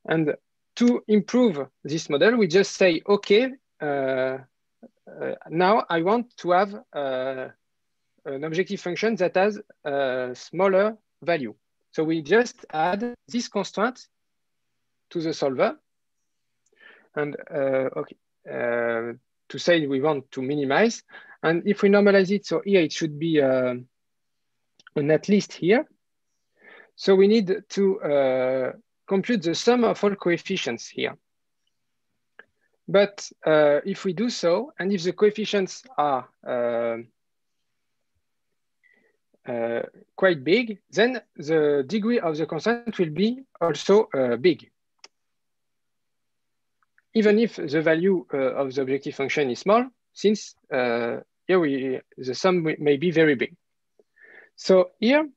And to improve this model, we just say, okay, uh, now I want to have uh, an objective function that has a smaller value. So we just add this constraint to the solver. And uh, okay, uh, to say we want to minimize. And if we normalize it, so here it should be uh, an at least here. So we need to uh, compute the sum of all coefficients here. But uh, if we do so, and if the coefficients are uh, uh, quite big, then the degree of the constant will be also big even if the value uh, of the objective function is small, since uh, here we, the sum may be very big. So here,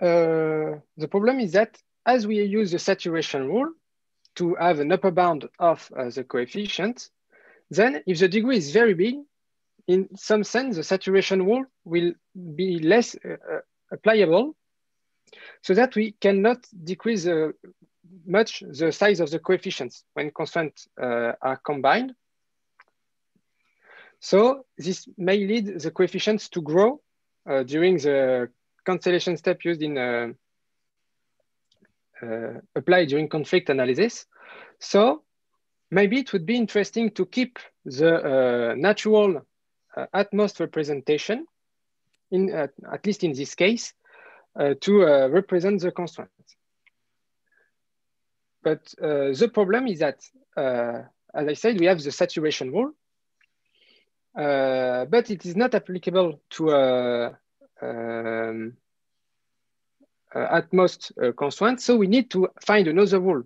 uh, the problem is that as we use the saturation rule to have an upper bound of uh, the coefficient, then if the degree is very big, in some sense, the saturation rule will be less uh, uh, applicable so that we cannot decrease the much the size of the coefficients when constraints uh, are combined. So this may lead the coefficients to grow uh, during the cancellation step used in uh, uh applied during conflict analysis. So maybe it would be interesting to keep the uh, natural uh, at most representation, in at least in this case, to represent the constraints. But uh, the problem is that, uh, as I said, we have the saturation rule, uh, but it is not applicable to a, um, at most uh, constraint. So we need to find another rule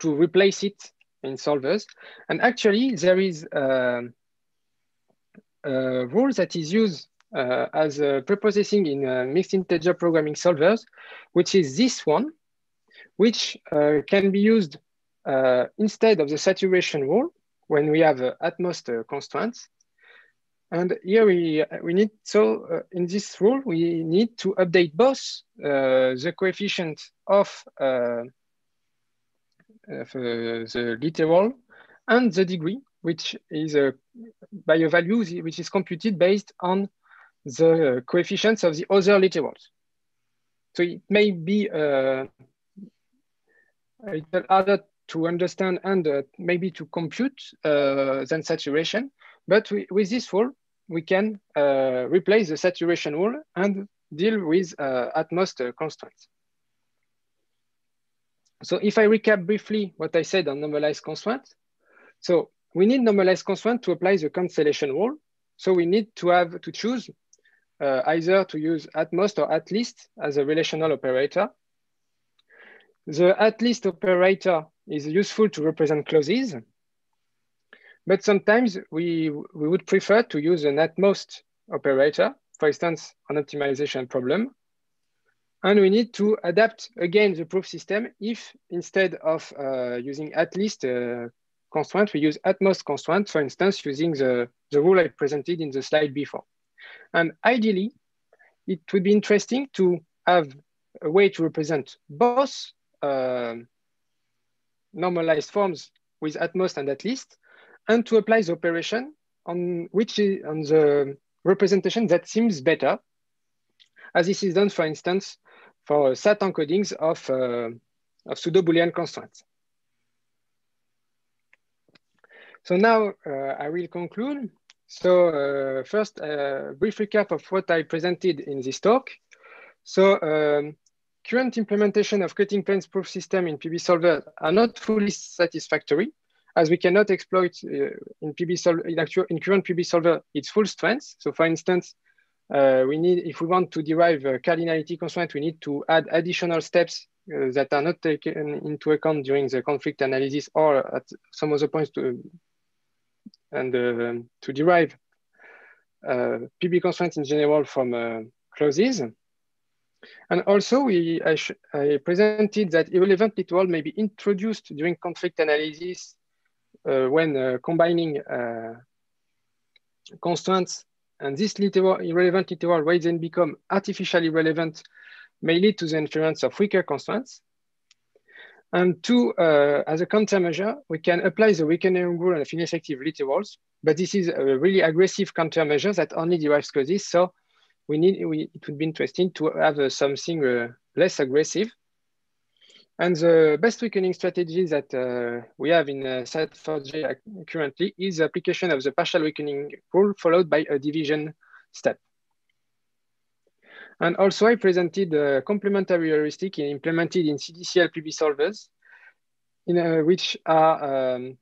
to replace it in solvers. And actually, there is a, a rule that is used uh, as a preprocessing in uh, mixed integer programming solvers, which is this one, which uh, can be used uh, instead of the saturation rule when we have uh, at most constraints. And here we, we need, so uh, in this rule, we need to update both uh, the coefficient of, uh, of the literal and the degree, which is by a value which is computed based on the coefficients of the other literals. So it may be a little harder to understand and uh, maybe to compute uh, than saturation. But we, with this rule, we can uh, replace the saturation rule and deal with uh, at most uh, constraints. So if I recap briefly what I said on normalized constraints, so we need normalized constraint to apply the cancellation rule. So we need to have to choose uh, either to use at most or at least as a relational operator the at least operator is useful to represent clauses, but sometimes we, we would prefer to use an at most operator, for instance, an optimization problem. And we need to adapt again the proof system if instead of uh, using at least uh, constraint, we use at most constraint, for instance, using the, the rule I presented in the slide before. And ideally, it would be interesting to have a way to represent both uh, normalized forms with at most and at least, and to apply the operation on which is on the representation that seems better, as this is done, for instance, for SAT encodings of, uh, of pseudo-Boolean constraints. So now uh, I will conclude. So uh, first, a uh, brief recap of what I presented in this talk. So um, current implementation of cutting planes proof system in PB Solver are not fully satisfactory as we cannot exploit uh, in PB in, actual, in current PB Solver its full strengths. So for instance, uh, we need, if we want to derive a cardinality constraint, we need to add additional steps uh, that are not taken into account during the conflict analysis or at some other points to, and uh, to derive uh, PB constraints in general from uh, clauses. And also, we, I, I, presented that irrelevant literal may be introduced during conflict analysis uh, when uh, combining uh, constraints and this literal, irrelevant literal will then become artificially relevant may lead to the inference of weaker constraints. And two, uh, as a countermeasure, we can apply the weakening rule of ineffective literals, but this is a really aggressive countermeasure that only derives clauses. So we need, we, it would be interesting to have uh, something uh, less aggressive. And the best weakening strategy that uh, we have in uh, SAT4J currently is the application of the partial weakening rule followed by a division step. And also I presented a complementary heuristic implemented in CDCL PB solvers, in, uh, which are um,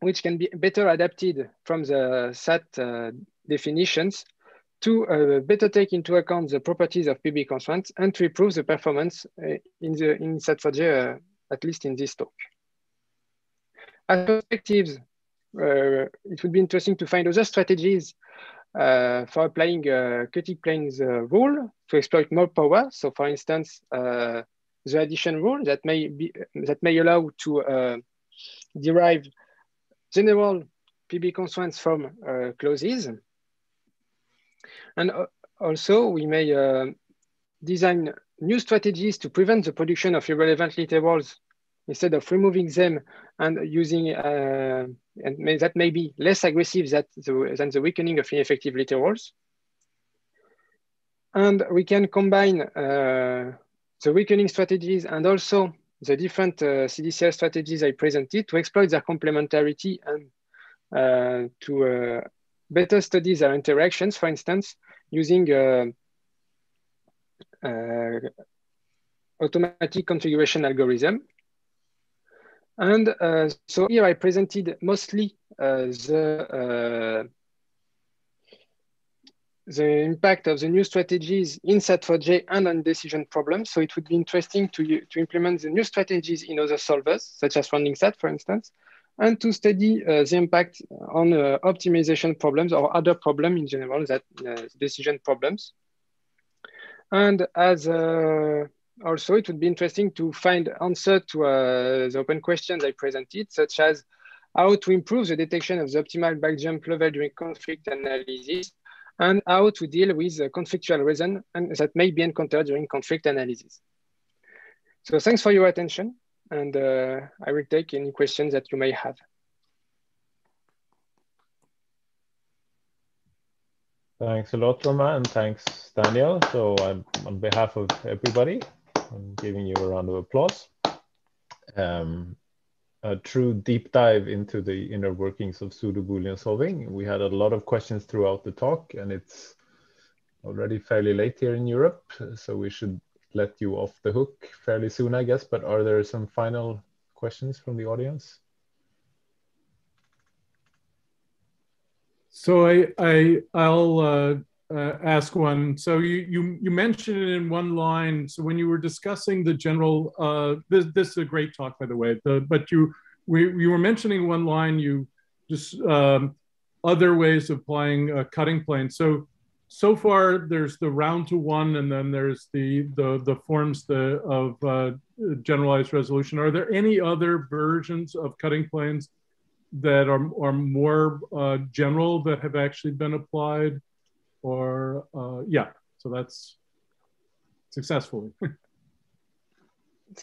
which can be better adapted from the SAT uh, definitions to uh, better take into account the properties of PB constraints and to improve the performance uh, in the in SAT4J, uh, at least in this talk. As perspectives, uh, it would be interesting to find other strategies uh, for applying uh, cutting planes rule to exploit more power. So for instance, the addition rule that may be that may allow to derive general PB constraints from clauses and uh, also we may uh, design new strategies to prevent the production of irrelevant literals instead of removing them and using, uh, and may, that may be less aggressive that the, than the weakening of ineffective literals. And we can combine uh, the weakening strategies and also the different uh, CDCL strategies I presented to exploit their complementarity and uh, to uh, better study their interactions, for instance, using uh, uh, automatic configuration algorithm. And uh, so here I presented mostly uh, the, the impact of the new strategies in SAT4J and on decision problems. So it would be interesting to, to implement the new strategies in other solvers, such as RoundingSat, for instance, and to study uh, the impact on uh, optimization problems or other problems in general, that uh, decision problems. And as also, it would be interesting to find answer to uh, the open questions I presented, such as how to improve the detection of the optimal backjump level during conflict analysis, and how to deal with the conflictual reason and that may be encountered during conflict analysis. So thanks for your attention and uh, I will take any questions that you may have. Thanks a lot, Romain, and thanks, Daniel. So I'm, on behalf of everybody, I'm giving you a round of applause. Um, a true deep dive into the inner workings of pseudo-Boolean solving. We had a lot of questions throughout the talk, and it's already fairly late here in Europe, so we should let you off the hook fairly soon, I guess. But are there some final questions from the audience? So I, I I'll uh, uh, ask one. So you, you you mentioned it in one line. So when you were discussing the general, uh, this this is a great talk by the way. The, but you we you were mentioning one line. You just um, other ways of applying a cutting plane. So so far there's the round to one, and then there's the the the forms the of uh, generalized resolution. Are there any other versions of cutting planes that are are more uh, general that have actually been applied? Or uh, yeah, so that's successfully.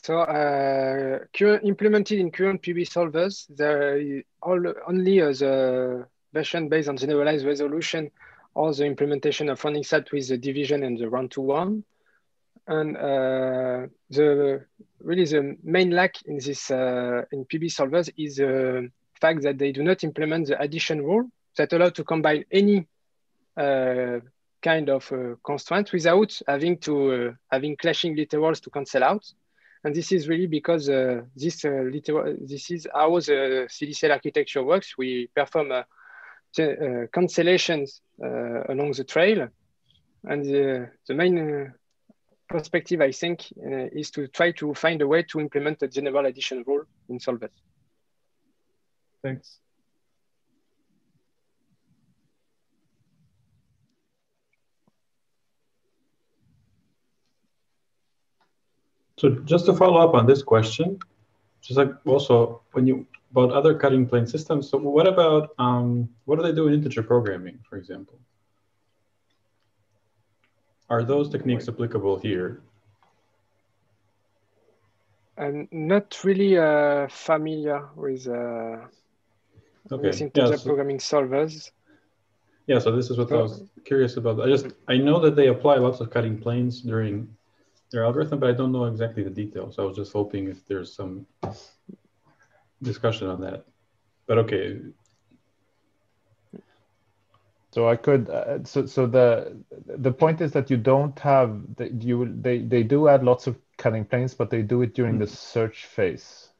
so uh, current, implemented in current PB solvers, there all only the version based on generalized resolution or the implementation of RoundingSat with the division and the round to one. And uh, the really the main lack in this uh, in PB solvers is the fact that they do not implement the addition rule that allow to combine any uh, kind of uh, constraint without having to uh, having clashing literals to cancel out. And this is really because uh, this literal this is how the CDCL architecture works. We perform uh, cancellations uh, along the trail. And the, the main uh, perspective, I think, is to try to find a way to implement a general addition rule in Solvers. Thanks. So just to follow up on this question, just like also when you about other cutting plane systems. So what about um, what do they do in integer programming, for example? Are those techniques applicable here? I'm not really uh, familiar with, uh, okay. with integer yeah, so, programming solvers. Yeah, so this is what so, I was curious about. I just I know that they apply lots of cutting planes during their algorithm, but I don't know exactly the details. So I was just hoping if there's some discussion on that. But okay. So I could. Uh, so so the the point is that you don't have the, you they they do add lots of cutting planes, but they do it during mm -hmm. the search phase.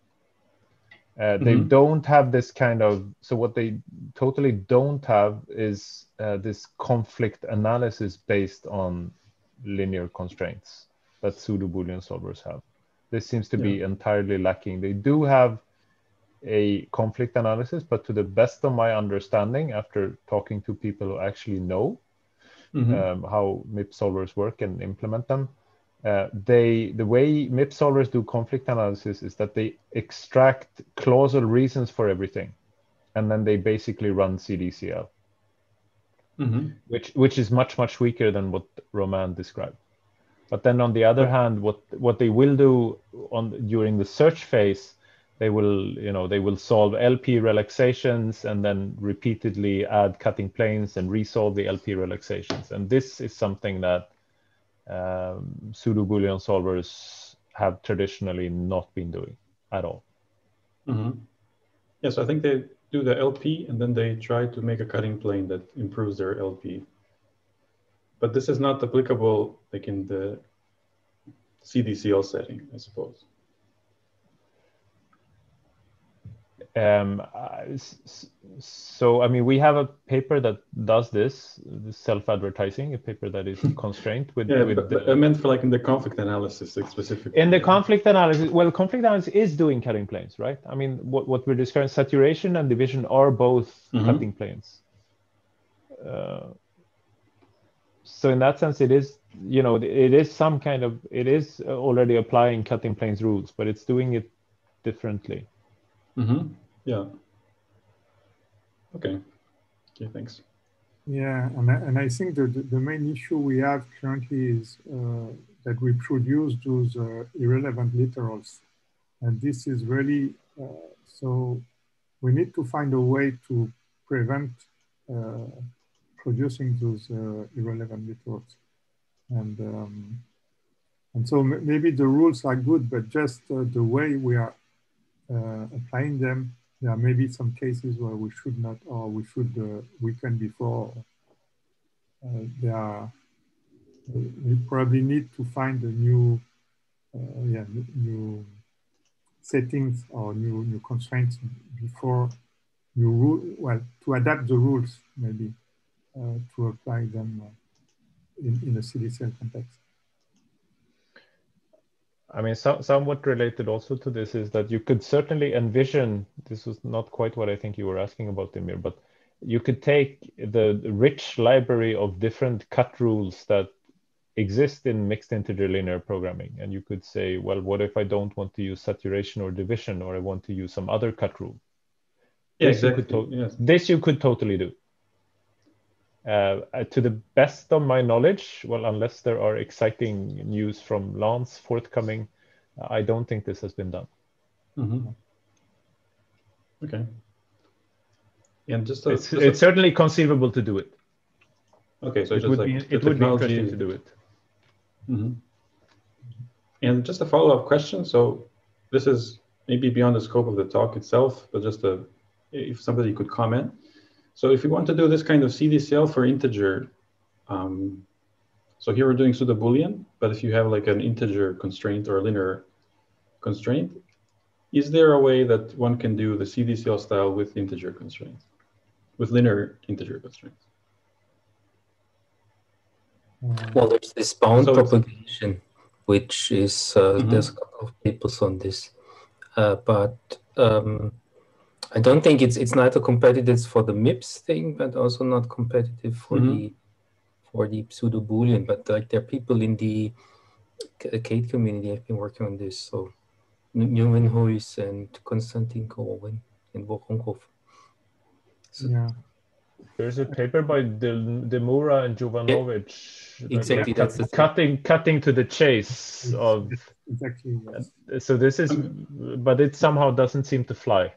Uh, they mm -hmm. don't have this kind of so what they totally don't have is uh, this conflict analysis based on linear constraints that pseudo boolean solvers have this seems to yeah. be entirely lacking they do have a conflict analysis, but to the best of my understanding, after talking to people who actually know mm-hmm. um, how MIP solvers work and implement them, uh, they the way MIP solvers do conflict analysis is that they extract clausal reasons for everything, and then they basically run CDCL, mm-hmm. which which is much much weaker than what Romain described. But then on the other hand, what what they will do on during the search phase they will you know they will solve lp relaxations and then repeatedly add cutting planes and resolve the lp relaxations. And this is something that um, pseudo boolean solvers have traditionally not been doing at all. Mm-hmm. yes i think they do the lp and then they try to make a cutting plane that improves their lp but this is not applicable like in the cdcl setting i suppose um, so I mean, we have a paper that does this, this self-advertising, a paper that is constrained with. yeah, with but, but I meant for like in the conflict analysis, like specifically. In the conflict analysis, well, conflict analysis is doing cutting planes, right? I mean, what what we're describing, saturation and division are both mm-hmm. cutting planes. Uh, so in that sense, it is you know it is some kind of it is already applying cutting planes rules, but it's doing it differently. Mm-hmm. Yeah. Okay. Okay, thanks. Yeah, and I, and I think the, the main issue we have currently is uh, that we produce those uh, irrelevant literals. And this is really, uh, so we need to find a way to prevent uh, producing those uh, irrelevant literals. And, um, and so maybe the rules are good, but just uh, the way we are applying them there may be some cases where we should not, or we should uh, weaken before. Uh, there are, we probably need to find a new, uh, yeah, new settings or new new constraints before new rule. Well, to adapt the rules maybe uh, to apply them uh, in in a CDCL context. I mean, so, somewhat related also to this is that you could certainly envision, this was not quite what I think you were asking about, Dimir, but you could take the rich library of different cut rules that exist in mixed integer linear programming and you could say well what if i don't want to use saturation or division or i want to use some other cut rule yeah, this, exactly. you could yes. this you could totally do uh, to the best of my knowledge well unless there are exciting news from lance forthcoming i don't think this has been done mm-hmm. okay and just, a, it's, just it's certainly conceivable to do it okay so it would like be it would be interesting to do it Mm-hmm. And just a follow-up question. So this is maybe beyond the scope of the talk itself, but just a, if somebody could comment. So if you want to do this kind of CDCL for integer, um, so here we're doing pseudo Boolean, but if you have like an integer constraint or a linear constraint, is there a way that one can do the CDCL style with integer constraints, with linear integer constraints? Well, there's this bound so propagation, which is uh, mm-hmm. there's a couple of papers on this, uh, but um, I don't think it's it's neither competitive for the MIPS thing, but also not competitive for mm-hmm. the for the pseudo boolean. But like there are people in the Kate community have been working on this. So Nieuwenhuis and Konstantin Korovin and Voronkov. So, yeah. There's a paper by de Moura and Jovanovic. Yeah, exactly. Like, cut, cutting cutting to the chase of. Exactly. Yes. So this is, but it somehow doesn't seem to fly.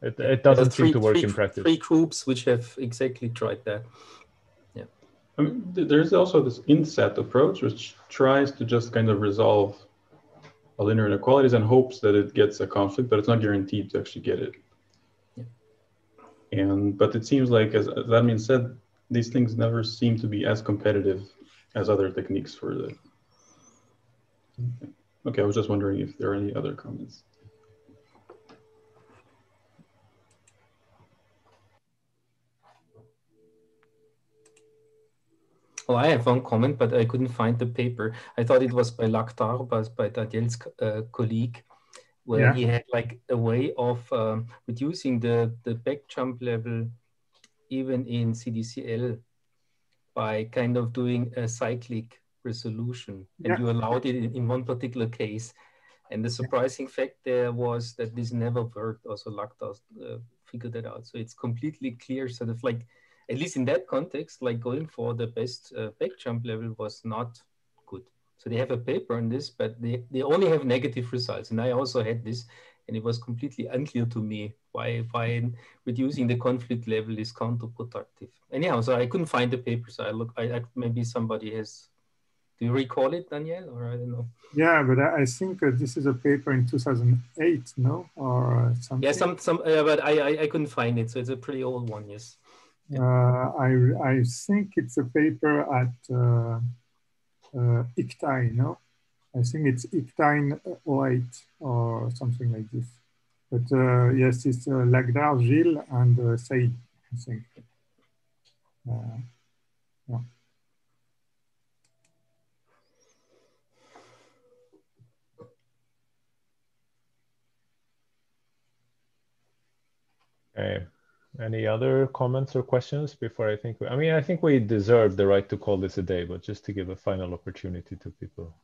It, it doesn't three, seem to work three, in practice. Three groups which have exactly tried that. Yeah. I mean, there's also this IntSat approach which tries to just kind of resolve a linear inequalities and hopes that it gets a conflict, but it's not guaranteed to actually get it. Yeah. And but it seems like, as, as Admin said, these things never seem to be as competitive as other techniques for the. Okay, I was just wondering if there are any other comments. Well, I have one comment, but I couldn't find the paper. I thought it was by Lakhdar, but by Daniel's uh, colleague where yeah. he had like a way of um, reducing the, the back jump level even in CDCL by kind of doing a cyclic resolution. And yeah. you allowed it in, in, one particular case. And the surprising yeah. fact there was that this never worked. Also, Lakhdar uh, figured that out. So it's completely clear, sort of like, at least in that context, like going for the best uh, back jump level was not good. so they have a paper on this, but they, they only have negative results. And I also had this, and it was completely unclear to me why, why reducing the conflict level is counterproductive. Anyhow, so I couldn't find the paper. So I look, I, I maybe somebody has, do you recall it, Daniel, or I don't know? Yeah, but I, think uh, this is a paper in 2008, no? Or uh, something? Yeah, some, some, uh, but I, I, I couldn't find it. So it's a pretty old one, yes. Uh, I, I think it's a paper at, uh, uh, ICTAI, no? I think it's ICTAI 08 or something like this. But uh, yes, it's uh, Lakhdar, Gilles, and uh, Said, I think. Uh, yeah. Okay. Any other comments or questions before I think? We, I mean, I think we deserve the right to call this a day, but just to give a final opportunity to people.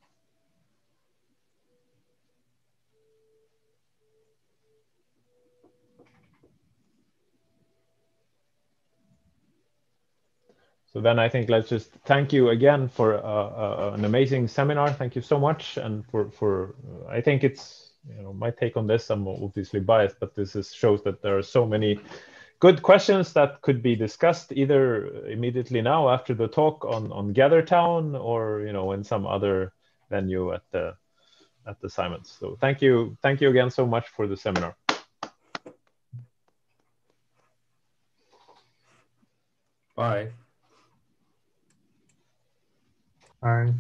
So then I think let's just thank you again for uh, uh, an amazing seminar. Thank you so much. And for, for I think it's, you know, my take on this, I'm obviously biased, but this is, shows that there are so many good questions that could be discussed either immediately now after the talk on on GatherTown or you know in some other venue at the at the Simons. So thank you, thank you again so much for the seminar. Bye. Bye.